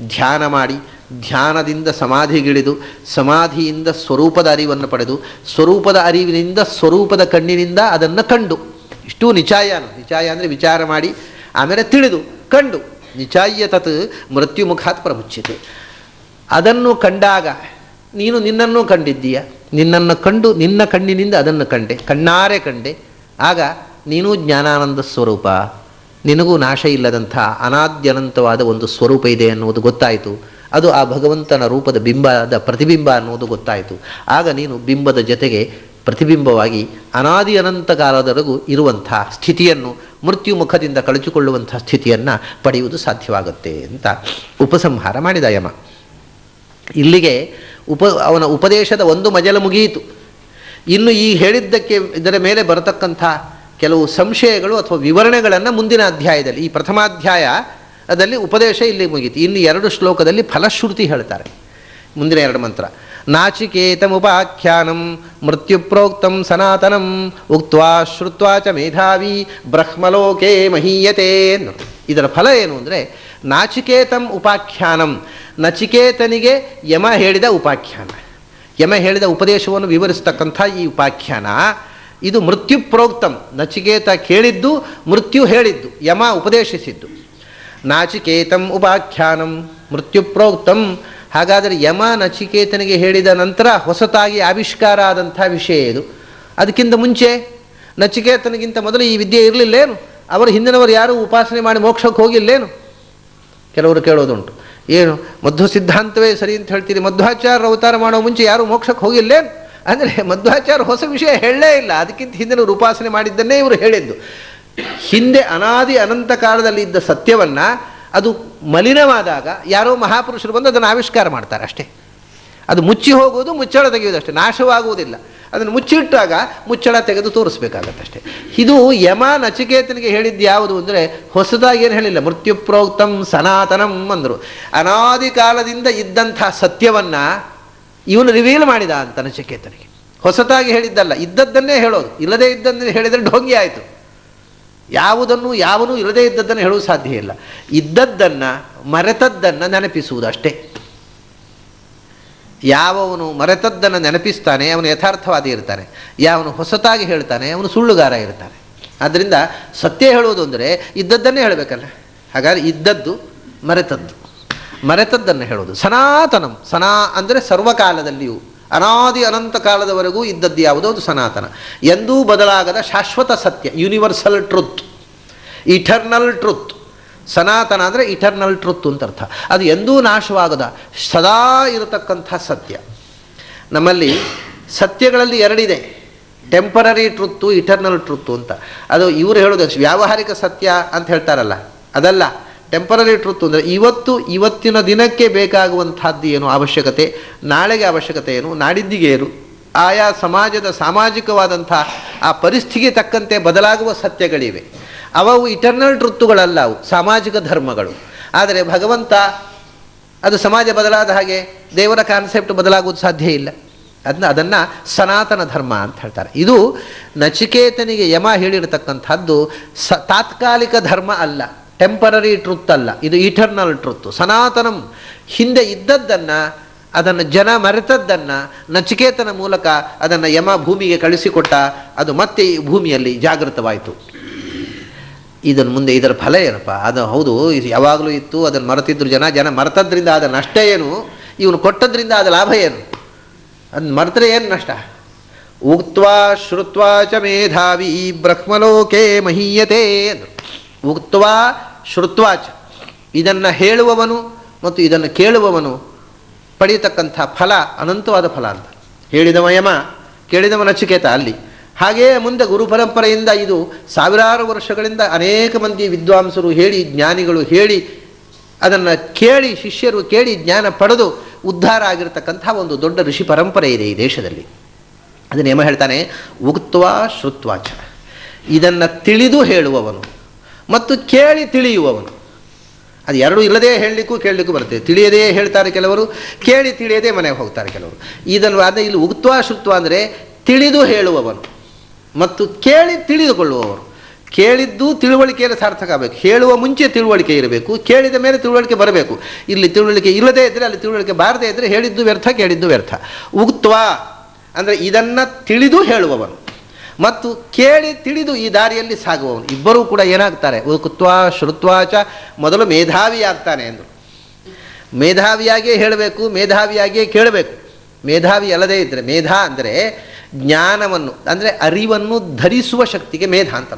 ಧ್ಯಾನ ಮಾಡಿ, ಧ್ಯಾನದಿಂದ ಸಮಾಧಿಗಿಳಿದು, ಸಮಾಧಿಯಿಂದ ಸ್ವರೂಪದ ಅರಿವನ್ನು ಪಡೆದು, ಸ್ವರೂಪದ ಅರಿವಿನಿಂದ ಸ್ವರೂಪದ ಕಣ್ಣಿನಿಂದ ಅದನ್ನು ಕಂಡು. ಇಷ್ಟೂ ನಿಚಾಯ ನಿಚಾಯ ಅಂದರೆ ವಿಚಾರ ಮಾಡಿ, ಆಮೇಲೆ ತಿಳಿದು, ಕಂಡು. ನಿಚಾಯ್ಯ ತತ್ ಮೃತ್ಯುಮುಖಾತ್ ಪ್ರಮುಚ್ಯತೆ. ಅದನ್ನು ಕಂಡಾಗ ನೀನು ನಿನ್ನನ್ನು ಕಂಡಿದ್ದೀಯ. ನಿನ್ನನ್ನು ಕಂಡು ನಿನ್ನ ಕಣ್ಣಿನಿಂದ ಅದನ್ನು ಕಂಡೆ. ಕಣ್ಣಾರೆ ಕಂಡೆ. ಆಗ ನೀನು ಜ್ಞಾನಾನಂದ ಸ್ವರೂಪ. ನಿನಗೂ ನಾಶ ಇಲ್ಲದಂಥ ಅನಾದ್ಯನಂತವಾದ ಒಂದು ಸ್ವರೂಪ ಇದೆ ಅನ್ನುವುದು ಗೊತ್ತಾಯಿತು. ಅದು ಆ ಭಗವಂತನ ರೂಪದ ಬಿಂಬದ ಪ್ರತಿಬಿಂಬ ಅನ್ನುವುದು ಗೊತ್ತಾಯಿತು. ಆಗ ನೀನು ಬಿಂಬದ ಜೊತೆಗೆ ಪ್ರತಿಬಿಂಬವಾಗಿ ಅನಾದಿ ಅನಂತ ಕಾಲದವರೆಗೂ ಇರುವಂಥ ಸ್ಥಿತಿಯನ್ನು, ಮೃತ್ಯು ಮುಖದಿಂದ ಕಳಚಿಕೊಳ್ಳುವಂಥ ಸ್ಥಿತಿಯನ್ನು ಪಡೆಯುವುದು ಸಾಧ್ಯವಾಗುತ್ತೆ ಅಂತ ಉಪಸಂಹಾರ ಮಾಡಿದ ಯಮ. ಇಲ್ಲಿಗೆ ಉಪ, ಅವನ ಉಪದೇಶದ ಒಂದು ಮಜಲ ಮುಗಿಯಿತು. ಇನ್ನು ಈ ಹೇಳಿದ್ದಕ್ಕೆ ಇದರ ಮೇಲೆ ಬರತಕ್ಕಂಥ ಕೆಲವು ಸಂಶಯಗಳು ಅಥವಾ ವಿವರಣೆಗಳನ್ನು ಮುಂದಿನ ಅಧ್ಯಾಯದಲ್ಲಿ, ಈ ಪ್ರಥಮಾಧ್ಯಾಯ ಅದರಲ್ಲಿ ಉಪದೇಶ ಇಲ್ಲಿ ಮುಗೀತು ಇನ್ನು ಎರಡು ಶ್ಲೋಕದಲ್ಲಿ ಫಲಶ್ರುತಿ ಹೇಳ್ತಾರೆ. ಮುಂದಿನ ಎರಡು ಮಂತ್ರ. ನಾಚಿಕೇತಮುಪಾಖ್ಯಾನಂ ಮೃತ್ಯುಪ್ರೋಕ್ತಂ ಸನಾತನಂ ಉಕ್ತ್ವಾ ಶ್ರುತ್ವಾ ಚ ಮೇಧಾವಿ ಬ್ರಹ್ಮಲೋಕೆ ಮಹೀಯತೆ ಇದರ ಫಲ ಏನು ಅಂದರೆ, ನಾಚಿಕೇತಂ ಉಪಾಖ್ಯಾನಂ, ನಚಿಕೇತನಿಗೆ ಯಮ ಹೇಳಿದ ಉಪಾಖ್ಯಾನ. ಯಮ ಹೇಳಿದ ಉಪದೇಶವನ್ನು ವಿವರಿಸತಕ್ಕಂಥ ಈ ಉಪಾಖ್ಯಾನ, ಇದು ಮೃತ್ಯು ಪ್ರೋಕ್ತಂ ನಚಿಕೇತ ಕೇಳಿದ್ದು, ಮೃತ್ಯು ಹೇಳಿದ್ದು, ಯಮ ಉಪದೇಶಿಸಿದ್ದು. ನಾಚಿಕೇತಂ ಉಪಾಖ್ಯಾನಂ ಮೃತ್ಯು ಪ್ರೋಕ್ತಂ ಹಾಗಾದರೆ ಯಮ ನಚಿಕೇತನಿಗೆ ಹೇಳಿದ ನಂತರ ಹೊಸತಾಗಿ ಆವಿಷ್ಕಾರ ಆದಂಥ ವಿಷಯ ಇದು. ಅದಕ್ಕಿಂತ ಮುಂಚೆ ನಚಿಕೇತನಿಗಿಂತ ಮೊದಲು ಈ ವಿದ್ಯೆ ಇರಲಿಲ್ಲೇನು? ಅವರು ಹಿಂದಿನವರು ಯಾರೂ ಉಪಾಸನೆ ಮಾಡಿ ಮೋಕ್ಷಕ್ಕೆ ಹೋಗಿಲ್ಲೇನು? ಕೆಲವರು ಕೇಳೋದುಂಟು. ಏನು, ಮಧ್ವ ಸಿದ್ಧಾಂತವೇ ಸರಿ ಅಂತ ಹೇಳ್ತೀರಿ ಮಧ್ವಾಚಾರ್ಯ ಅವತಾರ ಮಾಡೋ ಮುಂಚೆ ಯಾರೂ ಮೋಕ್ಷಕ್ಕೆ ಹೋಗಿಲ್ಲೇನು? ಅಂದರೆ ಮಧ್ವಾಚಾರ್ಯ ಹೊಸ ವಿಷಯ ಹೇಳಲೇ ಇಲ್ಲ. ಅದಕ್ಕಿಂತ ಹಿಂದಿನವರು ಉಪಾಸನೆ ಮಾಡಿದ್ದನ್ನೇ ಇವರು ಹೇಳಿದ್ದು. ಹಿಂದೆ ಅನಾದಿ ಅನಂತ ಕಾಲದಲ್ಲಿ ಇದ್ದ ಸತ್ಯವನ್ನು ಅದು ಮಲಿನವಾದಾಗ ಯಾರೋ ಮಹಾಪುರುಷರು ಬಂದು ಅದನ್ನು ಆವಿಷ್ಕಾರ ಮಾಡ್ತಾರೆ ಅಷ್ಟೇ. ಅದು ಮುಚ್ಚಿ ಹೋಗುವುದು, ಮುಚ್ಚಳ ತೆಗೆಯುವುದು ಅಷ್ಟೇ ನಾಶವಾಗುವುದಿಲ್ಲ. ಅದನ್ನು ಮುಚ್ಚಿಟ್ಟಾಗ ಮುಚ್ಚಳ ತೆಗೆದು ತೋರಿಸ್ಬೇಕಾಗತ್ತಷ್ಟೇ ಇದು ಯಮ ನಚಿಕೇತನಿಗೆ ಹೇಳಿದ್ದು ಯಾವುದು ಅಂದರೆ, ಹೊಸದಾಗಿ ಏನು ಹೇಳಿಲ್ಲ ಮೃತ್ಯು ಪ್ರೋಕ್ತಂ ಸನಾತನಂ ಅಂದರು. ಅನಾದಿ ಕಾಲದಿಂದ ಇದ್ದಂಥ ಸತ್ಯವನ್ನು ಇವನು ರಿವೀಲ್ ಮಾಡಿದ ಅಂತ ನಚಿಕೇತನಿಗೆ. ಹೊಸತಾಗಿ ಹೇಳಿದ್ದಲ್ಲ, ಇದ್ದದ್ದನ್ನೇ ಹೇಳೋದು. ಇಲ್ಲದೇ ಇದ್ದದ್ದನ್ನು ಹೇಳಿದರೆ ಢೋಂಗಿ ಆಯಿತು. ಯಾವುದನ್ನು ಯಾವನೂ ಇರದೇ ಇದ್ದದ್ದನ್ನು ಹೇಳುವ ಸಾಧ್ಯ ಇಲ್ಲ. ಇದ್ದದ್ದನ್ನು, ಮರೆತದ್ದನ್ನು ನೆನಪಿಸುವುದು ಅಷ್ಟೇ. ಯಾವವನು ಮರೆತದ್ದನ್ನು ನೆನಪಿಸ್ತಾನೆ, ಅವನು ಯಥಾರ್ಥವಾದಿ ಇರ್ತಾನೆ. ಯಾವನು ಹೊಸತಾಗಿ ಹೇಳ್ತಾನೆ, ಅವನು ಸುಳ್ಳುಗಾರ ಇರ್ತಾನೆ. ಆದ್ದರಿಂದ ಸತ್ಯ ಹೇಳುವುದು ಅಂದರೆ ಇದ್ದದ್ದನ್ನೇ ಹೇಳಬೇಕಲ್ಲ. ಹಾಗಾದರೆ ಇದ್ದದ್ದು ಮರೆತದ್ದು. ಮರೆತದ್ದನ್ನು ಹೇಳೋದು ಸನಾತನಂ. ಸನಾ ಅಂದರೆ ಸರ್ವಕಾಲದಲ್ಲಿಯೂ. ಅನಾದಿ ಅನಂತ ಕಾಲದವರೆಗೂ ಇದ್ದದ್ದು ಯಾವುದೋ? ಅದು ಸನಾತನ. ಎಂದೂ ಬದಲಾಗದ ಶಾಶ್ವತ ಸತ್ಯ ಯೂನಿವರ್ಸಲ್ ಟ್ರುತ್ ಇಟರ್ನಲ್ ಟ್ರುತ್ ಸನಾತನ ಅಂದರೆ ಇಟರ್ನಲ್ ಟ್ರುತ್ ಅಂತ ಅರ್ಥ. ಅದು ಎಂದೂ ನಾಶವಾಗದ, ಸದಾ ಇರತಕ್ಕಂಥ ಸತ್ಯ. ನಮ್ಮಲ್ಲಿ ಸತ್ಯಗಳಲ್ಲಿ ಎರಡಿದೆ. ಟೆಂಪರರಿ ಟ್ರುತ್ತು ಇಟರ್ನಲ್ ಟ್ರುತ್ತು ಅಂತ. ಅದು ಇವರು ಹೇಳೋದು ವ್ಯಾವಹಾರಿಕ ಸತ್ಯ ಅಂತ ಹೇಳ್ತಾರಲ್ಲ. ಅದಲ್ಲ ಟೆಂಪರರಿ ಟ್ರುತ್ ಅಂದರೆ ಇವತ್ತು ಇವತ್ತಿನ ದಿನಕ್ಕೆ ಬೇಕಾಗುವಂಥದ್ದು ಏನು? ಅವಶ್ಯಕತೆ, ನಾಳೆಗೆ ಅವಶ್ಯಕತೆ ಏನು? ನಾಡಿದ್ದಿಗೆ ಏನು? ಆಯಾ ಸಮಾಜದ ಸಾಮಾಜಿಕವಾದಂಥ ಆ ಪರಿಸ್ಥಿತಿಗೆ ತಕ್ಕಂತೆ ಬದಲಾಗುವ ಸತ್ಯಗಳಿವೆ. ಅವು ಇಟರ್ನಲ್ ಟ್ರುತ್ತುಗಳಲ್ಲ ಅವು, ಸಾಮಾಜಿಕ ಧರ್ಮಗಳು. ಆದರೆ ಭಗವಂತ ಅದು ಸಮಾಜ ಬದಲಾದ ಹಾಗೆ ದೇವರ ಕಾನ್ಸೆಪ್ಟ್ ಬದಲಾಗುವುದು ಸಾಧ್ಯ ಇಲ್ಲ. ಅದನ್ನ ಅದನ್ನು ಸನಾತನ ಧರ್ಮ ಅಂತ ಹೇಳ್ತಾರೆ. ಇದು ನಚಿಕೇತನಿಗೆ ಯಮ ಹೇಳಿರತಕ್ಕಂಥದ್ದು ಸ, ತಾತ್ಕಾಲಿಕ ಧರ್ಮ ಅಲ್ಲ. ಟೆಂಪರರಿ ಟ್ರುತ್ ಅಲ್ಲ. ಇದು ಇಟರ್ನಲ್ ಟ್ರುತ್ ಸನಾತನಂ ಹಿಂದೆ ಇದ್ದದ್ದನ್ನು, ಅದನ್ನು ಜನ ಮರೆತದ್ದನ್ನು, ನಚಿಕೇತನ ಮೂಲಕ ಅದನ್ನು ಯಮ ಭೂಮಿಗೆ ಕಳಿಸಿಕೊಟ್ಟ, ಅದು ಮತ್ತೆ ಈ ಭೂಮಿಯಲ್ಲಿ ಜಾಗೃತವಾಯಿತು. ಇದನ್ನು ಮುಂದೆ ಇದರ ಫಲ ಏನಪ್ಪ? ಅದು ಹೌದು, ಇದು ಯಾವಾಗಲೂ ಇತ್ತು, ಅದನ್ನು ಮರೆತಿದ್ರು ಜನ ಜನ ಮರೆತದ್ರಿಂದ ಆದ ನಷ್ಟ ಏನು? ಇವನು ಕೊಟ್ಟದ್ರಿಂದ ಆದ ಲಾಭ ಏನು? ಅದನ್ನು ಮರೆತರೆ ಏನು ನಷ್ಟ? ಉಕ್ತ್ವಾ ಶ್ರುತ್ವಾ ಚ ಮೇಧಾವಿ ಬ್ರಹ್ಮಲೋಕೆ ಮಹೀಯತೆ. ಅಂದರು ಶ್ರುತ್ವಾ ಚ ಇದನ್ನು ಹೇಳುವವನು ಮತ್ತು ಇದನ್ನು ಕೇಳುವವನು ಪಡೆಯತಕ್ಕಂಥ ಫಲ ಅನಂತವಾದ ಫಲ ಅಂತ. ಹೇಳಿದವ ಯಮ, ಕೇಳಿದವ ನಚಿಕೇತ ಅಲ್ಲಿ. ಹಾಗೆಯೇ ಮುಂದೆ ಗುರು ಪರಂಪರೆಯಿಂದ ಇದು ಸಾವಿರಾರು ವರ್ಷಗಳಿಂದ ಅನೇಕ ಮಂದಿ ವಿದ್ವಾಂಸರು ಹೇಳಿ, ಜ್ಞಾನಿಗಳು ಹೇಳಿ, ಅದನ್ನು ಕೇಳಿ, ಶಿಷ್ಯರು ಕೇಳಿ ಜ್ಞಾನ ಪಡೆದು ಉದ್ಧಾರ ಆಗಿರತಕ್ಕಂಥ ಒಂದು ದೊಡ್ಡ ಋಷಿ ಪರಂಪರೆ ಇದೆ ಈ ದೇಶದಲ್ಲಿ. ಅದನ್ನು ಯಮ ಹೇಳ್ತಾನೆ, ಉಕ್ತ್ವಾ ಶ್ರುತ್ವಾಚ. ಇದನ್ನು ತಿಳಿದು ಹೇಳುವವನು. ಮತ್ತು ಕೇಳಿ ತಿಳಿಯುವವನು. ಅದು ಎರಡೂ ಇಲ್ಲದೇ ಹೇಳಲಿಕ್ಕೂ ಕೇಳಲಿಕ್ಕೂ ಬರುತ್ತೆ. ತಿಳಿಯದೇ ಹೇಳ್ತಾರೆ ಕೆಲವರು, ಕೇಳಿ ತಿಳಿಯದೇ ಮನೆಗೆ ಹೋಗ್ತಾರೆ ಕೆಲವರು. ಇದನ್ನು ಅದೇ ಇಲ್ಲಿ ಉಕ್ತ್ವ ಶುತ್ವ ಅಂದರೆ ತಿಳಿದು ಹೇಳುವವನು ಮತ್ತು ಕೇಳಿ ತಿಳಿದುಕೊಳ್ಳುವವರು ಕೇಳಿದ್ದು ತಿಳುವಳಿಕೆಯಲ್ಲಿ ಸಾರ್ಥಕ ಆಗಬೇಕು. ಹೇಳುವ ಮುಂಚೆ ತಿಳುವಳಿಕೆ ಇರಬೇಕು. ಕೇಳಿದ ಮೇಲೆ ತಿಳುವಳಿಕೆ ಬರಬೇಕು. ಇಲ್ಲಿ ತಿಳುವಳಿಕೆ ಇಲ್ಲದೇ ಇದ್ದರೆ ಅಲ್ಲಿ ತಿಳುವಳಿಕೆ ಬಾರದೇ ಇದ್ದರೆ ಹೇಳಿದ್ದು ವ್ಯರ್ಥ, ಕೇಳಿದ್ದು ವ್ಯರ್ಥ. ಉಕ್ತ್ವ ಅಂದರೆ ಇದನ್ನು ತಿಳಿದು ಹೇಳುವವನು. ಮತ್ತು ಕೇಳಿ ತಿಳಿದು ಈ ದಾರಿಯಲ್ಲಿ ಸಾಗುವವನು. ಇಬ್ಬರೂ ಕೂಡ ಏನಾಗ್ತಾರೆ? ಉದುಕುತ್ವ ಶ್ರುತ್ವಾಚ ಮೊದಲು ಮೇಧಾವಿ ಆಗ್ತಾನೆ ಎಂದು. ಮೇಧಾವಿಯಾಗಿಯೇ ಹೇಳಬೇಕು, ಮೇಧಾವಿಯಾಗಿಯೇ ಕೇಳಬೇಕು. ಮೇಧಾವಿ ಅಲ್ಲದೇ ಇದ್ದರೆ ಮೇಧಾ ಅಂದರೆ ಜ್ಞಾನವನ್ನು, ಅಂದರೆ ಅರಿವನ್ನು ಧರಿಸುವ ಶಕ್ತಿಗೆ ಮೇಧ ಅಂತ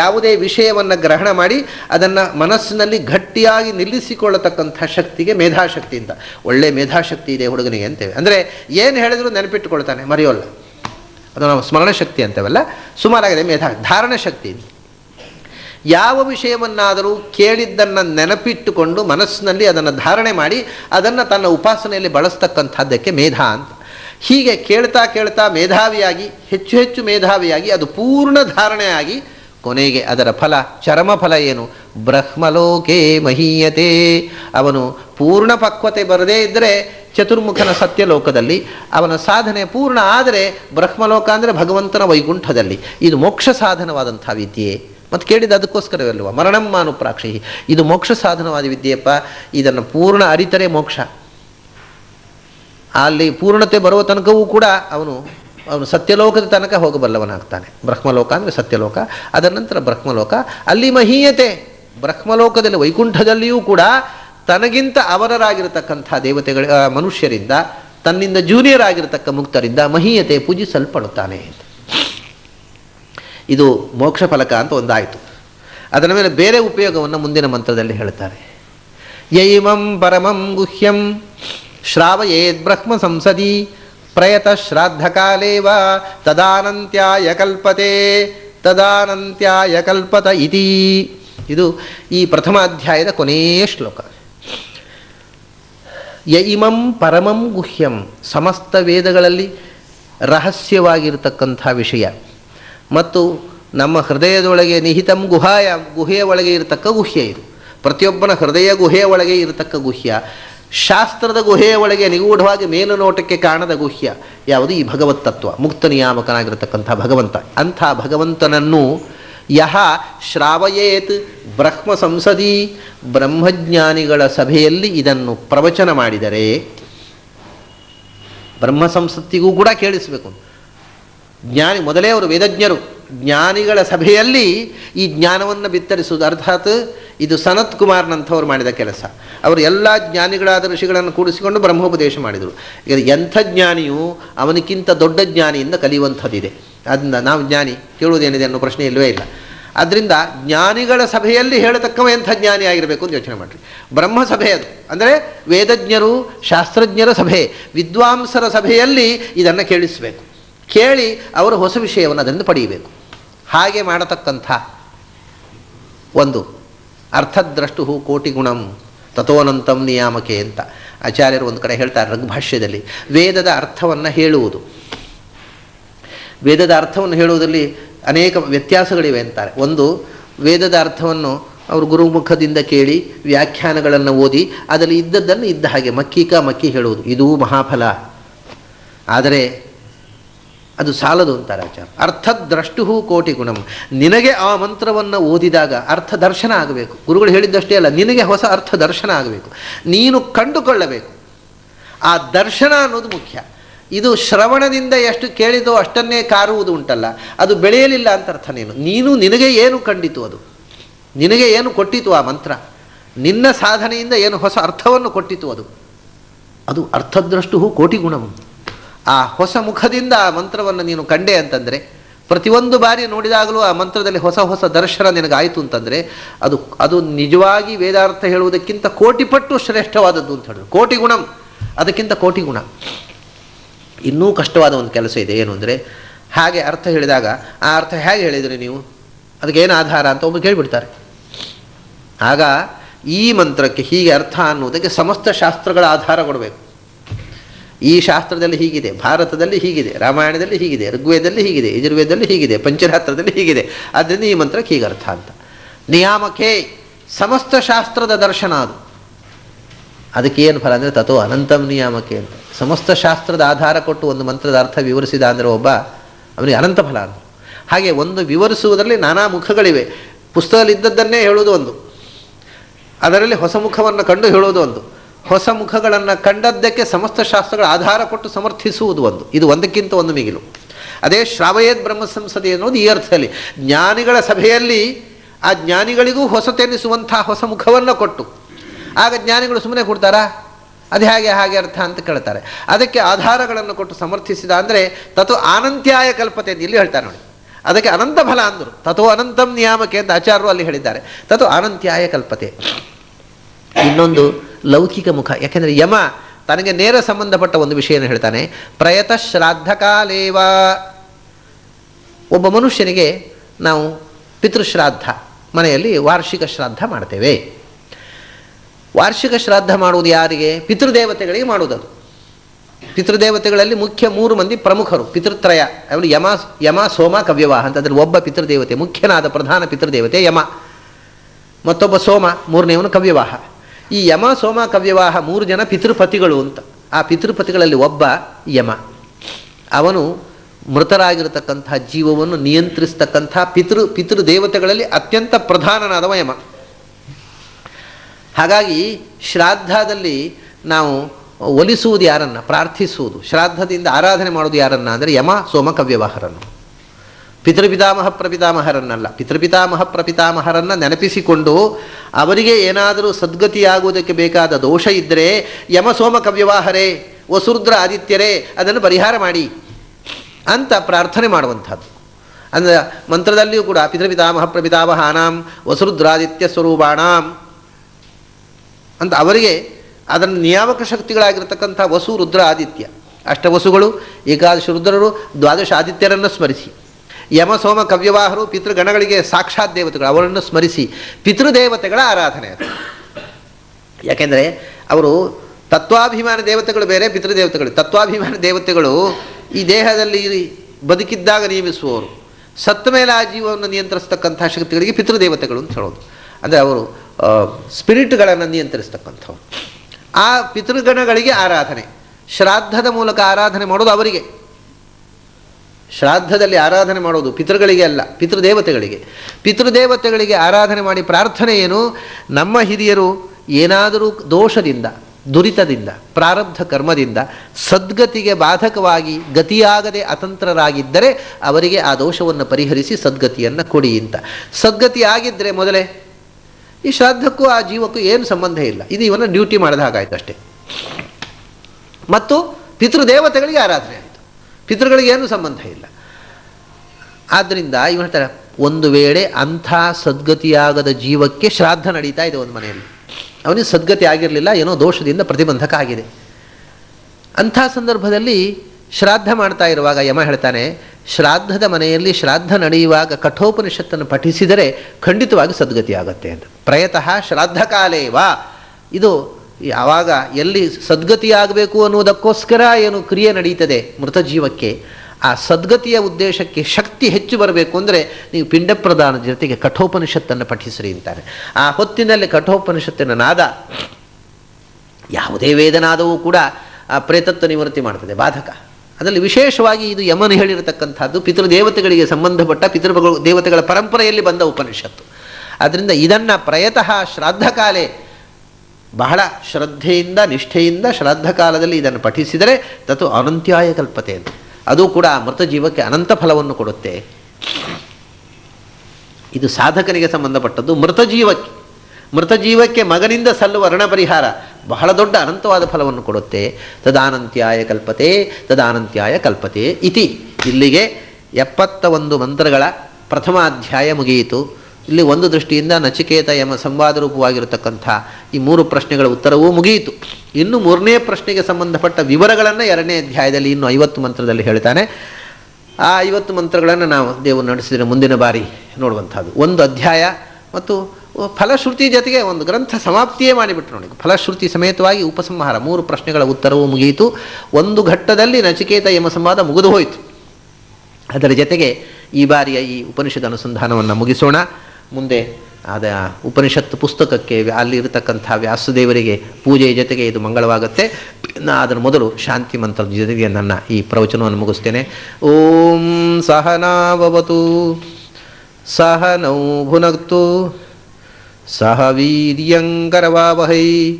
ಯಾವುದೇ ವಿಷಯವನ್ನು ಗ್ರಹಣ ಮಾಡಿ ಅದನ್ನು ಮನಸ್ಸಿನಲ್ಲಿ ಗಟ್ಟಿಯಾಗಿ ನಿಲ್ಲಿಸಿಕೊಳ್ಳತಕ್ಕಂಥ ಶಕ್ತಿಗೆ ಮೇಧಾಶಕ್ತಿ ಅಂತ. ಒಳ್ಳೆ ಮೇಧಾಶಕ್ತಿ ಇದೆ ಹುಡುಗನಿಗೆ ಅಂತೇವೆ. ಅಂದರೆ ಏನು ಹೇಳಿದ್ರು ನೆನಪಿಟ್ಟುಕೊಳ್ತಾನೆ ಮರೆಯೋಲ್ಲ. ಅದು ನಾವು ಸ್ಮರಣ ಶಕ್ತಿ ಅಂತೇವಲ್ಲ? ಸುಮಾರಾಗಿದೆ ಮೇಧಾ ಧಾರಣ ಶಕ್ತಿ ಯಾವ ವಿಷಯವನ್ನಾದರೂ ಕೇಳಿದ್ದನ್ನು ನೆನಪಿಟ್ಟುಕೊಂಡು ಮನಸ್ಸಿನಲ್ಲಿ ಅದನ್ನು ಧಾರಣೆ ಮಾಡಿ ಅದನ್ನು ತನ್ನ ಉಪಾಸನೆಯಲ್ಲಿ ಬಳಸ್ತಕ್ಕಂಥದ್ದಕ್ಕೆ ಮೇಧಾ ಅಂತ. ಹೀಗೆ ಕೇಳ್ತಾ ಕೇಳ್ತಾ ಮೇಧಾವಿಯಾಗಿ, ಹೆಚ್ಚು ಹೆಚ್ಚು ಮೇಧಾವಿಯಾಗಿ ಅದು ಪೂರ್ಣ ಧಾರಣೆಯಾಗಿ ಕೊನೆಗೆ ಅದರ ಫಲ, ಚರಮ ಫಲ ಏನು? ಬ್ರಹ್ಮಲೋಕೆ ಮಹೀಯತೆ. ಅವನು ಪೂರ್ಣ ಪಕ್ವತೆ ಬರದೇ ಇದ್ದರೆ ಚತುರ್ಮುಖನ ಸತ್ಯಲೋಕದಲ್ಲಿ, ಅವನ ಸಾಧನೆ ಪೂರ್ಣ ಆದರೆ ಬ್ರಹ್ಮಲೋಕ ಅಂದರೆ ಭಗವಂತನ ವೈಕುಂಠದಲ್ಲಿ. ಇದು ಮೋಕ್ಷ ಸಾಧನವಾದಂಥ ವಿದ್ಯೆ. ಮತ್ತು ಕೇಳಿದ ಅದಕ್ಕೋಸ್ಕರವಲ್ವ ಮರಣಂ ಮಾನುಪ್ರಾಕ್ಷಿ ಇದು ಮೋಕ್ಷ ಸಾಧನವಾದ ವಿದ್ಯೆಯಪ್ಪ, ಇದನ್ನು ಪೂರ್ಣ ಅರಿತರೆ ಮೋಕ್ಷ. ಅಲ್ಲಿ ಪೂರ್ಣತೆ ಬರುವ ತನಕವೂ ಕೂಡ ಅವನು ಅವನು ಸತ್ಯಲೋಕದ ತನಕ ಹೋಗಬಲ್ಲವನಾಗ್ತಾನೆ. ಬ್ರಹ್ಮಲೋಕ ಅಂದರೆ ಸತ್ಯಲೋಕ, ಅದರ ನಂತರ ಬ್ರಹ್ಮಲೋಕ, ಅಲ್ಲಿ ಮಹೀಯತೆ. ಬ್ರಹ್ಮಲೋಕದಲ್ಲಿ ವೈಕುಂಠದಲ್ಲಿಯೂ ಕೂಡ ತನಗಿಂತ ಅವರರಾಗಿರತಕ್ಕಂಥ ದೇವತೆಗಳ ಮನುಷ್ಯರಿಂದ, ತನ್ನಿಂದ ಜೂನಿಯರ್ ಆಗಿರತಕ್ಕ ಮುಕ್ತರಿಂದ ಮಹೀಯತೆ ಪೂಜಿಸಲ್ಪಡುತ್ತಾನೆ ಇದು ಮೋಕ್ಷ ಫಲಕ ಅಂತ ಒಂದಾಯಿತು. ಅದರ ಮೇಲೆ ಬೇರೆ ಉಪಯೋಗವನ್ನು ಮುಂದಿನ ಮಂತ್ರದಲ್ಲಿ ಹೇಳ್ತಾರೆ. ಯೈಮಂ ಪರಮಂ ಗುಹ್ಯಂ ಶ್ರಾವಯೇದ್ ಬ್ರಹ್ಮ ಸಂಸದಿ ಪ್ರಯತ ಶ್ರಾದ್ದಕಾಲೇವ ತದಾನಂತ್ಯಾಯ ಕಲ್ಪತೆ ತದಾನಂತ್ಯಾಯ ಕಲ್ಪತ ಇತಿ. ಇದು ಈ ಪ್ರಥಮ ಅಧ್ಯಾಯದ ಕೊನೆಯ ಶ್ಲೋಕ. ಯೈಮಂ ಪರಮಂ ಗುಹ್ಯಂ ಸಮಸ್ತ ವೇದಗಳಲ್ಲಿ ರಹಸ್ಯವಾಗಿರತಕ್ಕಂಥ ವಿಷಯ. ಮತ್ತು ನಮ್ಮ ಹೃದಯದೊಳಗೆ ನಿಹಿತಂ ಗುಹಾಯ, ಗುಹೆಯ ಒಳಗೆ ಇರತಕ್ಕ ಗುಹ್ಯ ಇದು. ಪ್ರತಿಯೊಬ್ಬನ ಹೃದಯ ಗುಹೆಯ ಒಳಗೆ ಇರತಕ್ಕ ಗುಹ್ಯ. ಶಾಸ್ತ್ರದ ಗುಹೆಯ ಒಳಗೆ ನಿಗೂಢವಾಗಿ ಮೇಲುನೋಟಕ್ಕೆ ಕಾಣದ ಗುಹ್ಯ ಯಾವುದು ಈ ಭಗವತ್ ತತ್ವ, ಮುಕ್ತ ನಿಯಾಮಕನಾಗಿರತಕ್ಕಂಥ ಭಗವಂತ. ಅಂಥ ಭಗವಂತನನ್ನು ಯಹ ಶ್ರಾವಯೇತ್ ಬ್ರಹ್ಮ ಸಂಸದಿ ಬ್ರಹ್ಮಜ್ಞಾನಿಗಳ ಸಭೆಯಲ್ಲಿ ಇದನ್ನು ಪ್ರವಚನ ಮಾಡಿದರೆ ಬ್ರಹ್ಮ ಸಂಸತ್ತಿಗೂ ಕೂಡ ಕೇಳಿಸಬೇಕು. ಜ್ಞಾನಿ ಮೊದಲೇ ಅವರು ವೇದಜ್ಞರು. ಜ್ಞಾನಿಗಳ ಸಭೆಯಲ್ಲಿ ಈ ಜ್ಞಾನವನ್ನು ಬಿತ್ತರಿಸುವುದು ಅರ್ಥಾತ್ ಇದು ಸನತ್ ಕುಮಾರ್ನಂಥವ್ರು ಮಾಡಿದ ಕೆಲಸ. ಅವರು ಎಲ್ಲ ಜ್ಞಾನಿಗಳಾದ ಋಷಿಗಳನ್ನು ಕೂಡಿಸಿಕೊಂಡು ಬ್ರಹ್ಮೋಪದೇಶ ಮಾಡಿದರು. ಎಂಥ ಜ್ಞಾನಿಯು ಅವನಿಗಿಂತ ದೊಡ್ಡ ಜ್ಞಾನಿಯಿಂದ ಕಲಿಯುವಂಥದ್ದಿದೆ. ಅದರಿಂದ ನಾವು ಜ್ಞಾನಿ ಕೇಳುವುದೇನಿದೆ ಅನ್ನೋ ಪ್ರಶ್ನೆ ಇಲ್ಲವೇ ಇಲ್ಲ. ಆದ್ದರಿಂದ ಜ್ಞಾನಿಗಳ ಸಭೆಯಲ್ಲಿ ಹೇಳತಕ್ಕವ ಎಂಥ ಜ್ಞಾನಿ ಆಗಿರಬೇಕು ಅಂತ ಯೋಚನೆ ಮಾಡಿರಿ. ಬ್ರಹ್ಮ ಸಭೆ ಅದು. ಅಂದರೆ ವೇದಜ್ಞರು, ಶಾಸ್ತ್ರಜ್ಞರ ಸಭೆ, ವಿದ್ವಾಂಸರ ಸಭೆಯಲ್ಲಿ ಇದನ್ನು ಕೇಳಿಸಬೇಕು. ಕೇಳಿ ಅವರು ಹೊಸ ವಿಷಯವನ್ನು ಅದರಿಂದ ಪಡೆಯಬೇಕು. ಹಾಗೆ ಮಾಡತಕ್ಕಂಥ ಒಂದು ಅರ್ಥದ್ರಷ್ಟು ಕೋಟಿ ಗುಣಂ ತಥೋನಂತಂ ನಿಯಾಮಕೆ ಅಂತ ಆಚಾರ್ಯರು ಒಂದು ಕಡೆ ಹೇಳ್ತಾರೆ ರಘುಭಾಷ್ಯದಲ್ಲಿ. ವೇದದ ಅರ್ಥವನ್ನು ಹೇಳುವುದು. ವೇದದ ಅರ್ಥವನ್ನು ಹೇಳುವುದರಲ್ಲಿ ಅನೇಕ ವ್ಯತ್ಯಾಸಗಳಿವೆ ಅಂತಾರೆ. ಒಂದು, ವೇದದ ಅರ್ಥವನ್ನು ಅವರು ಗುರುಮುಖದಿಂದ ಕೇಳಿ ವ್ಯಾಖ್ಯಾನಗಳನ್ನು ಓದಿ ಅದರಲ್ಲಿ ಇದ್ದದ್ದನ್ನು ಇದ್ದ ಹಾಗೆ ಮಕ್ಕೀಕ ಮಕ್ಕಿ ಹೇಳುವುದು. ಇದೂ ಮಹಾಫಲ. ಆದರೆ ಅದು ಸಾಲದು ಅಂತಾರೆ ಆಚಾರ ಅರ್ಥದ್ರಷ್ಟು ಕೋಟಿ ಗುಣಂ. ನಿನಗೆ ಆ ಮಂತ್ರವನ್ನು ಓದಿದಾಗ ಅರ್ಥ ದರ್ಶನ ಆಗಬೇಕು. ಗುರುಗಳು ಹೇಳಿದ್ದಷ್ಟೇ ಅಲ್ಲ, ನಿನಗೆ ಹೊಸ ಅರ್ಥ ದರ್ಶನ ಆಗಬೇಕು. ನೀನು ಕಂಡುಕೊಳ್ಳಬೇಕು. ಆ ದರ್ಶನ ಅನ್ನೋದು ಮುಖ್ಯ. ಇದು ಶ್ರವಣದಿಂದ ಎಷ್ಟು ಕೇಳಿದೋ ಅಷ್ಟನ್ನೇ ಕಾರುವುದು ಉಂಟಲ್ಲ. ಅದು ಬೆಳೆಯಲಿಲ್ಲ ಅಂತ ಅರ್ಥ ನೀನು. ನೀನು ನಿನಗೆ ಏನು ಕಂಡಿತು ಅದು? ನಿನಗೆ ಏನು ಕೊಟ್ಟಿತು ಆ ಮಂತ್ರ? ನಿನ್ನ ಸಾಧನೆಯಿಂದ ಏನು ಹೊಸ ಅರ್ಥವನ್ನು ಕೊಟ್ಟಿತು ಅದು? ಅದು ಅರ್ಥದ್ರಷ್ಟು ಕೋಟಿ ಗುಣವು. ಆ ಹೊಸ ಮುಖದಿಂದ ಆ ಮಂತ್ರವನ್ನು ನೀನು ಕಂಡೆ ಅಂತಂದರೆ, ಪ್ರತಿಯೊಂದು ಬಾರಿ ನೋಡಿದಾಗಲೂ ಆ ಮಂತ್ರದಲ್ಲಿ ಹೊಸ ಹೊಸ ದರ್ಶನ ನಿನಗಾಯಿತು ಅಂತಂದರೆ, ಅದು ಅದು ನಿಜವಾಗಿ ವೇದಾರ್ಥ ಹೇಳುವುದಕ್ಕಿಂತ ಕೋಟಿ ಪಟ್ಟು ಶ್ರೇಷ್ಠವಾದದ್ದು ಅಂತ ಹೇಳಿದ್ರು. ಕೋಟಿ ಗುಣಂ. ಅದಕ್ಕಿಂತ ಕೋಟಿ ಗುಣ. ಇನ್ನೂ ಕಷ್ಟವಾದ ಒಂದು ಕೆಲಸ ಇದೆ. ಏನು ಅಂದರೆ, ಹಾಗೆ ಅರ್ಥ ಹೇಳಿದಾಗ, ಆ ಅರ್ಥ ಹೇಗೆ ಹೇಳಿದ್ರಿ ನೀವು? ಅದಕ್ಕೇನು ಆಧಾರ ಅಂತ ಒಬ್ಬರು ಕೇಳಿಬಿಡ್ತಾರೆ. ಆಗ ಈ ಮಂತ್ರಕ್ಕೆ ಹೀಗೆ ಅರ್ಥ ಅನ್ನುವುದಕ್ಕೆ ಸಮಸ್ತ ಶಾಸ್ತ್ರಗಳ ಆಧಾರ ಕೊಡಬೇಕು. ಈ ಶಾಸ್ತ್ರದಲ್ಲಿ ಹೀಗಿದೆ, ಭಾರತದಲ್ಲಿ ಹೀಗಿದೆ, ರಾಮಾಯಣದಲ್ಲಿ ಹೀಗಿದೆ, ಋಗ್ವೇದದಲ್ಲಿ ಹೀಗಿದೆ, ಯಜುರ್ವೇದದಲ್ಲಿ ಹೀಗಿದೆ, ಪಂಚರಾತ್ರದಲ್ಲಿ ಹೀಗಿದೆ. ಆದ್ದರಿಂದ ಈ ಮಂತ್ರಕ್ಕೆ ಹೀಗೆ ಅರ್ಥ ಅಂತ. ನಿಯಾಮಕೇ, ಸಮಸ್ತ ಶಾಸ್ತ್ರದ ದರ್ಶನ ಅದು. ಅದಕ್ಕೆ ಏನು ಫಲ ಅಂದರೆ ತಥೋ ಅನಂತಂ ನಿಯಾಮಕೆ ಅಂತ. ಸಮಸ್ತ ಶಾಸ್ತ್ರದ ಆಧಾರ ಕೊಟ್ಟು ಒಂದು ಮಂತ್ರದ ಅರ್ಥ ವಿವರಿಸಿದ ಅಂದರೆ ಒಬ್ಬ ಅವನಿಗೆ ಅನಂತ ಫಲ ಅಂತ ಹಾಗೆ ಒಂದು ವಿವರಿಸುವುದರಲ್ಲಿ ನಾನಾ ಮುಖಗಳಿವೆ. ಪುಸ್ತಕದಲ್ಲಿ ಇದ್ದದ್ದನ್ನೇ ಹೇಳುವುದು ಒಂದು. ಅದರಲ್ಲಿ ಹೊಸ ಮುಖವನ್ನು ಕಂಡು ಹೇಳುವುದು ಒಂದು. ಹೊಸ ಮುಖಗಳನ್ನು ಕಂಡದ್ದಕ್ಕೆ ಸಮಸ್ತ ಶಾಸ್ತ್ರಗಳ ಆಧಾರ ಕೊಟ್ಟು ಸಮರ್ಥಿಸುವುದು ಒಂದು. ಇದು ಒಂದಕ್ಕಿಂತ ಒಂದು ಮಿಗಿಲು. ಅದೇ ಶ್ರಾವಯೇದ್ ಬ್ರಹ್ಮ ಸಂಸದೆ ಅನ್ನೋದು ಈ ಅರ್ಥದಲ್ಲಿ. ಜ್ಞಾನಿಗಳ ಸಭೆಯಲ್ಲಿ ಆ ಜ್ಞಾನಿಗಳಿಗೂ ಹೊಸತೆನಿಸುವಂತಹ ಹೊಸ ಮುಖವನ್ನು ಕೊಟ್ಟು. ಆಗ ಜ್ಞಾನಿಗಳು ಸುಮ್ಮನೆ ಕೊಡ್ತಾರಾ? ಅದು ಹೇಗೆ, ಹಾಗೆ ಅರ್ಥ ಅಂತ ಕೇಳ್ತಾರೆ. ಅದಕ್ಕೆ ಆಧಾರಗಳನ್ನು ಕೊಟ್ಟು ಸಮರ್ಥಿಸಿದ ಅಂದರೆ ತತು ಆನಂತ್ಯಾಯ ಕಲ್ಪತೆ ಅಂತ ಇಲ್ಲಿ ಹೇಳ್ತಾರೆ ನೋಡಿ. ಅದಕ್ಕೆ ಅನಂತ ಫಲ ಅಂದರು. ತಥೋ ಅನಂತಂ ನಿಯಾಮಕೆ ಅಂತ ಆಚಾರ್ಯರು ಅಲ್ಲಿ ಹೇಳಿದ್ದಾರೆ. ತತು ಅನಂತ್ಯಾಯ ಕಲ್ಪತೆ. ಇನ್ನೊಂದು ಲೌಕಿಕ ಮುಖ. ಯಾಕೆಂದರೆ ಯಮ ತನಗೆ ನೇರ ಸಂಬಂಧಪಟ್ಟ ಒಂದು ವಿಷಯನ ಹೇಳ್ತಾನೆ. ಪ್ರಯತ ಶ್ರಾದ್ದ ಕಾಲೇವ ಒಬ್ಬ ಮನುಷ್ಯನಿಗೆ ನಾವು ಪಿತೃಶ್ರಾದ್ದ, ಮನೆಯಲ್ಲಿ ವಾರ್ಷಿಕ ಶ್ರಾದ್ದ ಮಾಡ್ತೇವೆ. ವಾರ್ಷಿಕ ಶ್ರಾದ್ದ ಮಾಡುವುದು ಯಾರಿಗೆ? ಪಿತೃದೇವತೆಗಳಿಗೆ ಮಾಡುವುದದು ಪಿತೃದೇವತೆಗಳಲ್ಲಿ ಮುಖ್ಯ ಮೂರು ಮಂದಿ ಪ್ರಮುಖರು. ಪಿತೃತ್ರಯ, ಅವನು ಯಮ ಯಮ, ಸೋಮ, ಕವ್ಯವಾಹ ಅಂತಂದರೆ ಒಬ್ಬ ಪಿತೃದೇವತೆ, ಮುಖ್ಯನಾದ ಪ್ರಧಾನ ಪಿತೃದೇವತೆ ಯಮ. ಮತ್ತೊಬ್ಬ ಸೋಮ, ಮೂರನೇವನು ಕವ್ಯವಾಹ. ಈ ಯಮ, ಸೋಮ, ಕವ್ಯವಾಹ ಮೂರು ಜನ ಪಿತೃಪತಿಗಳು ಅಂತ. ಆ ಪಿತೃಪತಿಗಳಲ್ಲಿ ಒಬ್ಬ ಯಮ. ಅವನು ಮೃತರಾಗಿರತಕ್ಕಂಥ ಜೀವವನ್ನು ನಿಯಂತ್ರಿಸ್ತಕ್ಕಂಥ ಪಿತೃ, ಪಿತೃದೇವತೆಗಳಲ್ಲಿ ಅತ್ಯಂತ ಪ್ರಧಾನನಾದವ ಯಮ. ಹಾಗಾಗಿ ಶ್ರಾದ್ದದಲ್ಲಿ ನಾವು ಒಲಿಸುವುದು ಯಾರನ್ನು? ಪ್ರಾರ್ಥಿಸುವುದು. ಶ್ರಾದ್ದದಿಂದ ಆರಾಧನೆ ಮಾಡೋದು ಯಾರನ್ನ? ಅಂದರೆ ಯಮ, ಸೋಮ, ಕವ್ಯವಾಹರನ್ನು. ಪಿತೃಪಿತಾಮಹ, ಪ್ರಪಿತಾಮಹರನ್ನಲ್ಲ. ಪಿತೃಪಿತಾಮಹ, ಪ್ರಪಿತಾಮಹರನ್ನು ನೆನಪಿಸಿಕೊಂಡು ಅವರಿಗೆ ಏನಾದರೂ ಸದ್ಗತಿಯಾಗುವುದಕ್ಕೆ ಬೇಕಾದ ದೋಷ ಇದ್ದರೆ ಯಮ, ಸೋಮ, ಕವ್ಯವಾಹರೇ, ವಸುರುದ್ರ, ಆದಿತ್ಯರೇ, ಅದನ್ನು ಪರಿಹಾರ ಮಾಡಿ ಅಂತ ಪ್ರಾರ್ಥನೆ ಮಾಡುವಂಥದ್ದು. ಅಂದರೆ ಮಂತ್ರದಲ್ಲಿಯೂ ಕೂಡ ಪಿತೃಪಿತಾಮಹ, ಪ್ರಪಿತಾಮಹಾನಾಂ, ವಸುರುದ್ರಾದಿತ್ಯ ಸ್ವರೂಪಾಣಾಂ ಅಂತ ಅವರಿಗೆ ಅದನ್ನು ನಿಯಾಮಕ ಶಕ್ತಿಗಳಾಗಿರ್ತಕ್ಕಂಥ ವಸು, ರುದ್ರ, ಆದಿತ್ಯ. ಅಷ್ಟವಸುಗಳು ಏಕಾದಶ ರುದ್ರರು, ದ್ವಾದಶ ಆದಿತ್ಯರನ್ನು ಸ್ಮರಿಸಿ. ಯಮ, ಸೋಮ, ಕವ್ಯವಾಹರು, ಪಿತೃಗಣಗಳಿಗೆ ಸಾಕ್ಷಾತ್ ದೇವತೆಗಳು, ಅವರನ್ನು ಸ್ಮರಿಸಿ. ಪಿತೃದೇವತೆಗಳ ಆರಾಧನೆ ಅದು. ಯಾಕೆಂದರೆ ಅವರು ತತ್ವಾಭಿಮಾನ ದೇವತೆಗಳು ಬೇರೆ, ಪಿತೃದೇವತೆಗಳು. ತತ್ವಾಭಿಮಾನ ದೇವತೆಗಳು ಈ ದೇಹದಲ್ಲಿ ಬದುಕಿದ್ದಾಗ ನೇಮಿಸುವವರು ಸತ್ತ ಮೇಲೆ ಆ ಜೀವವನ್ನು ನಿಯಂತ್ರಿಸ್ತಕ್ಕಂಥ ಶಕ್ತಿಗಳಿಗೆ ಪಿತೃದೇವತೆಗಳು ಅಂತ ಹೇಳೋದು. ಅಂದರೆ ಅವರು ಸ್ಪಿರಿಟ್ಗಳನ್ನು ನಿಯಂತ್ರಿಸ್ತಕ್ಕಂಥವು ಆ ಪಿತೃಗಣಗಳಿಗೆ ಆರಾಧನೆ. ಶ್ರಾದ್ದದ ಮೂಲಕ ಆರಾಧನೆ ಮಾಡೋದು ಅವರಿಗೆ. ಶ್ರಾದ್ದದಲ್ಲಿ ಆರಾಧನೆ ಮಾಡೋದು ಪಿತೃಗಳಿಗೆ ಅಲ್ಲ, ಪಿತೃದೇವತೆಗಳಿಗೆ. ಪಿತೃದೇವತೆಗಳಿಗೆ ಆರಾಧನೆ ಮಾಡಿ ಪ್ರಾರ್ಥನೆ ಏನು? ನಮ್ಮ ಹಿರಿಯರು ಏನಾದರೂ ದೋಷದಿಂದ, ದುರಿತದಿಂದ, ಪ್ರಾರಬ್ಧ ಕರ್ಮದಿಂದ ಸದ್ಗತಿಗೆ ಬಾಧಕವಾಗಿ ಗತಿಯಾಗದೆ ಅತಂತ್ರರಾಗಿದ್ದರೆ ಅವರಿಗೆ ಆ ದೋಷವನ್ನು ಪರಿಹರಿಸಿ ಸದ್ಗತಿಯನ್ನು ಕೊಡಿ ಅಂತ. ಸದ್ಗತಿ ಆಗಿದ್ದರೆ ಮೊದಲೇ ಈ ಶ್ರಾದ್ದಕ್ಕೂ ಆ ಜೀವಕ್ಕೂ ಏನು ಸಂಬಂಧ ಇಲ್ಲ. ಇದು ಇವನ ಡ್ಯೂಟಿ ಮಾಡಿದ ಹಾಗಾಯ್ತು ಅಷ್ಟೇ. ಮತ್ತು ಪಿತೃದೇವತೆಗಳಿಗೆ ಆರಾಧನೆ ಆಯಿತು. ಪಿತೃಗಳಿಗೆ ಏನು ಸಂಬಂಧ ಇಲ್ಲ. ಆದ್ದರಿಂದ ಇವನು ಹೇಳ್ತಾರೆ ಒಂದು ವೇಳೆ ಅಂಥ ಸದ್ಗತಿಯಾಗದ ಜೀವಕ್ಕೆ ಶ್ರಾದ್ದ ನಡೀತಾ ಇದೆ ಒಂದು ಮನೆಯಲ್ಲಿ. ಅವನಿಗೆ ಸದ್ಗತಿ ಆಗಿರಲಿಲ್ಲ, ಏನೋ ದೋಷದಿಂದ ಪ್ರತಿಬಂಧಕ ಆಗಿದೆ. ಅಂಥ ಸಂದರ್ಭದಲ್ಲಿ ಶ್ರಾದ್ದ ಮಾಡ್ತಾ ಇರುವಾಗ ಯಮ ಹೇಳ್ತಾನೆ ಶ್ರಾದ್ದದ ಮನೆಯಲ್ಲಿ ಶ್ರಾದ್ದ ನಡೆಯುವಾಗ ಕಠೋಪನಿಷತ್ತನ್ನು ಪಠಿಸಿದರೆ ಖಂಡಿತವಾಗಿ ಸದ್ಗತಿ ಆಗುತ್ತೆ ಅಂತ. ಪ್ರಯತಃ ಶ್ರಾದ್ದ ಕಾಲೇವಾ ಇದು ಯಾವಾಗ ಎಲ್ಲಿ ಸದ್ಗತಿಯಾಗಬೇಕು ಅನ್ನುವುದಕ್ಕೋಸ್ಕರ ಏನು ಕ್ರಿಯೆ ನಡೀತದೆ ಮೃತ ಜೀವಕ್ಕೆ. ಆ ಸದ್ಗತಿಯ ಉದ್ದೇಶಕ್ಕೆ ಶಕ್ತಿ ಹೆಚ್ಚು ಬರಬೇಕು ಅಂದರೆ ನೀವು ಪಿಂಡ ಪ್ರದಾನದ ಜೊತೆಗೆ ಕಠೋಪನಿಷತ್ತನ್ನು ಪಠಿಸ್ರಿ ಅಂತಾರೆ. ಆ ಹೊತ್ತಿನಲ್ಲಿ ಕಠೋಪನಿಷತ್ತಿನ ನಾದ ಯಾವುದೇ ವೇದನಾದವೂ ಕೂಡ ಆ ಪ್ರೇತತ್ವ ನಿವೃತ್ತಿ ಮಾಡ್ತದೆ, ಬಾಧಕ. ಅದರಲ್ಲಿ ವಿಶೇಷವಾಗಿ ಇದು ಯಮನು ಹೇಳಿರತಕ್ಕಂಥದ್ದು, ಪಿತೃದೇವತೆಗಳಿಗೆ ಸಂಬಂಧಪಟ್ಟ ಪಿತೃ ದೇವತೆಗಳ ಪರಂಪರೆಯಲ್ಲಿ ಬಂದ ಉಪನಿಷತ್ತು. ಆದ್ದರಿಂದ ಇದನ್ನು ಪ್ರಯತಃ ಶ್ರಾದ್ದಕಾಲೆ ಬಹಳ ಶ್ರದ್ಧೆಯಿಂದ, ನಿಷ್ಠೆಯಿಂದ ಶ್ರಾದ್ದ ಕಾಲದಲ್ಲಿ ಇದನ್ನು ಪಠಿಸಿದರೆ ತತು ಅನಂತ್ಯಾಯ ಕಲ್ಪತೆ ಅಂತ. ಅದು ಕೂಡ ಮೃತ ಜೀವಕ್ಕೆ ಅನಂತ ಫಲವನ್ನು ಕೊಡುತ್ತೆ. ಇದು ಸಾಧಕನಿಗೆ ಸಂಬಂಧಪಟ್ಟದ್ದು ಮೃತ ಜೀವಕ್ಕೆ. ಮೃತ ಜೀವಕ್ಕೆ ಮಗನಿಂದ ಸಲ್ಲುವ ಋಣ ಪರಿಹಾರ ಬಹಳ ದೊಡ್ಡ ಅನಂತವಾದ ಫಲವನ್ನು ಕೊಡುತ್ತೆ. ತದಾನಂತ್ಯಾಯ ಕಲ್ಪತೆ ತದಾನಂತ್ಯಾಯ ಕಲ್ಪತೆ ಇತಿ. ಇಲ್ಲಿಗೆ ಎಪ್ಪತ್ತ ಒಂದು ಮಂತ್ರಗಳ ಪ್ರಥಮ ಅಧ್ಯಾಯ ಮುಗಿಯಿತು. ಇಲ್ಲಿ ಒಂದು ದೃಷ್ಟಿಯಿಂದ ನಚಿಕೇತ ಎಂಬ ಸಂವಾದ ರೂಪವಾಗಿರತಕ್ಕಂಥ ಈ ಮೂರು ಪ್ರಶ್ನೆಗಳ ಉತ್ತರವೂ ಮುಗಿಯಿತು. ಇನ್ನು ಮೂರನೇ ಪ್ರಶ್ನೆಗೆ ಸಂಬಂಧಪಟ್ಟ ವಿವರಗಳನ್ನು ಎರಡನೇ ಅಧ್ಯಾಯದಲ್ಲಿ ಇನ್ನು ಐವತ್ತು ಮಂತ್ರದಲ್ಲಿ ಹೇಳ್ತಾನೆ. ಆ ಐವತ್ತು ಮಂತ್ರಗಳನ್ನು ನಾವು ದೇವರು ನಡೆಸಿದರೆ ಮುಂದಿನ ಬಾರಿ ನೋಡುವಂಥದ್ದು. ಒಂದು ಅಧ್ಯಾಯ ಮತ್ತು ಫಲಶ್ರುತಿ ಜೊತೆಗೆ ಒಂದು ಗ್ರಂಥ ಸಮಾಪ್ತಿಯೇ ಮಾಡಿಬಿಟ್ರು ನೋಡಿ ಫಲಶ್ರುತಿ ಸಮೇತವಾಗಿ ಉಪಸಂಹಾರ, ಮೂರು ಪ್ರಶ್ನೆಗಳ ಉತ್ತರವೂ ಮುಗಿಯಿತು. ಒಂದು ಘಟ್ಟದಲ್ಲಿ ನಚಿಕೇತ ಎಂಬ ಸಂವಾದ ಮುಗಿದು ಹೋಯಿತು. ಅದರ ಜೊತೆಗೆ ಈ ಬಾರಿಯ ಈ ಉಪನಿಷತ್ ಅನುಸಂಧಾನವನ್ನು ಮುಗಿಸೋಣ. ಮುಂದೆ ಅದ ಉಪನಿಷತ್ತು ಪುಸ್ತಕಕ್ಕೆ ಅಲ್ಲಿರತಕ್ಕಂಥ ವ್ಯಾಸದೇವರಿಗೆ ಪೂಜೆಯ ಜೊತೆಗೆ ಇದು ಮಂಗಳವಾಗುತ್ತೆ. ಅದರ ಮೊದಲು ಶಾಂತಿ ಮಂತ್ರದ ಜೊತೆಗೆ ನನ್ನ ಈ ಪ್ರವಚನವನ್ನು ಮುಗಿಸ್ತೇನೆ. ಓಂ ಸಹನಾ ಸಹನೌ ಭುನಕ್ತು सह वीर्यङ्करवावहै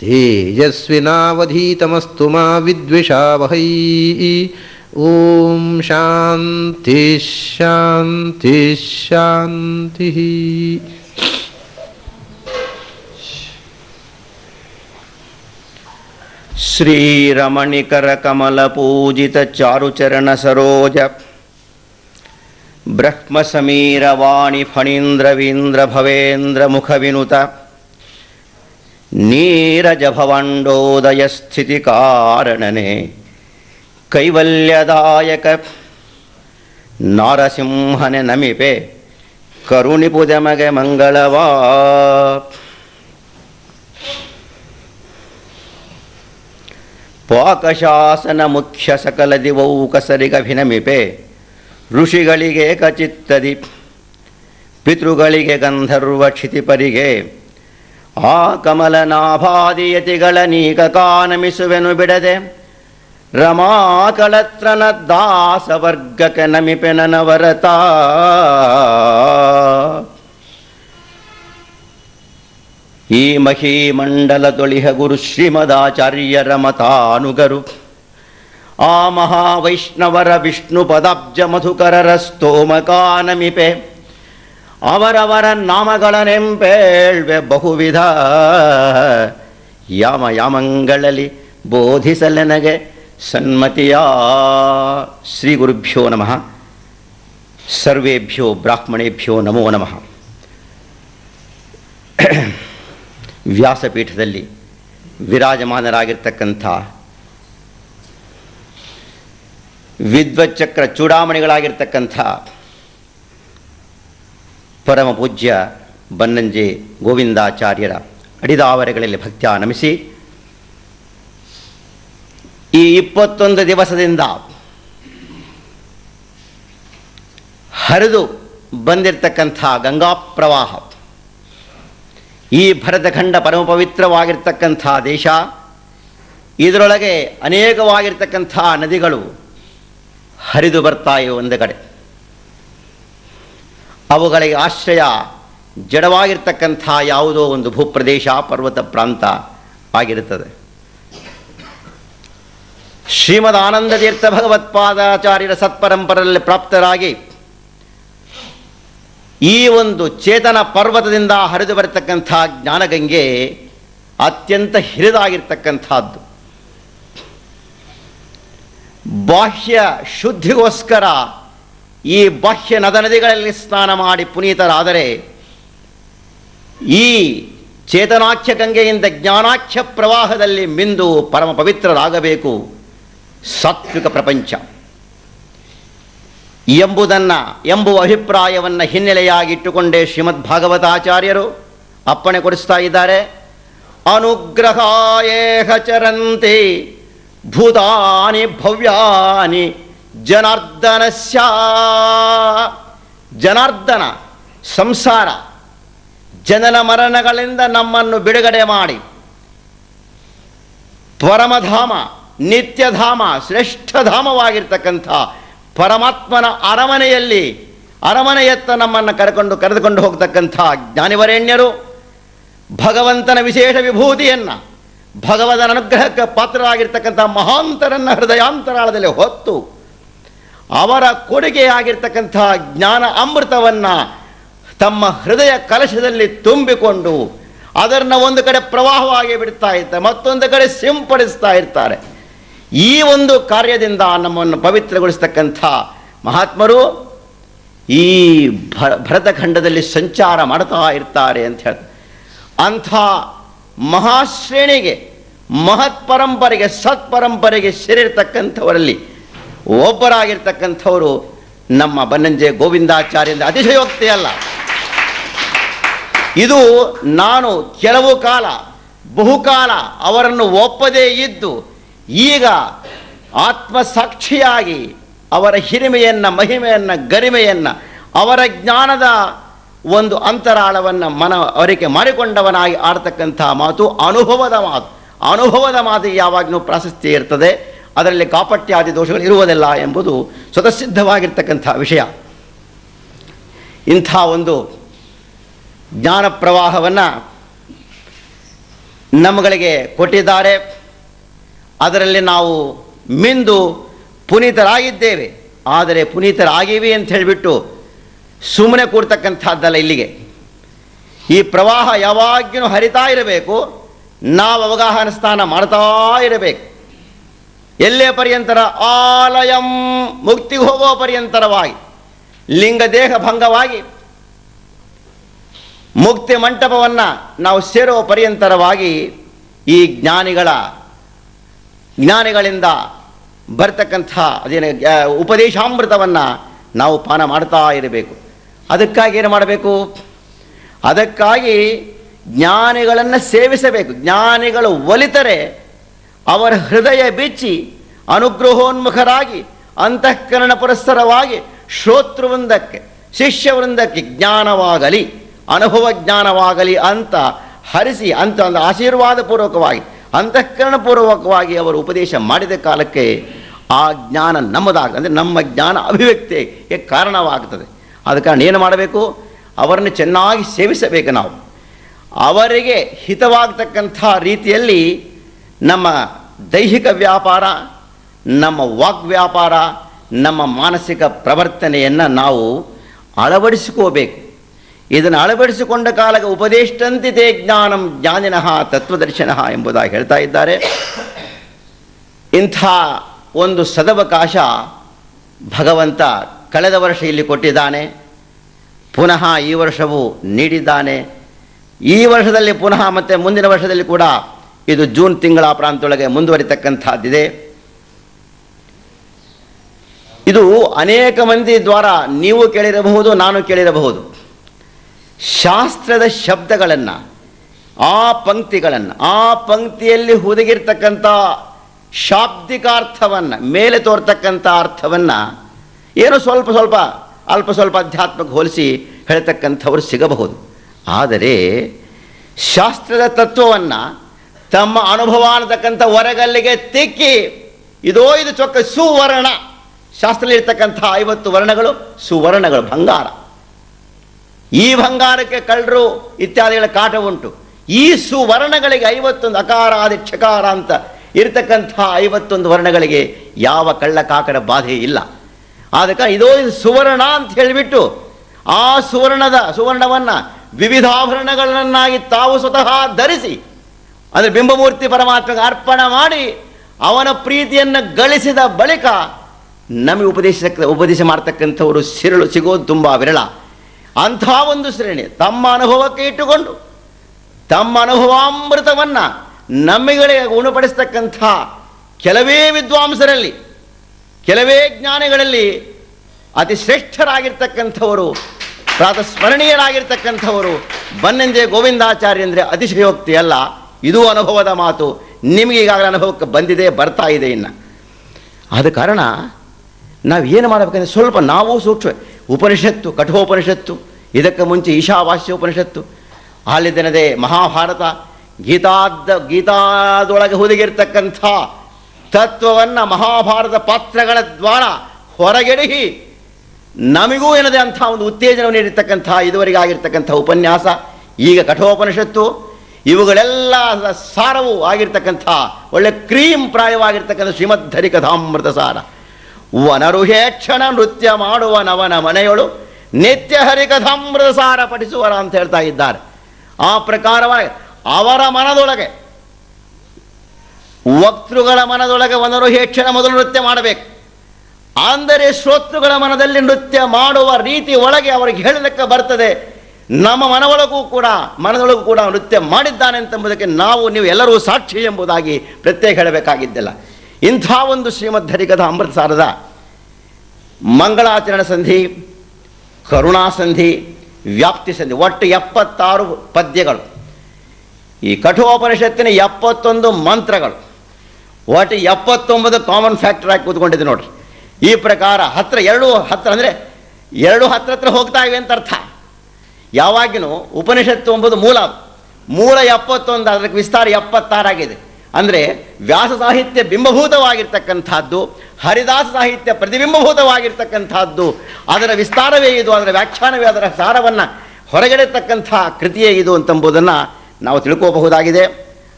तेजस्विनावधीतमस्तु मा विद्विषावहै। ॐ शान्तिः शान्तिः शान्तिः। सरोज ब्रह्मसमीरवाणी फणीन्द्रवीन्द्रभवेन्द्रमुखविनुत नीरजभवाण्डोदयस्थितिकारणने कैवल्यदायक नारसिंहने नमिपे करुणिपुदमगे मङ्गलवा पाकशासनमुख्यसकलदिवौकसरिगभिनमिपे ಋಷಿಗಳಿಗೆ ಕಚಿತ್ತದಿ ಪಿತೃಗಳಿಗೆ ಗಂಧರ್ವ ಕ್ಷಿತಿಪರಿಗೆ. ಆ ಕಮಲನಾಭಾದಿಯತಿಗಳ ನೀಕ ಕಾನಮಿಸುವೆನು ಬಿಡದೆ ರಮಾಕಳತ್ರನ ದಾಸವರ್ಗಕ್ಕೆ ನಮಿಪೆ ನನವರತ ಈ ಮಹೀಮಂಡಲದೊಳಿಹ ಗುರು ಶ್ರೀಮದಾಚಾರ್ಯರ ಮತಾನುಗರು ಆ ಮಹಾವೈಷ್ಣವರ ವಿಷ್ಣು ಪದಬ್ಜ ಮಧುಕರರ ಸ್ತೋಮಕಾನಮಿಪೆ. ಅವರವರ ನಾಮಗಳನೆಂಪೇಳ್ವೆ ಬಹುವಿಧ. ಯಾಮ ಯಾಮಂಗಳಲ್ಲಿ ಬೋಧಿಸಲೆನಗೆ ಸನ್ಮತಿಯ. ಶ್ರೀ ಗುರುಭ್ಯೋ ನಮಃ. ಸರ್ವೇಭ್ಯೋ ಬ್ರಾಹ್ಮಣೇಭ್ಯೋ ನಮೋ ನಮಃ. ವ್ಯಾಸಪೀಠದಲ್ಲಿ ವಿರಾಜಮಾನರಾಗಿರ್ತಕ್ಕಂಥ ವಿದ್ವಚ್ಚಕ್ರ ಚೂಡಾಮಣಿಗಳಾಗಿರ್ತಕ್ಕಂಥ ಪರಮ ಪೂಜ್ಯ ಬನ್ನಂಜೆ ಗೋವಿಂದಾಚಾರ್ಯರ ಅಡಿದಾವರೆಗಳಲ್ಲಿ ಭಕ್ತಿಯ ನಮಿಸಿ, ಈ ಇಪ್ಪತ್ತೊಂದು ದಿವಸದಿಂದ ಹರಿದು ಬಂದಿರತಕ್ಕಂಥ ಗಂಗಾ ಪ್ರವಾಹ, ಈ ಭರತಖಂಡ ಪರಮ ಪವಿತ್ರವಾಗಿರ್ತಕ್ಕಂಥ ದೇಶ, ಇದರೊಳಗೆ ಅನೇಕವಾಗಿರ್ತಕ್ಕಂಥ ನದಿಗಳು ಹರಿದು ಬರ್ತಾ ಇವೆ ಒಂದು ಕಡೆ. ಅವುಗಳಿಗೆ ಆಶ್ರಯ ಜಡವಾಗಿರ್ತಕ್ಕಂಥ ಯಾವುದೋ ಒಂದು ಭೂಪ್ರದೇಶ, ಪರ್ವತ ಪ್ರಾಂತ ಆಗಿರುತ್ತದೆ. ಶ್ರೀಮದ್ ಆನಂದ ತೀರ್ಥ ಭಗವತ್ಪಾದಾಚಾರ್ಯರ ಸತ್ಪರಂಪರಲ್ಲಿ ಪ್ರಾಪ್ತರಾಗಿ ಈ ಒಂದು ಚೇತನ ಪರ್ವತದಿಂದ ಹರಿದು ಬರತಕ್ಕಂಥ ಜ್ಞಾನಗಂಗೆ ಅತ್ಯಂತ ಹಿರಿದಾಗಿರ್ತಕ್ಕಂಥದ್ದು. ಬಾಹ್ಯ ಶುದ್ಧಿಗೋಸ್ಕರ ಈ ಬಾಹ್ಯ ನದ ನದಿಗಳಲ್ಲಿ ಸ್ನಾನ ಮಾಡಿ ಪುನೀತರಾದರೆ ಈ ಚೇತನಾಖ್ಯ ಗಂಗೆಯಿಂದ ಜ್ಞಾನಾಖ್ಯ ಪ್ರವಾಹದಲ್ಲಿ ಮಿಂದು ಪರಮ ಪವಿತ್ರರಾಗಬೇಕು ಸಾತ್ವಿಕ ಪ್ರಪಂಚ. ಎಂಬುದನ್ನು, ಎಂಬುವ ಅಭಿಪ್ರಾಯವನ್ನು ಹಿನ್ನೆಲೆಯಾಗಿಟ್ಟುಕೊಂಡೇ ಶ್ರೀಮದ್ ಭಾಗವತಾಚಾರ್ಯರು ಅಪ್ಪಣೆ ಕೊಡಿಸ್ತಾ ಇದ್ದಾರೆ. ಅನುಗ್ರಹಾಯೇಹ ಚರಂತೆ. ಭೂತಾನಿ ಭವ್ಯಾನಿ ಜನಾರ್ದನಸ್ಯ ಜನಾರ್ದನ ಸಂಸಾರ ಜನನ ಮರಣಗಳಿಂದ ನಮ್ಮನ್ನು ಬಿಡುಗಡೆ ಮಾಡಿ. ಪರಮಧಾಮ, ನಿತ್ಯಧಾಮ, ಶ್ರೇಷ್ಠಧಾಮವಾಗಿರ್ತಕ್ಕಂಥ ಪರಮಾತ್ಮನ ಅರಮನೆಯಲ್ಲಿ, ಅರಮನೆಯತ್ತ ನಮ್ಮನ್ನು ಕರೆಕೊಂಡು, ಕರೆದುಕೊಂಡು ಹೋಗ್ತಕ್ಕಂಥ ಜ್ಞಾನಿವರೆಣ್ಯರು, ಭಗವಂತನ ವಿಶೇಷ ವಿಭೂತಿಯನ್ನು ಭಗವದನ ಅನುಗ್ರಹಕ್ಕೆ ಪಾತ್ರರಾಗಿರ್ತಕ್ಕಂಥ ಮಹಾಂತರನ್ನ ಹೃದಯಾಂತರಾಳದಲ್ಲಿ ಹೊತ್ತು ಅವರ ಕೊಡುಗೆಯಾಗಿರ್ತಕ್ಕಂಥ ಜ್ಞಾನ ಅಮೃತವನ್ನು ತಮ್ಮ ಹೃದಯ ಕಲಶದಲ್ಲಿ ತುಂಬಿಕೊಂಡು ಅದನ್ನು ಒಂದು ಕಡೆ ಪ್ರವಾಹವಾಗಿ ಬಿಡ್ತಾ ಇರ್ತಾರೆ, ಮತ್ತೊಂದು ಕಡೆ ಸಿಂಪಡಿಸ್ತಾ ಇರ್ತಾರೆ. ಈ ಒಂದು ಕಾರ್ಯದಿಂದ ನಮ್ಮನ್ನು ಪವಿತ್ರಗೊಳಿಸ್ತಕ್ಕಂಥ ಮಹಾತ್ಮರು ಈ ಭರತಖಂಡದಲ್ಲಿ ಸಂಚಾರ ಮಾಡ್ತಾ ಇರ್ತಾರೆ ಅಂತ ಹೇಳ್ತಾರೆ. ಅಂಥ ಮಹಾಶ್ರೇಣಿಗೆ ಮಹತ್ ಪರಂಪರೆಗೆ ಸತ್ ಪರಂಪರೆಗೆ ಸೇರಿರ್ತಕ್ಕಂಥವರಲ್ಲಿ ಒಬ್ಬರಾಗಿರ್ತಕ್ಕಂಥವರು ನಮ್ಮ ಬನ್ನಂಜೆ ಗೋವಿಂದಾಚಾರ್ಯಂದ ಅತಿಶಯೋಕ್ತಿ ಅಲ್ಲ. ಇದು ನಾನು ಕೆಲವು ಕಾಲ, ಬಹುಕಾಲ ಅವರನ್ನು ಒಪ್ಪದೇ ಇದ್ದು, ಈಗ ಆತ್ಮಸಾಕ್ಷಿಯಾಗಿ ಅವರ ಹಿರಿಮೆಯನ್ನು, ಮಹಿಮೆಯನ್ನು, ಗರಿಮೆಯನ್ನು, ಅವರ ಜ್ಞಾನದ ಒಂದು ಅಂತರಾಳವನ್ನು ಮನ ಅರಿಕೆ ಮಾಡಿಕೊಂಡವನಾಗಿ ಆಡ್ತಕ್ಕಂಥ ಮಾತು ಅನುಭವದ ಮಾತು. ಅನುಭವದ ಮಾತು ಯಾವಾಗಲೂ ಪ್ರಾಶಸ್ತ್ಯ ಇರ್ತದೆ. ಅದರಲ್ಲಿ ಕಾಪಟ್ಯಾದಿ ದೋಷಗಳು ಇರುವುದಿಲ್ಲ ಎಂಬುದು ಸ್ವತಃಸಿದ್ಧವಾಗಿರ್ತಕ್ಕಂಥ ವಿಷಯ. ಇಂಥ ಒಂದು ಜ್ಞಾನ ಪ್ರವಾಹವನ್ನು ನಮ್ಮಗಳಿಗೆ ಕೊಟ್ಟಿದ್ದಾರೆ. ಅದರಲ್ಲಿ ನಾವು ಮಿಂದು ಪುನೀತರಾಗಿದ್ದೇವೆ. ಆದರೆ ಪುನೀತರಾಗಿವೆ ಅಂತ ಹೇಳಿಬಿಟ್ಟು ಸುಮ್ಮನೆ ಕೂಡ್ತಕ್ಕಂಥದ್ದಲ್ಲ ಇಲ್ಲಿಗೆ. ಈ ಪ್ರವಾಹ ಯಾವಾಗ್ಯೂ ಹರಿತಾ ಇರಬೇಕು, ನಾವು ಅವಗಾಹನ ಸ್ನಾನ ಮಾಡ್ತಾ ಇರಬೇಕು. ಎಲ್ಲೇ ಪರ್ಯಂತರ ಆಲಯಂ ಮುಕ್ತಿಗೆ ಹೋಗೋ ಪರ್ಯಂತರವಾಗಿ, ಲಿಂಗ ದೇಹ ಭಂಗವಾಗಿ, ಮುಕ್ತಿ ಮಂಟಪವನ್ನು ನಾವು ಸೇರೋ ಪರ್ಯಂತರವಾಗಿ ಈ ಜ್ಞಾನಿಗಳ, ಜ್ಞಾನಿಗಳಿಂದ ಬರ್ತಕ್ಕಂಥ ಅದೇನು, ಉಪದೇಶಾಮೃತವನ್ನು ನಾವು ಪಾನ ಮಾಡ್ತಾ ಇರಬೇಕು. ಅದಕ್ಕಾಗಿ ಏನು ಮಾಡಬೇಕು? ಅದಕ್ಕಾಗಿ ಜ್ಞಾನಿಗಳನ್ನು ಸೇವಿಸಬೇಕು. ಜ್ಞಾನಿಗಳು ಒಲಿತರೆ ಅವರ ಹೃದಯ ಬಿಚ್ಚಿ ಅನುಗ್ರಹೋನ್ಮುಖರಾಗಿ ಅಂತಃಕರಣ ಪುರಸ್ಸರವಾಗಿ ಶ್ರೋತೃವೃಂದಕ್ಕೆ, ಶಿಷ್ಯವೃಂದಕ್ಕೆ ಜ್ಞಾನವಾಗಲಿ, ಅನುಭವ ಜ್ಞಾನವಾಗಲಿ ಅಂತ ಹರಿಸಿ, ಅಂತ ಒಂದು ಆಶೀರ್ವಾದ ಪೂರ್ವಕವಾಗಿ ಅಂತಃಕರಣ ಪೂರ್ವಕವಾಗಿ ಅವರು ಉಪದೇಶ ಮಾಡಿದ ಕಾಲಕ್ಕೆ ಆ ಜ್ಞಾನ ನಮ್ಮದಾಗ, ಅಂದರೆ ನಮ್ಮ ಜ್ಞಾನ ಅಭಿವ್ಯಕ್ತಿಗೆ ಕಾರಣವಾಗ್ತದೆ. ಆದ ಕಾರಣ ಏನು ಮಾಡಬೇಕು? ಅವರನ್ನು ಚೆನ್ನಾಗಿ ಸೇವಿಸಬೇಕು ನಾವು. ಅವರಿಗೆ ಹಿತವಾಗತಕ್ಕಂಥ ರೀತಿಯಲ್ಲಿ ನಮ್ಮ ದೈಹಿಕ ವ್ಯಾಪಾರ, ನಮ್ಮ ವಾಕ್ ವ್ಯಾಪಾರ, ನಮ್ಮ ಮಾನಸಿಕ ಪ್ರವರ್ತನೆಯನ್ನು ನಾವು ಅಳವಡಿಸಿಕೋಬೇಕು. ಇದನ್ನು ಅಳವಡಿಸಿಕೊಂಡ ಕಾಲಕ್ಕೆ ಉಪದೇಷ್ಟಂತಿದೆ ಜ್ಞಾನಂ ಜ್ಞಾನಿನಃ ತತ್ವದರ್ಶನ ಎಂಬುದಾಗಿ ಹೇಳ್ತಾ ಇದ್ದಾರೆ. ಇಂಥ ಒಂದು ಸದವಕಾಶ ಭಗವಂತ ಕಳೆದ ವರ್ಷ ಇಲ್ಲಿ ಕೊಟ್ಟಿದ್ದಾನೆ. ಪುನಃ ಈ ವರ್ಷವೂ ನೀಡಿದ್ದಾನೆ. ಈ ವರ್ಷದಲ್ಲಿ ಪುನಃ ಮತ್ತು ಮುಂದಿನ ವರ್ಷದಲ್ಲಿ ಕೂಡ ಇದು ಜೂನ್ ತಿಂಗಳ ಪ್ರಾಂತೊಳಗೆ ಮುಂದುವರಿತಕ್ಕಂಥದ್ದಿದೆ. ಇದು ಅನೇಕ ಮಂದಿ ದ್ವಾರ ನೀವು ಕೇಳಿರಬಹುದು, ನಾನು ಕೇಳಿರಬಹುದು. ಶಾಸ್ತ್ರದ ಶಬ್ದಗಳನ್ನು, ಆ ಪಂಕ್ತಿಗಳನ್ನು, ಆ ಪಂಕ್ತಿಯಲ್ಲಿ ಹುದುಗಿರ್ತಕ್ಕಂಥ ಶಾಬ್ದಿಕಾರ್ಥವನ್ನು ಮೇಲೆ ತೋರ್ತಕ್ಕಂಥ ಅರ್ಥವನ್ನು ಏನೋ ಸ್ವಲ್ಪ ಸ್ವಲ್ಪ, ಅಲ್ಪ ಸ್ವಲ್ಪ ಅಧ್ಯಾತ್ಮಕ್ಕೆ ಹೋಲಿಸಿ ಹೇಳ್ತಕ್ಕಂಥವ್ರು ಸಿಗಬಹುದು. ಆದರೆ ಶಾಸ್ತ್ರದ ತತ್ವವನ್ನು ತಮ್ಮ ಅನುಭವ ಅನ್ನತಕ್ಕಂಥ ಹೊರಗಲ್ಲಿಗೆ ತಿಕ್ಕಿ, ಇದೋ ಇದು ಚೊಕ್ಕ ಸುವರ್ಣ. ಶಾಸ್ತ್ರದಲ್ಲಿರ್ತಕ್ಕಂಥ ಐವತ್ತು ವರ್ಣಗಳು, ಸುವರ್ಣಗಳು ಬಂಗಾರ ಈ ಬಂಗಾರಕ್ಕೆ ಕಳ್ಳರು ಇತ್ಯಾದಿಗಳ ಕಾಟ ಉಂಟು. ಈ ಸುವರ್ಣಗಳಿಗೆ ಐವತ್ತೊಂದು ಅಕಾರ ಆದಿ ಕ್ಷಕಾರ ಅಂತ ಇರತಕ್ಕಂಥ ಐವತ್ತೊಂದು ವರ್ಣಗಳಿಗೆ ಯಾವ ಕಳ್ಳ ಕಾಕರ ಬಾಧೆ ಇಲ್ಲ. ಕಾರಣ ಇದೋ ಇದು ಸುವರ್ಣ ಅಂತ ಹೇಳಿಬಿಟ್ಟು ಆ ಸುವರ್ಣದ, ಸುವರ್ಣವನ್ನು ವಿವಿಧಾಭರಣಗಳನ್ನಾಗಿ ತಾವು ಸ್ವತಃ ಧರಿಸಿ, ಅಂದರೆ ಬಿಂಬಮೂರ್ತಿ ಪರಮಾತ್ಮಗೆ ಅರ್ಪಣೆ ಮಾಡಿ, ಅವನ ಪ್ರೀತಿಯನ್ನು ಗಳಿಸಿದ ಬಳಿಕ ನಮಗೆ ಉಪದೇಶ ಉಪದೇಶ ಮಾಡ್ತಕ್ಕಂಥವರು ಸಿರಳು ಸಿಗೋದು ತುಂಬ ವಿರಳ. ಅಂಥ ಒಂದು ಶ್ರೇಣಿ. ತಮ್ಮ ಅನುಭವಕ್ಕೆ ಇಟ್ಟುಕೊಂಡು, ತಮ್ಮ ಅನುಭವಾಮೃತವನ್ನು ನಮ್ಮಗಳಿಗೆ ಉಣಪಡಿಸ್ತಕ್ಕಂಥ ಕೆಲವೇ ವಿದ್ವಾಂಸರಲ್ಲಿ ಕೆಲವೇ ಜ್ಞಾನಿಗಳಲ್ಲಿ ಅತಿ ಶ್ರೇಷ್ಠರಾಗಿರ್ತಕ್ಕಂಥವರು, ಪ್ರಾತಸ್ಮರಣೀಯರಾಗಿರ್ತಕ್ಕಂಥವರು ಬನ್ನಂಜೆ ಗೋವಿಂದಾಚಾರ್ಯ ಅಂದರೆ ಅತಿಶಯೋಕ್ತಿ ಅಲ್ಲ. ಇದು ಅನುಭವದ ಮಾತು. ನಿಮಗೆ ಈಗಾಗಲೇ ಅನುಭವಕ್ಕೆ ಬಂದಿದೆ, ಬರ್ತಾ ಇದೆ ಇನ್ನು. ಆದ ಕಾರಣ ನಾವು ಏನು ಮಾಡಬೇಕಂದ್ರೆ ಸ್ವಲ್ಪ ನಾವು ಸೂಕ್ಷ್ಮ, ಉಪನಿಷತ್ತು, ಕಠೋಪನಿಷತ್ತು, ಇದಕ್ಕೆ ಮುಂಚೆ ಈಶಾವಾಸ್ಯ ಉಪನಿಷತ್ತು ಅಲ್ಲಿದ್ದನದೇ ಮಹಾಭಾರತ ಗೀತಾದ ಗೀತಾದೊಳಗೆ ಹುದುಗಿರ್ತಕ್ಕಂಥ ತತ್ವವನ್ನು ಮಹಾಭಾರತ ಪಾತ್ರಗಳ ದ್ವಾರ ಹೊರಗೆಡಹಿ ನಮಗೂ ಏನದೆ ಅಂಥ ಒಂದು ಉತ್ತೇಜನವನ್ನು ನೀಡಿರ್ತಕ್ಕಂಥ ಇದುವರೆಗೆ ಆಗಿರ್ತಕ್ಕಂಥ ಉಪನ್ಯಾಸ, ಈಗ ಕಠೋಪನಿಷತ್ತು, ಇವುಗಳೆಲ್ಲ ಸಾರವು ಆಗಿರ್ತಕ್ಕಂಥ, ಒಳ್ಳೆ ಕ್ರೀಮ್ ಪ್ರಾಯವಾಗಿರ್ತಕ್ಕಂಥ ಶ್ರೀಮದ್ಧರಿ ಕಥಾಮೃತ ಸಾರ. ವನರುಹೇಕ್ಷಣ ನೃತ್ಯ ಮಾಡುವ ನವನ ಮನೆಯೊಳು ನಿತ್ಯ ಹರಿಕಥಾಮೃತ ಸಾರ ಪಠಿಸುವರ ಅಂತ ಹೇಳ್ತಾ ಇದ್ದಾರೆ. ಆ ಪ್ರಕಾರವಾಗಿ ಅವರ ಮನದೊಳಗೆ ವಕ್ತೃಗಳ ಮನದೊಳಗೆ ವನರುಹೇಕ್ಷಣ ಮೊದಲು ನೃತ್ಯ ಮಾಡಬೇಕು. ಅಂದರೆ ಶ್ರೋತೃಗಳ ಮನದಲ್ಲಿ ನೃತ್ಯ ಮಾಡುವ ರೀತಿ ಒಳಗೆ ಅವರಿಗೆ ಹೇಳಲಿಕ್ಕೆ ಬರ್ತದೆ. ನಮ್ಮ ಮನವೊಳಗೂ ಕೂಡ, ಮನದೊಳಗೂ ಕೂಡ ನೃತ್ಯ ಮಾಡಿದ್ದಾನೆ ಅಂತಂಬುದಕ್ಕೆ ನಾವು, ನೀವು ಎಲ್ಲರೂ ಸಾಕ್ಷಿ ಎಂಬುದಾಗಿ ಪ್ರತ್ಯೇಕ ಹೇಳಬೇಕಾಗಿದ್ದಿಲ್ಲ. ಇಂಥ ಒಂದು ಶ್ರೀಮದ್ಧರಿಗದ ಅಮೃತಸಾರದ ಮಂಗಳಾಚರಣ ಸಂಧಿ, ಕರುಣಾ ಸಂಧಿ, ವ್ಯಾಪ್ತಿ ಸಂಧಿ, ಒಟ್ಟು ಎಪ್ಪತ್ತಾರು ಪದ್ಯಗಳು. ಈ ಕಠೋಪನಿಷತ್ತಿನ ಎಪ್ಪತ್ತೊಂದು ಮಂತ್ರಗಳು. ಒಟ್ಟು ಎಪ್ಪತ್ತೊಂಬತ್ತು ಕಾಮನ್ ಫ್ಯಾಕ್ಟರ್ ಆಗಿ ಕೂತ್ಕೊಂಡಿದೆ ನೋಡ್ರಿ. ಈ ಪ್ರಕಾರ ಹತ್ರ ಎರಡು ಹತ್ರ ಅಂದರೆ ಎರಡು ಹತ್ರ ಹತ್ರ ಹೋಗ್ತಾ ಇವೆ ಅಂತ ಅರ್ಥ. ಯಾವಾಗಿನೂ ಉಪನಿಷತ್ತು ಎಂಬುದು ಮೂಲ ಮೂಲ ಎಪ್ಪತ್ತೊಂದು, ಅದಕ್ಕೆ ವಿಸ್ತಾರ ಎಪ್ಪತ್ತಾರಾಗಿದೆ ಅಂದರೆ ವ್ಯಾಸ ಸಾಹಿತ್ಯ ಬಿಂಬಭೂತವಾಗಿರ್ತಕ್ಕಂಥದ್ದು, ಹರಿದಾಸ ಸಾಹಿತ್ಯ ಪ್ರತಿಬಿಂಬಭೂತವಾಗಿರ್ತಕ್ಕಂಥದ್ದು, ಅದರ ವಿಸ್ತಾರವೇ ಇದು, ಅದರ ವ್ಯಾಖ್ಯಾನವೇ, ಅದರ ಸಾರವನ್ನು ಹೊರಗಡೆತಕ್ಕಂಥ ಕೃತಿಯೇ ಇದು ಅಂತಂಬುದನ್ನು ನಾವು ತಿಳ್ಕೋಬಹುದಾಗಿದೆ.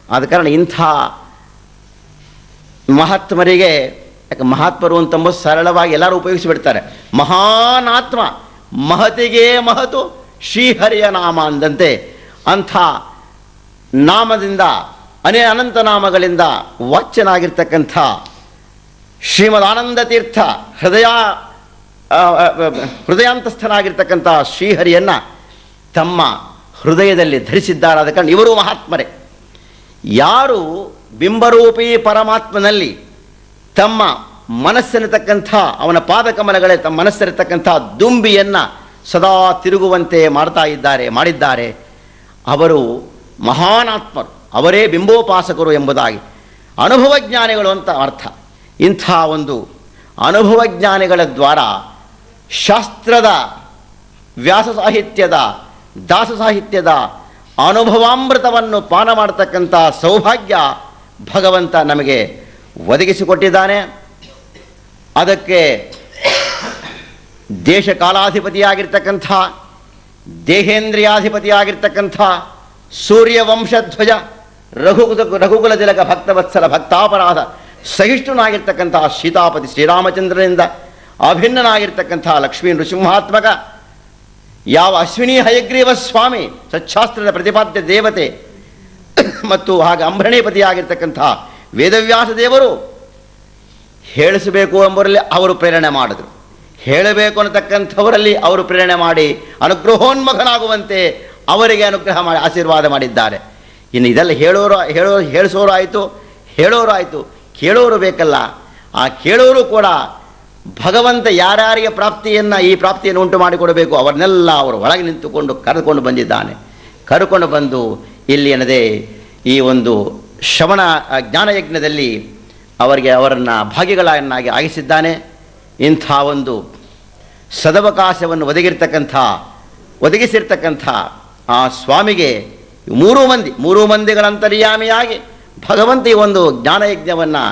ಆದ ಕಾರಣ ಇಂಥ ಮಹಾತ್ಮರಿಗೆ, ಯಾಕೆ ಮಹಾತ್ಮರು ಅಂತಂಬ ಸರಳವಾಗಿ ಎಲ್ಲರೂ ಉಪಯೋಗಿಸಿ ಬಿಡ್ತಾರೆ ಮಹಾನಾತ್ಮ ಮಹತಿಗೆ ಮಹತು, ಶ್ರೀಹರಿಯ ನಾಮ ಅಂದಂತೆ. ಅಂಥ ನಾಮದಿಂದ, ಅನೇ ಅನಂತ ನಾಮಗಳಿಂದ ವಾಚ್ಯನಾಗಿರ್ತಕ್ಕಂಥ ಶ್ರೀಮದ್ ಆನಂದ ತೀರ್ಥ ಹೃದಯ ಹೃದಯಾಂತಸ್ಥನಾಗಿರ್ತಕ್ಕಂಥ ಶ್ರೀಹರಿಯನ್ನು ತಮ್ಮ ಹೃದಯದಲ್ಲಿ ಧರಿಸಿದ್ದಾರೆ ಕಾರಣ ಇವರು ಮಹಾತ್ಮರೇ. ಯಾರು ಬಿಂಬರೂಪಿ ಪರಮಾತ್ಮನಲ್ಲಿ ತಮ್ಮ ಮನಸ್ಸಿರತಕ್ಕಂಥ ಅವನ ಪಾದಕಮಲಗಳೇ ತಮ್ಮ ಮನಸ್ಸಿರತಕ್ಕಂಥ ದುಂಬಿಯನ್ನು ಸದಾ ತಿರುಗುವಂತೆ ಮಾಡ್ತಾ ಇದ್ದಾರೆ, ಮಾಡಿದ್ದಾರೆ. ಅವರು ಮಹಾನಾತ್ಮರು, ಅವರೇ ಬಿಂಬೋಪಾಸಕರು ಎಂಬುದಾಗಿ. ಅನುಭವ ಜ್ಞಾನಿಗಳು ಅಂತ ಅರ್ಥ. ಇಂಥ ಒಂದು ಅನುಭವ ಜ್ಞಾನಿಗಳ ದ್ವಾರ ಶಾಸ್ತ್ರದ, ವ್ಯಾಸ ಸಾಹಿತ್ಯದ, ದಾಸ ಸಾಹಿತ್ಯದ ಅನುಭವಾಮೃತವನ್ನು ಪಾನ ಮಾಡತಕ್ಕಂಥ ಸೌಭಾಗ್ಯ ಭಗವಂತ ನಮಗೆ ಒದಗಿಸಿಕೊಟ್ಟಿದ್ದಾನೆ. ಅದಕ್ಕೆ ದೇಶ ಕಾಲಾಧಿಪತಿಯಾಗಿರ್ತಕ್ಕಂಥ ದೇಹೇಂದ್ರಿಯಾಧಿಪತಿಯಾಗಿರ್ತಕ್ಕಂಥ ಸೂರ್ಯವಂಶಧ್ವಜ ರಘುಕುಲ ರಘುಕುಲ ತಿಲಕ ಭಕ್ತವತ್ಸಲ ಭಕ್ತಾಪರಾಧ, ಸಹಿಷ್ಣುನಾಗಿರ್ತಕ್ಕಂಥ ಸೀತಾಪತಿ ಶ್ರೀರಾಮಚಂದ್ರನಿಂದ ಅಭಿನ್ನನಾಗಿರ್ತಕ್ಕಂಥ ಲಕ್ಷ್ಮೀ ನೃಸಿಂಹಾತ್ಮಕ, ಯಾವ ಅಶ್ವಿನಿ ಹಯಗ್ರೀವ ಸ್ವಾಮಿ, ಸಚ್ಛಾಸ್ತ್ರದ ಪ್ರತಿಪಾದ್ಯ ದೇವತೆ ಮತ್ತು ಹಾಗೆ ಅಂಬರಣೀಪತಿಯಾಗಿರ್ತಕ್ಕಂಥ ವೇದವ್ಯಾಸ ದೇವರು ಹೇಳಿಸಬೇಕು ಎಂಬುದರಲ್ಲಿ ಅವರು ಪ್ರೇರಣೆ ಮಾಡಿದರು. ಹೇಳಬೇಕು ಅನ್ನತಕ್ಕಂಥವರಲ್ಲಿ ಅವರು ಪ್ರೇರಣೆ ಮಾಡಿ ಅನುಗ್ರಹೋನ್ಮುಖನಾಗುವಂತೆ ಅವರಿಗೆ ಅನುಗ್ರಹ ಮಾಡಿ, ಆಶೀರ್ವಾದ ಮಾಡಿದ್ದಾರೆ. ಇನ್ನು ಇದೆಲ್ಲ ಹೇಳೋರು, ಹೇಳೋ ಹೇಳಿಸೋರು ಆಯಿತು ಹೇಳೋರು ಆಯಿತು ಕೇಳೋರು ಬೇಕಲ್ಲ. ಆ ಕೇಳೋರು ಕೂಡ ಭಗವಂತ ಯಾರ್ಯಾರಿಗೆ ಪ್ರಾಪ್ತಿಯನ್ನು ಈ ಪ್ರಾಪ್ತಿಯನ್ನು ಉಂಟು ಮಾಡಿಕೊಡಬೇಕು ಅವರನ್ನೆಲ್ಲ ಅವರು ಒಳಗೆ ನಿಂತುಕೊಂಡು ಕರೆದುಕೊಂಡು ಬಂದಿದ್ದಾನೆ. ಕರ್ಕೊಂಡು ಬಂದು ಇಲ್ಲಿ ಏನದೆ, ಈ ಒಂದು ಶ್ರವಣ ಜ್ಞಾನಯಜ್ಞದಲ್ಲಿ ಅವರಿಗೆ ಅವರನ್ನು ಭಾಗಿಗಳನ್ನಾಗಿ ಆಗಿಸಿದ್ದಾನೆ. ಇಂಥ ಒಂದು ಸದವಕಾಶವನ್ನು ಒದಗಿರ್ತಕ್ಕಂಥ, ಒದಗಿಸಿರ್ತಕ್ಕಂಥ ಆ ಸ್ವಾಮಿಗೆ ಮೂರು ಮಂದಿ, ಮೂರು ಮಂದಿಗಳ ಅಂತರ್ಯಾಮಿಯಾಗಿ ಭಗವಂತ ಈ ಒಂದು ಜ್ಞಾನಯಜ್ಞವನ್ನು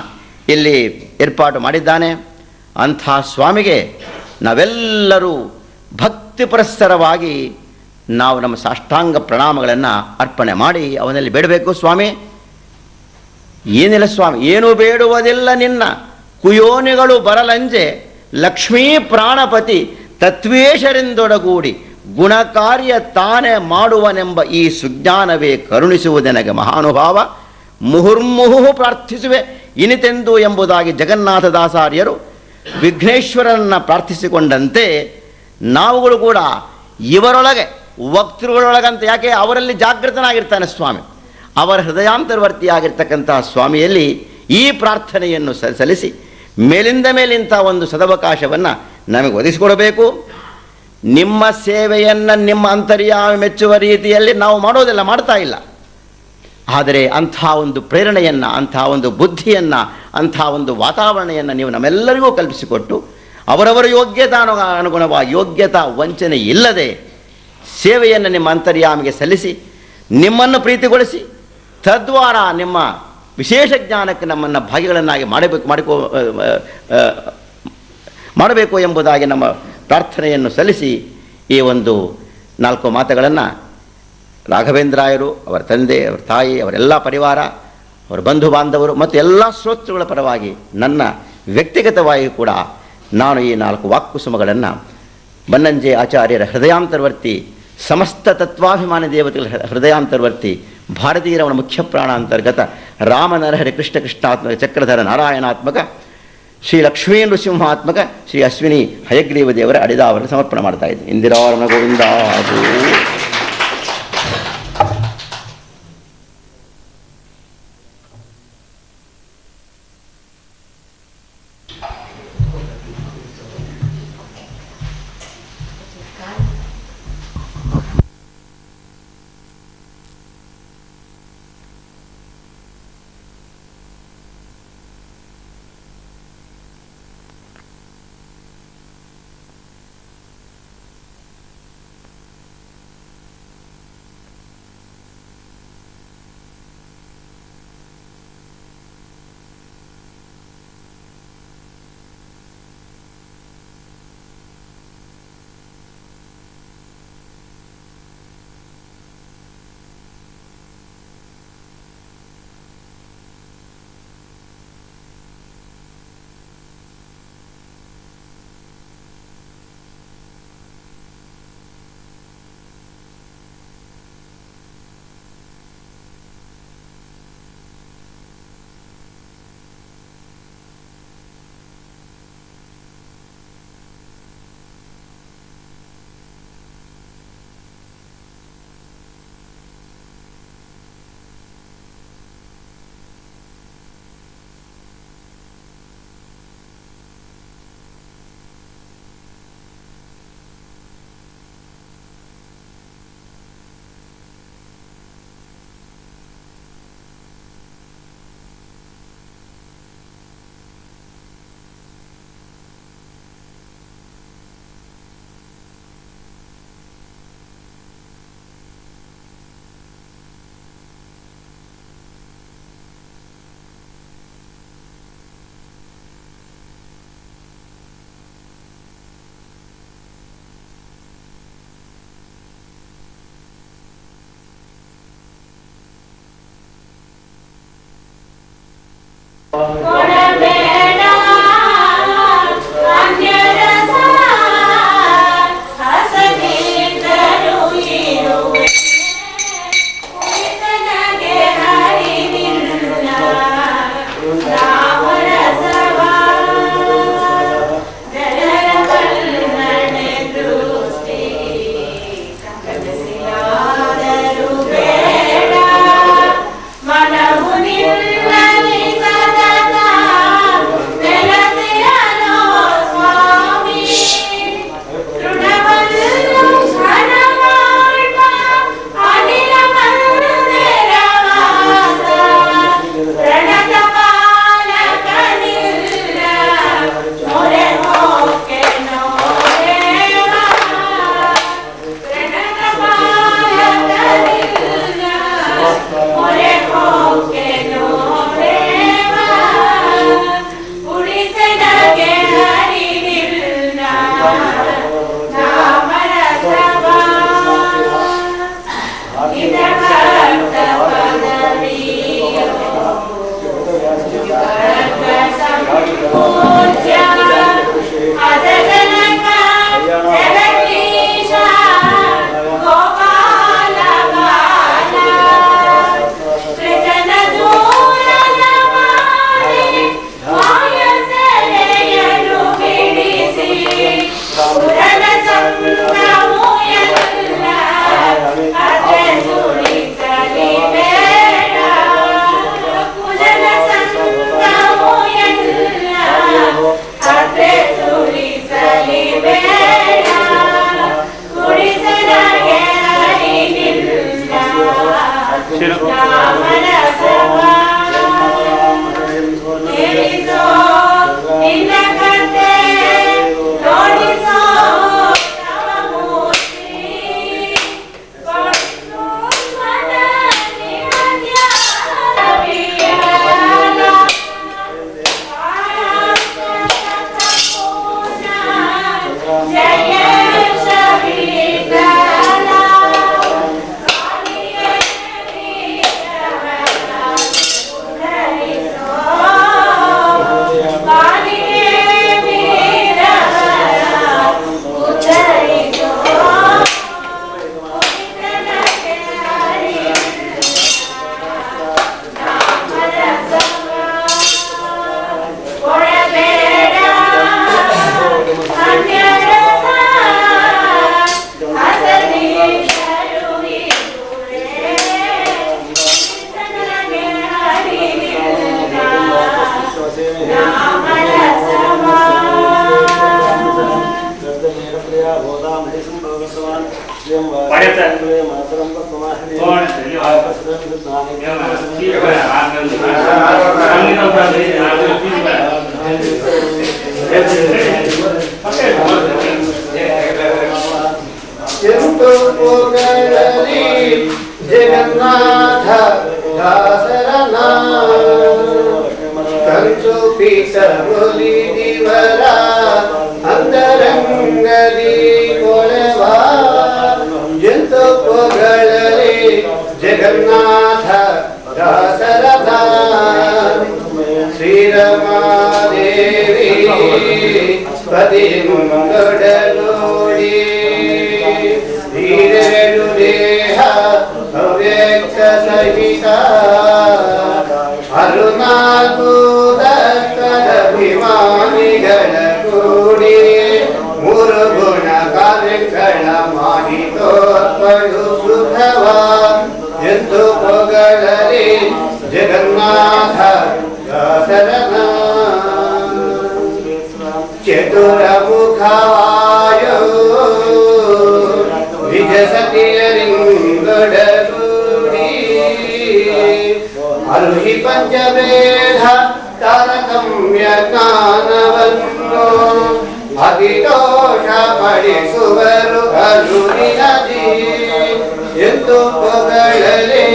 ಇಲ್ಲಿ ಏರ್ಪಾಟು ಮಾಡಿದ್ದಾನೆ. ಅಂಥ ಸ್ವಾಮಿಗೆ ನಾವೆಲ್ಲರೂ ಭಕ್ತಿ ಪುರಸ್ಸರವಾಗಿ ನಾವು ನಮ್ಮ ಸಾಷ್ಟಾಂಗ ಪ್ರಣಾಮಗಳನ್ನು ಅರ್ಪಣೆ ಮಾಡಿ ಅವನಲ್ಲಿ ಬೇಡಬೇಕು ಸ್ವಾಮಿ. ಏನಿಲ್ಲ ಸ್ವಾಮಿ, ಏನು ಬೇಡುವುದಿಲ್ಲ ನಿನ್ನ. ಕುಯೋನಿಗಳು ಬರಲಂಜೆ, ಲಕ್ಷ್ಮೀ ಪ್ರಾಣಪತಿ ತತ್ವೇಶರೆಂದೊಡಗೂಡಿ ಗುಣಕಾರ್ಯ ತಾನೇ ಮಾಡುವನೆಂಬ ಈ ಸುಜ್ಞಾನವೇ ಕರುಣಿಸುವುದೆನಗೆ ಮಹಾನುಭಾವ. ಮುಹುರ್ಮುಹು ಪ್ರಾರ್ಥಿಸುವೆ, ಇನಿತೆಂದು ಎಂಬುದಾಗಿ ಜಗನ್ನಾಥದಾಸಾರ್ಯರು ವಿಘ್ನೇಶ್ವರನನ್ನು ಪ್ರಾರ್ಥಿಸಿಕೊಂಡಂತೆ ನಾವುಗಳು ಕೂಡ ಇವರೊಳಗೆ ವಕ್ತೃಗಳೊಳಗಂತ ಯಾಕೆ? ಅವರಲ್ಲಿ ಜಾಗೃತನಾಗಿರ್ತಾನೆ ಸ್ವಾಮಿ. ಅವರ ಹೃದಯಾಂತರ್ವರ್ತಿಯಾಗಿರ್ತಕ್ಕಂತಹ ಸ್ವಾಮಿಯಲ್ಲಿ ಈ ಪ್ರಾರ್ಥನೆಯನ್ನು ಸಲ್ಲಿಸಿ ಮೇಲಿಂದ ಮೇಲಿಂಥ ಒಂದು ಸದವಕಾಶವನ್ನು ನಮಗೆ ಒದಗಿಸಿಕೊಡಬೇಕು. ನಿಮ್ಮ ಸೇವೆಯನ್ನು ನಿಮ್ಮ ಅಂತರ್ಯ ಮೆಚ್ಚುವ ರೀತಿಯಲ್ಲಿ ನಾವು ಮಾಡೋದಿಲ್ಲ ಮಾಡ್ತಾ ಇಲ್ಲ. ಆದರೆ ಅಂಥ ಒಂದು ಪ್ರೇರಣೆಯನ್ನು, ಅಂಥ ಒಂದು ಬುದ್ಧಿಯನ್ನು, ಅಂಥ ಒಂದು ವಾತಾವರಣೆಯನ್ನು ನೀವು ನಮ್ಮೆಲ್ಲರಿಗೂ ಕಲ್ಪಿಸಿಕೊಟ್ಟು ಅವರವರ ಯೋಗ್ಯತಾ ಅನು ಅನುಗುಣವಾಗಿ ಯೋಗ್ಯತಾ ವಂಚನೆ ಇಲ್ಲದೆ ಸೇವೆಯನ್ನು ನಿಮ್ಮ ಅಂತರ್ಯಾಮಿಗೆ ಸಲ್ಲಿಸಿ, ನಿಮ್ಮನ್ನು ಪ್ರೀತಿಗೊಳಿಸಿ, ತದ್ವಾರ ನಿಮ್ಮ ವಿಶೇಷ ಜ್ಞಾನಕ್ಕೆ ನಮ್ಮನ್ನು ಭಾಗಿಗಳನ್ನಾಗಿ ಮಾಡಬೇಕು, ಮಾಡಿಕೋ ಮಾಡಬೇಕು ಎಂಬುದಾಗಿ ನಮ್ಮ ಪ್ರಾರ್ಥನೆಯನ್ನು ಸಲ್ಲಿಸಿ ಈ ಒಂದು ನಾಲ್ಕು ಮಾತುಗಳನ್ನು ರಾಘವೇಂದ್ರಾಯರು, ಅವರ ತಂದೆ, ಅವರ ತಾಯಿ ಅವರೆಲ್ಲ ಪರಿವಾರ, ಅವರ ಬಂಧು ಬಾಂಧವರು ಮತ್ತು ಎಲ್ಲ ಶ್ರೋತೃಗಳ ಪರವಾಗಿ ನನ್ನ ವ್ಯಕ್ತಿಗತವಾಗಿ ಕೂಡ ನಾನು ಈ ನಾಲ್ಕು ವಾಕ್ಕುಸುಮಗಳನ್ನು ಬನ್ನಂಜೆ ಆಚಾರ್ಯರ ಹೃದಯಾಂತರ್ವರ್ತಿ ಸಮಸ್ತ ತತ್ವಾಭಿಮಾನಿ ದೇವತೆಗಳ ಹೃದಯಾಂತರ್ವರ್ತಿ ಭಾರತೀಯರವನ ಮುಖ್ಯ ಪ್ರಾಣ ಅಂತರ್ಗತ ರಾಮನರಹರಿ ಕೃಷ್ಣ ಕೃಷ್ಣಾತ್ಮಕ ಚಕ್ರಧರ ನಾರಾಯಣಾತ್ಮಕ, ಶ್ರೀ ಲಕ್ಷ್ಮೀ ನೃಸಿಂಹಾತ್ಮಕ, ಶ್ರೀ ಅಶ್ವಿನಿ ಹಯಗ್ರೀವ ದೇವರ ಅಡಿದಾವರನ್ನು ಸಮರ್ಪಣೆ ಮಾಡ್ತಾ ಇದ್ದೀನಿ. ಇಂದಿರಾವರಣ ಗೋವಿಂದ जगन्नाथ देवी पति मुंगड़ ಅರುಹಿ ಪಂಚವೇದ ತಾರತಮ್ಯ ಜ್ಞಾನವನ್ನು ಅತಿದೋಷ ಪಡಿಸುವರು ಅರುಣಿನದಿ ಎಂದು ಪೊಗಳಲಿ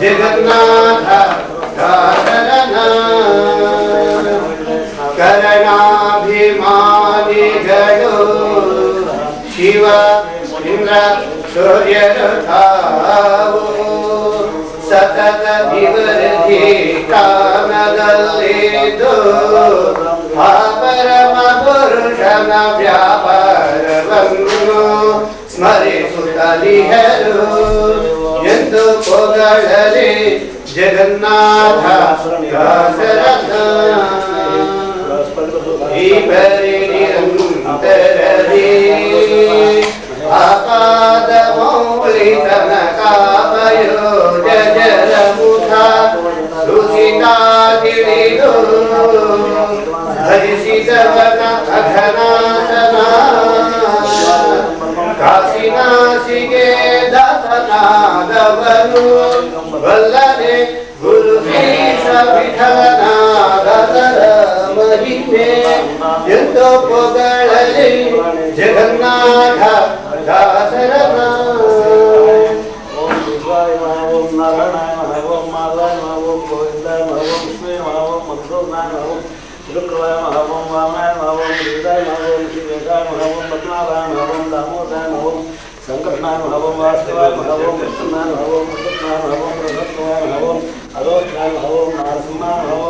ಜಗನ್ನಾಥ ಕಾಮದಲ್ಲಿದ್ದು ಆ ಪರಮ ಪುರುಷನ ವ್ಯಾಪಾರವನ್ನು ಸ್ಮರಿಸುತ್ತಲಿಹರು ಎಂದು ಪೊಗಳಲಿ ಜಗನ್ನಾಥ ದಾಸರಥ ಈ ಪರಿ ನಿರಂತರದಿ ಆಪಾದ ಹರಿಸಿದವನ ಅಘನಾಶನ ಕಾಶಿನಾಸಿಗೆ ದಾತನಾದವನು ಬಲ್ಲನೆ ಗುರು ಶ್ರೀಶ ವಿಠಲನಾದರ ಮಹಿಮೆ ಎಂದು ಪೊಗಳಲಿ ಜಗನ್ನಾಥ ದಾಸರನ ಓಂ ಶಿವಾಯ ನಮಃ ಓಂ ನಾರಾಯಣಾಯ ನಮಃ ಓಂ ಮಾಧವಾಯ ನಮಃ ಓಂ ಗೋವಿಂದಾಯ ನಮಃ ಓಂ ವಿಷ್ಣುವೇ ನಮಃ ಓಂ ಮಧುಸೂದನಾಯ ನಮಃ ಓಂ ತಿರುಕ್ರವಾಯ ನಮಃ ಓಂ ವಾಮನಾಯ ನಮಃ ಓಂ ಗಿರಿದಾಯ ನಮಃ ಓಂ ಶ್ರೀವೇದಾಯ ನಮಃ ಓಂ ಪದ್ಮನಾಭಾಯ ನಮಃ ಓಂ ದಾಮೋದಾಯ ನಮಃ ಓಂ ಸಂಕಟನಾಯ ನಮಃ ಓಂ ವಾಸ್ತವಾಯ ನಮಃ ಓಂ ಕೃಷ್ಣನಾಯ ನಮಃ ಓಂ ಮೃಗತ್ನಾಯ ನಮಃ ಓಂ ಪ್ರಸತ್ವಾಯ ನಮಃ ಓಂ ಅರೋತ್ನಾಯ ನಮಃ ಓಂ ನರಸಿಂಹಾಯ ನಮಃ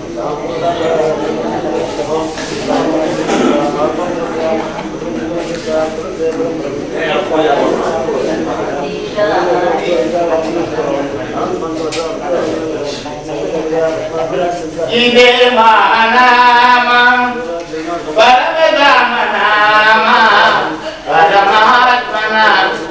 ನಮಃ ಓಂ ಜನಾರ್ದನಾಯ ನಮಃ ಓಂ ವೇದಾಯ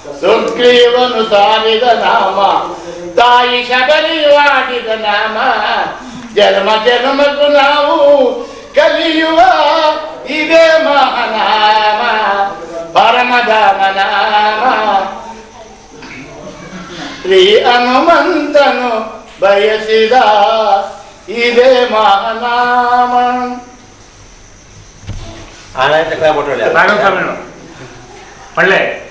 ಸುಗ್ರೀವನು ಸಾರಿದ ನಾಮ. ತಾಯಿ ಶಬರಿಯು ಆಡಿದ ನಾಮ. ಜನ್ಮ ಜನ್ಮಕ್ಕೂ ನಾವು ಕಲಿಯುವ ಇದೇ ಮಹಾನಾಮ. ಪರಮಧಾಮ ನಾಮ. ಶ್ರೀ ಹನುಮಂತನು ಬಯಸಿದ ಇದೇ ಮಹಾನಾಮ. ಸ್ವಾಮಿಗಳು ಒಳ್ಳೆ.